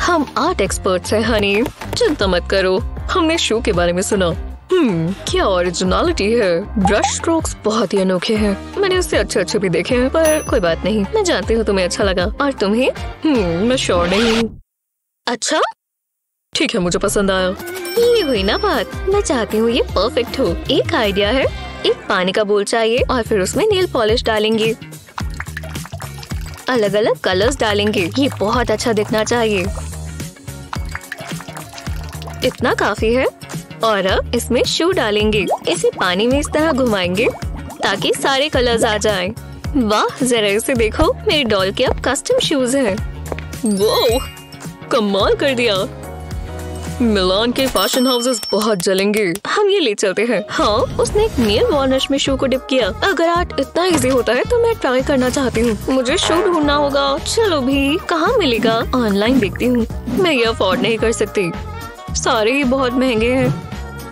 हम आर्ट एक्सपर्ट्स हैं हनी। चिंता मत करो। हमने शो के बारे में सुना। हम्म क्या ओरिजिनलिटी है? ब्रश स्ट्रोक्स बहुत ही अनोखे हैं। मैंने उससे अच्छे अच्छे भी देखे हैं, पर कोई बात नहीं। मैं जानती हूँ तुम्हें अच्छा लगा। और तुम्हें? हम्म मैं श्योर नहीं अच्छा? ठीक है, मुझे पसंद आया। ये हुई ना बात। मैं चाहती हूँ ये परफेक्ट हो। एक आइडिया है, एक पानी का बोल चाहिए, और फिर उसमें नेल पॉलिश डालेंगे। अलग अलग कलर्स डालेंगे। ये बहुत अच्छा दिखना चाहिए। इतना काफ़ी है। और अब इसमें शू डालेंगे। इसे पानी में इस तरह घुमाएँगे, ताकि सारे कलर्स आ जाएँ। वाह, जरा इसे देखो, मेरी डॉल के अब कस्टम शूज़ हैं। वो कमाल कर दिया। मिलान के फ़ैशन हाउसेस बहुत जलेंगे। हम ये ले चलते हैं। हाँ उसने एक नेल वॉर्निश में शू को डिप किया। अगर आर्ट इतना इजी होता है तो मैं ट्राई करना चाहती हूँ। मुझे शू ढूंढना होगा। चलो भी, कहाँ मिलेगा? ऑनलाइन देखती हूँ। मैं ये अफोर्ड नहीं कर सकती। सारे ही बहुत महँगे हैं।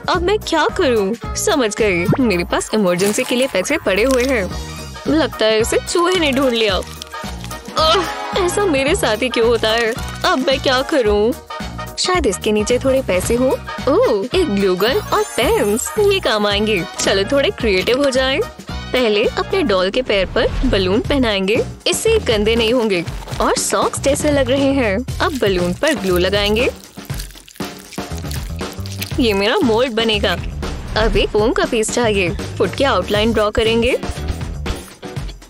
अब मैं क्या करूँ? समझ गई। मेरे पास इमरजेंसी के लिए पैसे पड़े हुए हैं। लगता है इसे चूहे ने ढूंढ लिया। ऐसा मेरे साथ ही क्यों होता है? अब मैं क्या करूँ? शायद इसके नीचे थोड़े पैसे हो। ओह, एक ग्लूगन और पेन्स ये काम आएँगे। चलो थोड़े क्रिएटिव हो जाएँ। पहले अपने डॉल के पैर पर बलून पहनाएँगे। इससे गंदे नहीं होंगे। और सॉक्स जैसे लग रहे हैं। अब बलून पर ग्लू लगाएँगे। ये मेरा मोल्ड बनेगा। अब एक फोम का पीस चाहिए। फुट की आउटलाइन ड्रॉ करेंगे।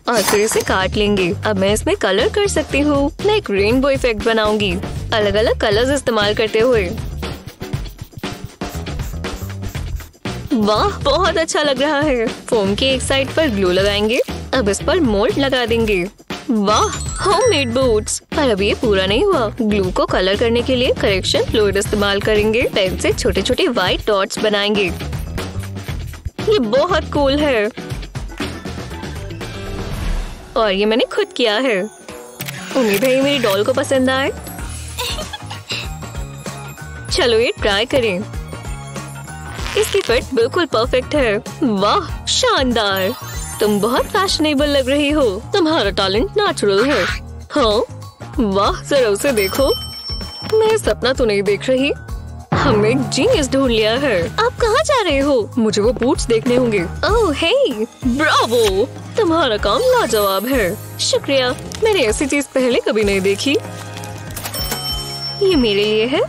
और फिर इसे काट लेंगे। अब मैं इसमें कलर कर सकती हूँ। मैं एक रेनबो इफ़ेक्ट बनाऊँगी। अलग अलग कलर्स इस्तेमाल करते हुए। वाह, बहुत अच्छा लग रहा है। फोम की एक साइड पर ग्लू लगाएँगे। अब इस पर मोल्ड लगा देंगे। वाह होममेड बूट्स पर अभी ये पूरा नहीं हुआ। ग्लू को कलर करने के लिए करेक्शन फ्लूइड इस्तेमाल करेंगे। पेन से छोटे छोटे व्हाइट डॉट्स बनाएँगे। ये बहुत कूल है। और ये मैंने खुद किया है। उम्मीद है मेरी डॉल को पसंद आए। चलो ये ट्राई करें। इसकी फिट बिल्कुल परफेक्ट है। वाह, शानदार। तुम बहुत फैशनेबल लग रही हो। तुम्हारा टैलेंट नेचुरल है। हाँ वाह, जरा उसे देखो। मैं सपना तो नहीं देख रही। हमने एक जीनियस ढूंढ लिया है। आप कहाँ जा रहे हो? मुझे वो बूट्स देखने होंगे। ओह हे ब्रावो तुम्हारा काम लाजवाब है। शुक्रिया, मैंने ऐसी चीज़ पहले कभी नहीं देखी। ये मेरे लिए है।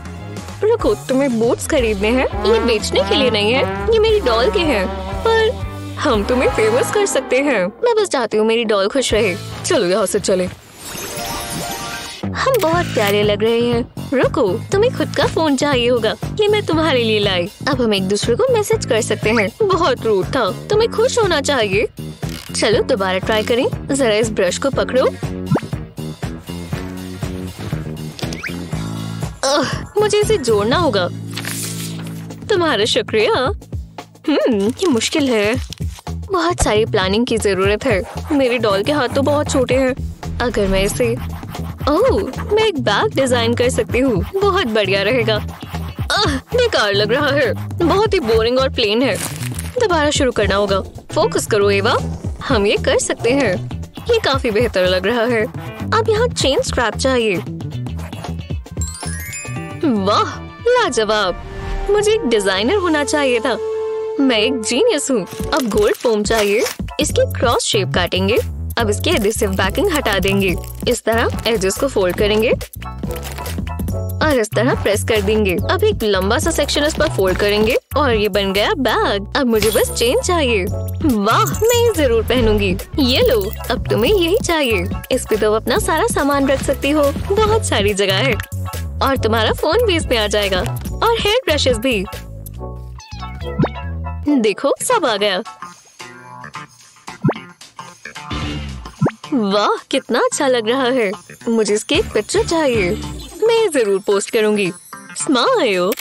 रुको, तुम्हें बूट्स खरीदने हैं। ये बेचने के लिए नहीं है। ये मेरी डॉल के हैं। पर हम तुम्हें फ़ेमस कर सकते हैं। मैं बस चाहती हूँ मेरी डॉल खुश रहे। चलो यहाँ से चले। हम बहुत प्यारे लग रहे हैं। रुको, तुम्हें खुद का फ़ोन चाहिए होगा। ये मैं तुम्हारे लिए लाई। अब हम एक दूसरे को मैसेज कर सकते हैं। बहुत रूट था। तुम्हें खुश होना चाहिए। चलो दोबारा ट्राई करें। जरा इस ब्रश को पकड़ो। मुझे इसे जोड़ना होगा। तुम्हारा शुक्रिया। हम्म ये मुश्किल है। बहुत सारी प्लानिंग की ज़रूरत है। मेरे डॉल के हाथ तो बहुत छोटे हैं। अगर मैं इसे ओह, मैं एक बैग डिज़ाइन कर सकती हूँ। बहुत बढ़िया रहेगा। बेकार लग रहा है। बहुत ही बोरिंग और प्लेन है। दोबारा शुरू करना होगा। फोकस करो एवा हम ये कर सकते हैं। ये काफ़ी बेहतर लग रहा है। अब यहाँ चेन स्ट्रैप चाहिए। वाह, लाजवाब। मुझे एक डिज़ाइनर होना चाहिए था। मैं एक जीनियस हूँ। अब गोल्ड फोम चाहिए, इसकी क्रॉस शेप काटेंगे, अब इसकी एडिसिव बैकिंग हटा देंगे। इस तरह एजेस को फोल्ड करेंगे और इस तरह प्रेस कर देंगे। अब एक लंबा सा सेक्शन इस पर फोल्ड करेंगे और ये बन गया बैग अब मुझे बस चेन चाहिए। वाह, मैं ये ज़रूर पहनूँगी। ये लो, अब तुम्हें यही चाहिए। इस पे तो अपना सारा सामान रख सकती हो। बहुत सारी जगह है। और तुम्हारा फ़ोन भी इस पे आ जाएगा। और हेयर ब्रशेस भी। देखो, सब आ गया। वाह, कितना अच्छा लग रहा है। मुझे इसकी एक पिक्चर चाहिए। मैं ज़रूर पोस्ट करूँगी। स्माइल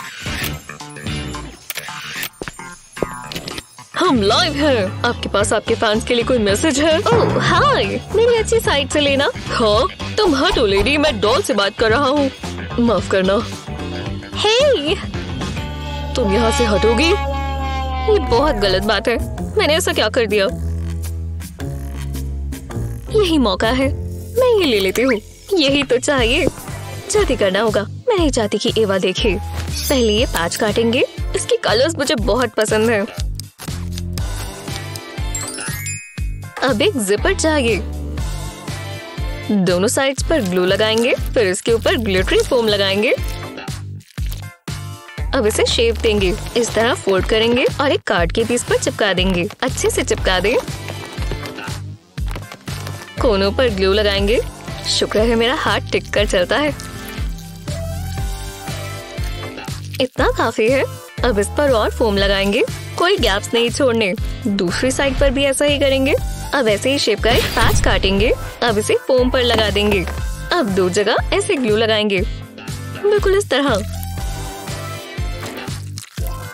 हम लाइव हैं। आपके पास आपके फैंस के लिए कोई मैसेज है? ओह हाय मेरी अच्छी साइड से लेना। हाँ तुम हटो लेडी मैं डॉल से बात कर रहा हूँ। माफ़ करना। हे तुम यहाँ से हटोगी? ये बहुत गलत बात है। मैंने ऐसा क्या कर दिया? यही मौका है। मैं ये ले लेती हूँ। यही तो चाहिए। जल्दी करना होगा। मैं नहीं चाहती कि एवा देखे। पहले ये पैच काटेंगे। इसके कलर्स मुझे बहुत पसंद है। अब एक जिपर चाहिए। दोनों साइड्स पर ग्लू लगाएँगे, फिर इसके ऊपर ग्लिटरी फोम लगाएँगे। अब इसे शेप देंगे। इस तरह फोल्ड करेंगे और एक कार्ड के पीस पर चिपका देंगे। अच्छे से चिपका दें। कोनों पर ग्लू लगाएँगे। शुक्र है मेरा हाथ टिक कर चलता है। इतना काफ़ी है। अब इस पर और फोम लगाएँगे। कोई गैप्स नहीं छोड़ने। दूसरी साइड पर भी ऐसा ही करेंगे। अब ऐसे ही शेप का एक पैच काटेंगे। अब इसे फोम पर लगा देंगे। अब दो जगह ऐसे ग्लू लगाएँगे। बिल्कुल इस तरह।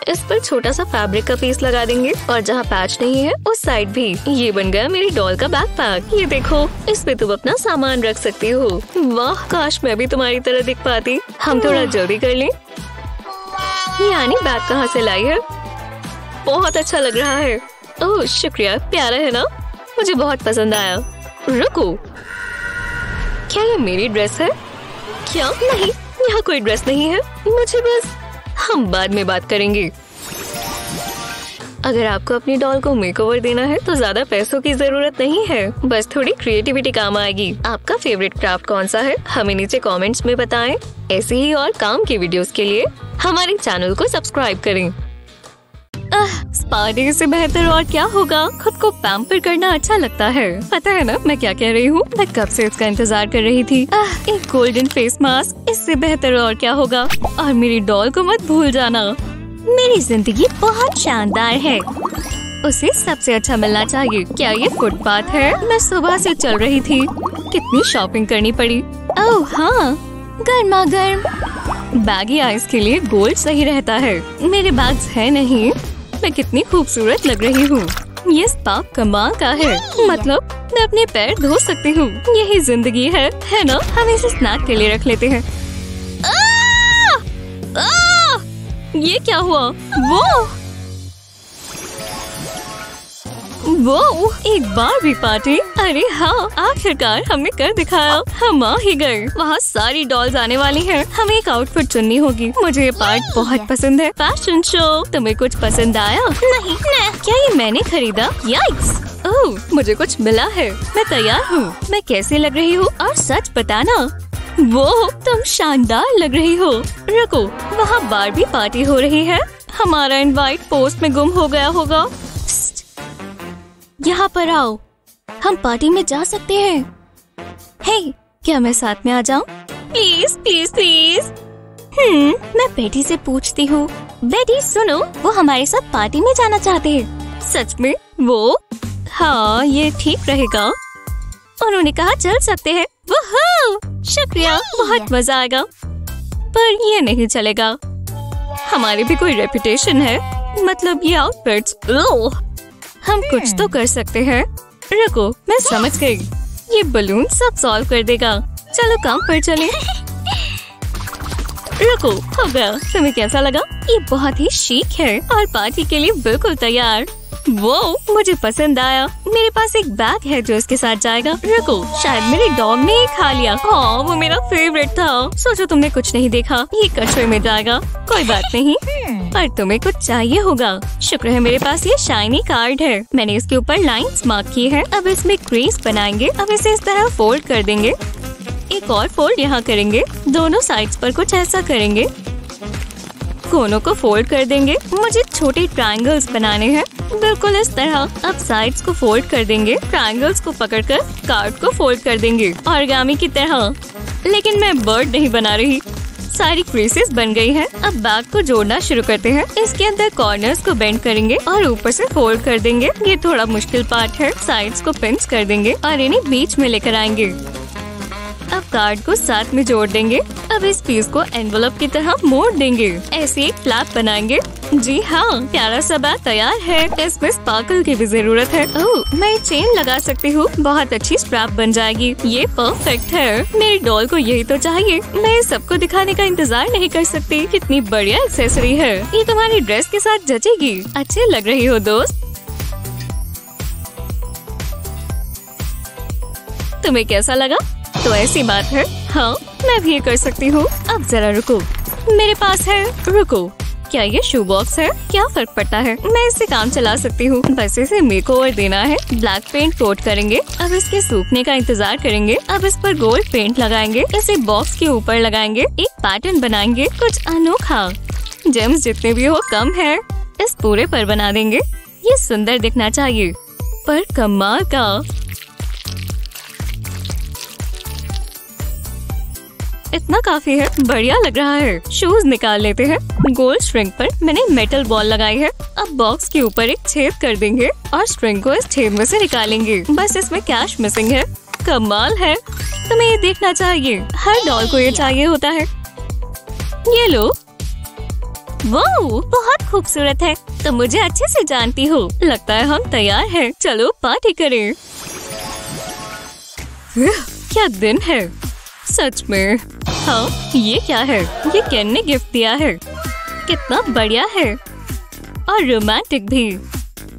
इस पर छोटा सा फैब्रिक का पीस लगा देंगे। और जहाँ पैच नहीं है, उस साइड भी। ये बन गया मेरी डॉल का बैग पैक ये देखो इस पे तुम अपना सामान रख सकती हो। वाह, काश मैं भी तुम्हारी तरह दिख पाती। हम थोड़ा जल्दी कर लें। ये आनी बैग कहाँ से लाई है? बहुत अच्छा लग रहा है। ओह, शुक्रिया, प्यारा है ना? मुझे बहुत पसंद आया। रुको। क्या ये मेरी ड्रेस है? क्या? नहीं, यहाँ कोई ड्रेस नहीं है। मुझे बस हम बाद में बात करेंगे। अगर आपको अपनी डॉल को मेकओवर देना है तो ज़्यादा पैसों की ज़रूरत नहीं है। बस थोड़ी क्रिएटिविटी काम आएगी। आपका फेवरेट क्राफ्ट कौन सा है, हमें नीचे कमेंट्स में बताएँ। ऐसे ही और काम के वीडियोस के लिए, हमारे चैनल को सब्सक्राइब करें। स्पा डे से बेहतर और क्या होगा? खुद को पैम्पर करना अच्छा लगता है। पता है ना मैं क्या कह रही हूँ? मैं कब से इसका इंतज़ार कर रही थी। आह, एक गोल्डन फेस मास्क इससे बेहतर और क्या होगा? और मेरी डॉल को मत भूल जाना। मेरी ज़िंदगी बहुत शानदार है। उसे सबसे अच्छा मिलना चाहिए। क्या ये फुटपाथ है? मैं सुबह से चल रही थी। कितनी शॉपिंग करनी पड़ी। ओह हाँ। गर्मा गर्म बैगी आइस के लिए गोल्ड सही रहता है। मेरे बैग्स है नहीं। मैं कितनी खूबसूरत लग रही हूँ। ये स्पा कमाल का है। मतलब मैं अपने पैर धो सकती हूँ। यही ज़िंदगी है है ना? हम इसे स्नैक के लिए रख लेते हैं। आ! आ! ये क्या हुआ? वो वो एक बार भी पार्टी? अरे हाँ आखिरकार हमने कर दिखाया। हम आ ही गए। वहाँ सारी डॉल्स आने वाली हैं। हमें एक आउटफिट चुननी होगी। मुझे ये पार्ट बहुत पसंद है। फ़ैशन शो तुम्हें कुछ पसंद आया? नहीं नहीं। क्या ये मैंने खरीदा? याइक्स ओह, मुझे कुछ मिला है। मैं तैयार हूँ। मैं कैसे लग रही हूँ? और सच बताना। वो तुम शानदार लग रही हो। रुको, वहाँ बार भी पार्टी हो रही है? हमारा इनवाइट पोस्ट में गुम हो गया होगा। यहाँ पर आओ। हम पार्टी में जा सकते हैं। हे क्या मैं साथ में आ जाऊँ? प्लीज़ प्लीज़ प्लीज़ हम्म मैं बेटी से पूछती हूँ। बेटी सुनो वो हमारे साथ पार्टी में जाना चाहते हैं। सच में? वो? हाँ ये ठीक रहेगा। उन्होंने कहा चल सकते हैं। वो शुक्रिया बहुत मज़ा आएगा। पर ये नहीं चलेगा। हमारी भी कोई रेपुटेशन है। मतलब ये आउटफिट्स हम कुछ तो कर सकते हैं। रुको, मैं समझ गई। ये बलून सब सॉल्व कर देगा। चलो काम पर चले। रुको, हो गया। तुम्हें कैसा लगा? ये बहुत ही शीक है और पार्टी के लिए बिल्कुल तैयार। वो मुझे पसंद आया। मेरे पास एक बैग है जो इसके साथ जाएगा। रुको, शायद मेरे डॉग ने ये खा लिया। हाँ वो मेरा फेवरेट था। सोचो तुमने कुछ नहीं देखा। ये कचरे में जाएगा। कोई बात नहीं। पर तुम्हें कुछ चाहिए होगा। शुक्र है मेरे पास ये शाइनी कार्ड है। मैंने इसके ऊपर लाइंस मार्क की है। अब इसमें क्रीज बनाएँगे। अब इसे इस तरह फोल्ड कर देंगे। एक और फोल्ड यहाँ करेंगे। दोनों साइड्स पर कुछ ऐसा करेंगे। कोनों को फोल्ड कर देंगे। मुझे छोटे ट्रायंगल्स बनाने हैं। बिल्कुल इस तरह अब साइड्स को फोल्ड कर देंगे। ट्रायंगल्स को पकड़कर कार्ड को फोल्ड कर देंगे। ऑर्गामी की तरह। लेकिन मैं बर्ड नहीं बना रही। सारी क्रीसेस बन गई हैं। अब बैग को जोड़ना शुरू करते हैं। इसके अंदर कॉर्नर्स को बेंड करेंगे और ऊपर से फोल्ड कर देंगे। ये थोड़ा मुश्किल पार्ट है। साइड्स को पिंच कर देंगे और इन्हें बीच में लेकर आएँगे। अब कार्ड को साथ में जोड़ देंगे। अब इस पीस को एनवलप की तरह मोड़ देंगे। ऐसे एक फ्लैप बनाएँगे। जी हाँ प्यारा सा बैग तैयार है। इसमें स्पार्कल की भी ज़रूरत है। ओह, मैं चेन लगा सकती हूँ। बहुत अच्छी स्ट्रैप बन जाएगी। ये परफेक्ट है। मेरी डॉल को यही तो चाहिए। मैं सबको दिखाने का इंतज़ार नहीं कर सकती। कितनी बढ़िया एक्सेसरी है। ये तुम्हारी ड्रेस के साथ जचेगी। अच्छी लग रही हो दोस्त। तुम्हें कैसा लगा? तो ऐसी बात है? हाँ मैं भी ये कर सकती हूँ। अब जरा रुको। मेरे पास है। रुको। क्या ये शू बॉक्स है? क्या फ़र्क पड़ता है? मैं इससे काम चला सकती हूँ। बस इसे मेक ओवर देना है। ब्लैक पेंट कोट करेंगे। अब इसके सूखने का इंतज़ार करेंगे। अब इस पर गोल्ड पेंट लगाएँगे। इसे बॉक्स के ऊपर लगाएँगे। एक पैटर्न बनाएँगे। कुछ अनोखा। जेम्स जितने भी हो, कम है। इस पूरे पर बना देंगे। ये सुंदर दिखना चाहिए। पर कमाल का। इतना काफ़ी है बढ़िया लग रहा है। शूज़ निकाल लेते हैं। गोल्ड स्ट्रिंग पर मैंने मेटल बॉल लगाई है। अब बॉक्स के ऊपर एक छेद कर देंगे और स्ट्रिंग को इस छेद में से निकालेंगे। बस इसमें कैश मिसिंग है। कमाल है। तुम्हें ये देखना चाहिए। हर डॉल को ये चाहिए होता है। ये लो। वो बहुत खूबसूरत है। तुम मुझे अच्छे से जानती हो। लगता है हम तैयार हैं। चलो पार्टी करें। क्या दिन है। सच में? हाँ ये क्या है? ये केन ने गिफ्ट दिया है। कितना बढ़िया है। और रोमांटिक भी।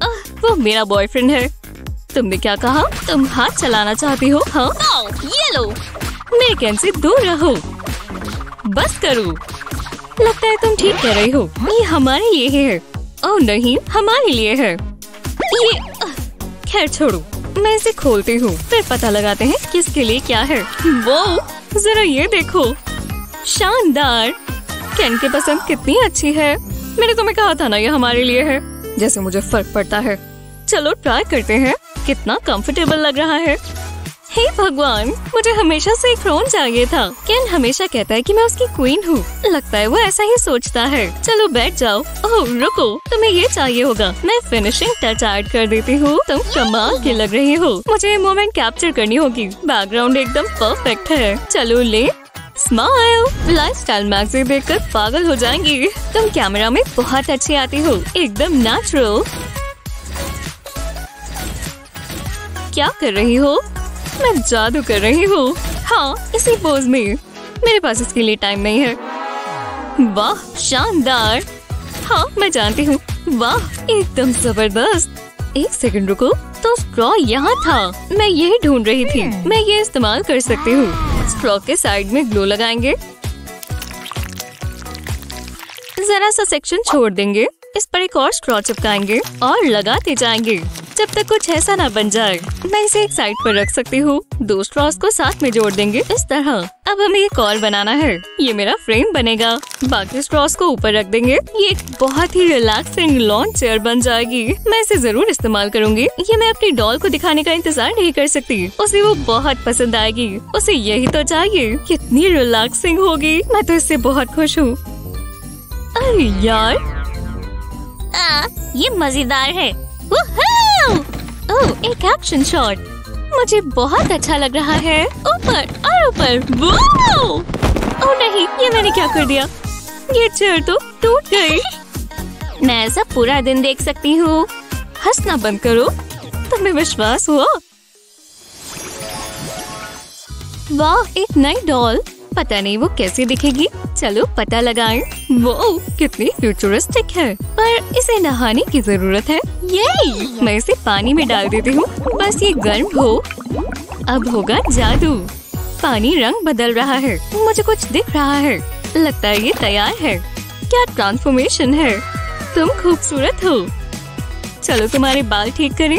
आह, वो मेरा बॉयफ्रेंड है। तुमने क्या कहा? तुम हाथ चलाना चाहती हो? हाँ? ये लो। मेरे कैन से दूर रहो। बस करो। लगता है तुम ठीक कह रही हो। ये हमारे लिए ही। ओह नहीं हमारे लिए है। ये खैर छोड़ो। मैं इसे खोलती हूँ। फिर पता लगाते हैं किसके लिए क्या है। वो जरा ये देखो। शानदार। कैन की पसंद कितनी अच्छी है। मैंने तुम्हें कहा था ना ये हमारे लिए है। जैसे मुझे फ़र्क पड़ता है। चलो ट्राई करते हैं। कितना कंफर्टेबल लग रहा है। हे hey भगवान, मुझे हमेशा से एक क्रोन चाहिए था। केन हमेशा कहता है कि मैं उसकी क्वीन हूँ। लगता है वो ऐसा ही सोचता है। चलो बैठ जाओ। ओह, रुको। तुम्हें ये चाहिए होगा। मैं फिनिशिंग टच ऐड कर देती हूँ। तुम कमाल के लग रही हो। मुझे ये मोमेंट कैप्चर करनी होगी। बैकग्राउंड एकदम परफेक्ट है। चलो ले। स्माइल लाइफस्टाइल मैगजीन देखकर पागल हो जाएँगी। तुम कैमरा में बहुत अच्छी आती हो। एकदम नेचुरल क्या कर रही हो? मैं जादू कर रही हूँ। हाँ इसी पोज में। मेरे पास इसके लिए टाइम नहीं है। वाह, शानदार। हाँ मैं जानती हूँ। वाह, एकदम ज़बरदस्त। एक सेकंड रुको तो स्ट्रॉ यहाँ था। मैं यही ढूंढ रही थी। मैं ये इस्तेमाल कर सकती हूँ। स्ट्रॉ के साइड में ग्लो लगाएँगे। जरा सा सेक्शन छोड़ देंगे। इस पर एक और स्ट्रॉ चिपकाएँगे और लगाते जाएँगे। जब तक कुछ ऐसा ना बन जाए, मैं इसे एक साइड पर रख सकती हूँ। दो स्ट्रॉस को साथ में जोड़ देंगे। इस तरह। अब हमें एक और बनाना है। ये मेरा फ्रेम बनेगा। बाकी स्ट्रॉस को ऊपर रख देंगे। ये एक बहुत ही रिलैक्सिंग लॉन चेयर बन जाएगी। मैं इसे ज़रूर इस्तेमाल करूँगी। ये मैं अपनी डॉल को दिखाने का इंतज़ार नहीं कर सकती। उसे वो बहुत पसंद आएगी। उसे यही तो चाहिए। कितनी रिलैक्सिंग होगी। मैं तो इससे बहुत खुश हूँ। अरे यार! आ, ये मज़ेदार है। ओह एक एक्शन शॉट मुझे बहुत अच्छा लग रहा है। ऊपर और ऊपर। ओह नहीं ये मैंने क्या कर दिया? ये चेयर तो टूट गई। मैं ऐसा पूरा दिन देख सकती हूँ। हंसना बंद करो। तुम्हें विश्वास हुआ? वाह एक नई डॉल पता नहीं वो कैसी दिखेगी। चलो पता लगाएँ। वो कितनी फ्यूचरिस्टिक है। पर इसे नहाने की ज़रूरत है। ये मैं इसे पानी में डाल देती हूँ। बस ये गर्म हो। अब होगा जादू। पानी रंग बदल रहा है। मुझे कुछ दिख रहा है। लगता है ये तैयार है। क्या ट्रांसफॉर्मेशन है? तुम खूबसूरत हो। चलो तुम्हारे बाल ठीक करें।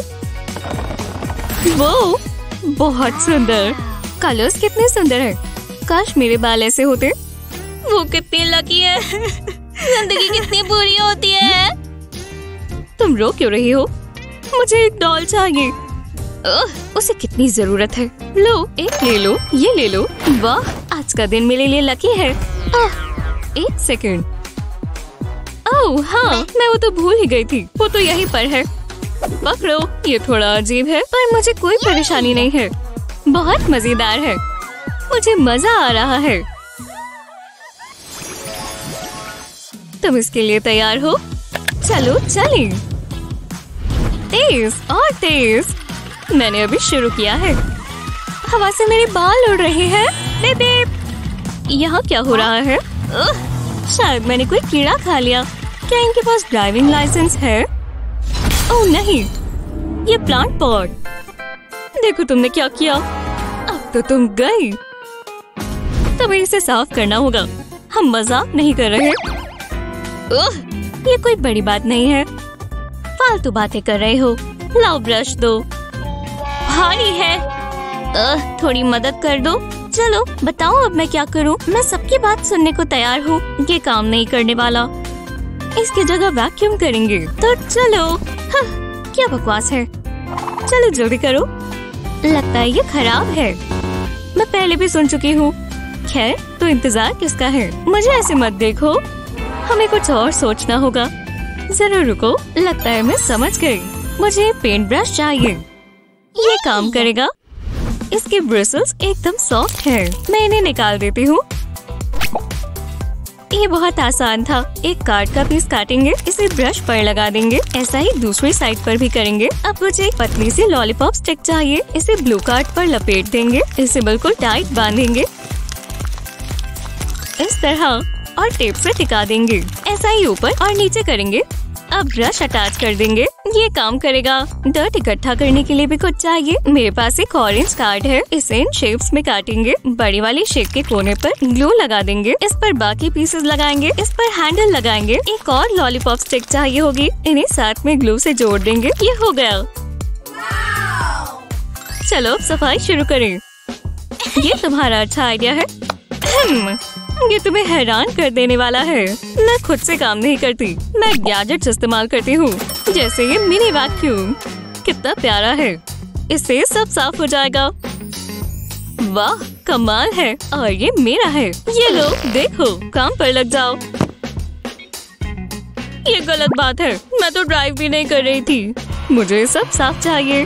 वो बहुत सुंदर। कलर्स कितने सुंदर है। काश मेरे बाल ऐसे होते। वो कितनी लकी है। ज़िंदगी कितनी बुरी होती है। तुम रो क्यों रही हो? मुझे एक डॉल चाहिए। ओह, उसे कितनी ज़रूरत है। लो एक ले लो ये ले लो। वाह आज का दिन मेरे लिए लकी है। आह, एक सेकेंड ओह हाँ मैं वो तो भूल ही गई थी। वो तो यहीं पर है। पकड़ो ये थोड़ा अजीब है पर मुझे कोई परेशानी नहीं है। बहुत मज़ेदार है। मुझे मज़ा आ रहा है। तुम इसके लिए तैयार हो? चलो, चलें। तेज, और तेज। मैंने अभी शुरू किया है। हवा से मेरे बाल उड़ रहे हैं। यहाँ क्या हो रहा है? शायद मैंने कोई कीड़ा खा लिया। क्या इनके पास ड्राइविंग लाइसेंस है? ओह, नहीं। ये प्लांट पॉट देखो तुमने क्या किया। अब तो तुम गई तुम्हें इसे साफ़ करना होगा। हम मज़ाक नहीं कर रहे ओह, ये कोई बड़ी बात नहीं है। फालतू बातें कर रहे हो। लाओ ब्रश दो। भारी है। अह, थोड़ी मदद कर दो। चलो बताओ अब मैं क्या करूँ? मैं सबकी बात सुनने को तैयार हूँ। ये काम नहीं करने वाला। इसकी जगह वैक्यूम करेंगे। तो चलो। हाँ, क्या बकवास है। चलो जो भी करो। लगता है ये खराब है। मैं पहले भी सुन चुकी हूँ। खैर तो इंतज़ार किसका है? मुझे ऐसे मत देखो। हमें कुछ और सोचना होगा। जरा रुको लगता है मैं समझ गई। मुझे पेंट ब्रश चाहिए। ये काम करेगा। इसके ब्रिसल्स एकदम सॉफ्ट है। मैं इन्हें निकाल देती हूँ। ये बहुत आसान था। एक कार्ड का पीस काटेंगे इसे ब्रश पर लगा देंगे। ऐसा ही दूसरी साइड पर भी करेंगे। अब मुझे एक पतली सी लॉलीपॉप स्टिक चाहिए। इसे ब्लू कार्ड पर लपेट देंगे। इसे बिल्कुल टाइट बांधेंगे। इस तरह और टेप से टिका देंगे। ऐसा ही ऊपर और नीचे करेंगे। अब ब्रश अटैच कर देंगे। ये काम करेगा। डर्ट इकट्ठा करने के लिए भी कुछ चाहिए। मेरे पास एक ऑरेंज कार्ड है। इसे इन शेप्स में काटेंगे। बड़ी वाली शेप के कोने पर ग्लू लगा देंगे। इस पर बाकी पीसेस लगाएँगे। इस पर हैंडल लगाएँगे। एक और लॉलीपॉप स्टिक चाहिए होगी। इन्हें साथ में ग्लू से जोड़ देंगे। ये हो गया। चलो सफ़ाई शुरू करें। ये तुम्हारा अच्छा आइडिया है। हम्म, ये तुम्हें हैरान कर देने वाला है। मैं खुद से काम नहीं करती। मैं गैजेट्स इस्तेमाल करती हूँ। जैसे ये मिनी वैक्यूम। कितना प्यारा है। इससे सब साफ़ हो जाएगा। वाह, कमाल है। और ये मेरा है। ये लो, देखो, काम पर लग जाओ। ये गलत बात है। मैं तो ड्राइव भी नहीं कर रही थी। मुझे सब साफ़ चाहिए।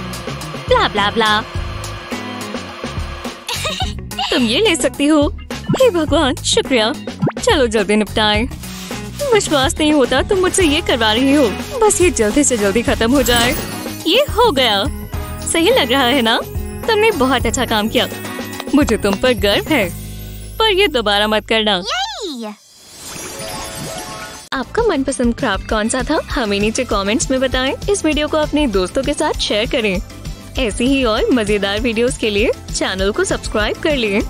ब्ला ब्ला ब्ला तुम ये ले सकती हो। हे भगवान शुक्रिया। चलो जल्दी निपटाएँ। विश्वास नहीं होता तुम मुझसे ये करवा रही हो। बस ये जल्दी से जल्दी खत्म हो जाए। ये हो गया। सही लग रहा है ना? तुमने बहुत अच्छा काम किया। मुझे तुम पर गर्व है। पर ये दोबारा मत करना। आपका मनपसंद क्राफ्ट कौन सा था? हमें नीचे कमेंट्स में बताएँ। इस वीडियो को अपने दोस्तों के साथ शेयर करें। ऐसी ही और मज़ेदार वीडियोस के लिए चैनल को सब्सक्राइब कर लिए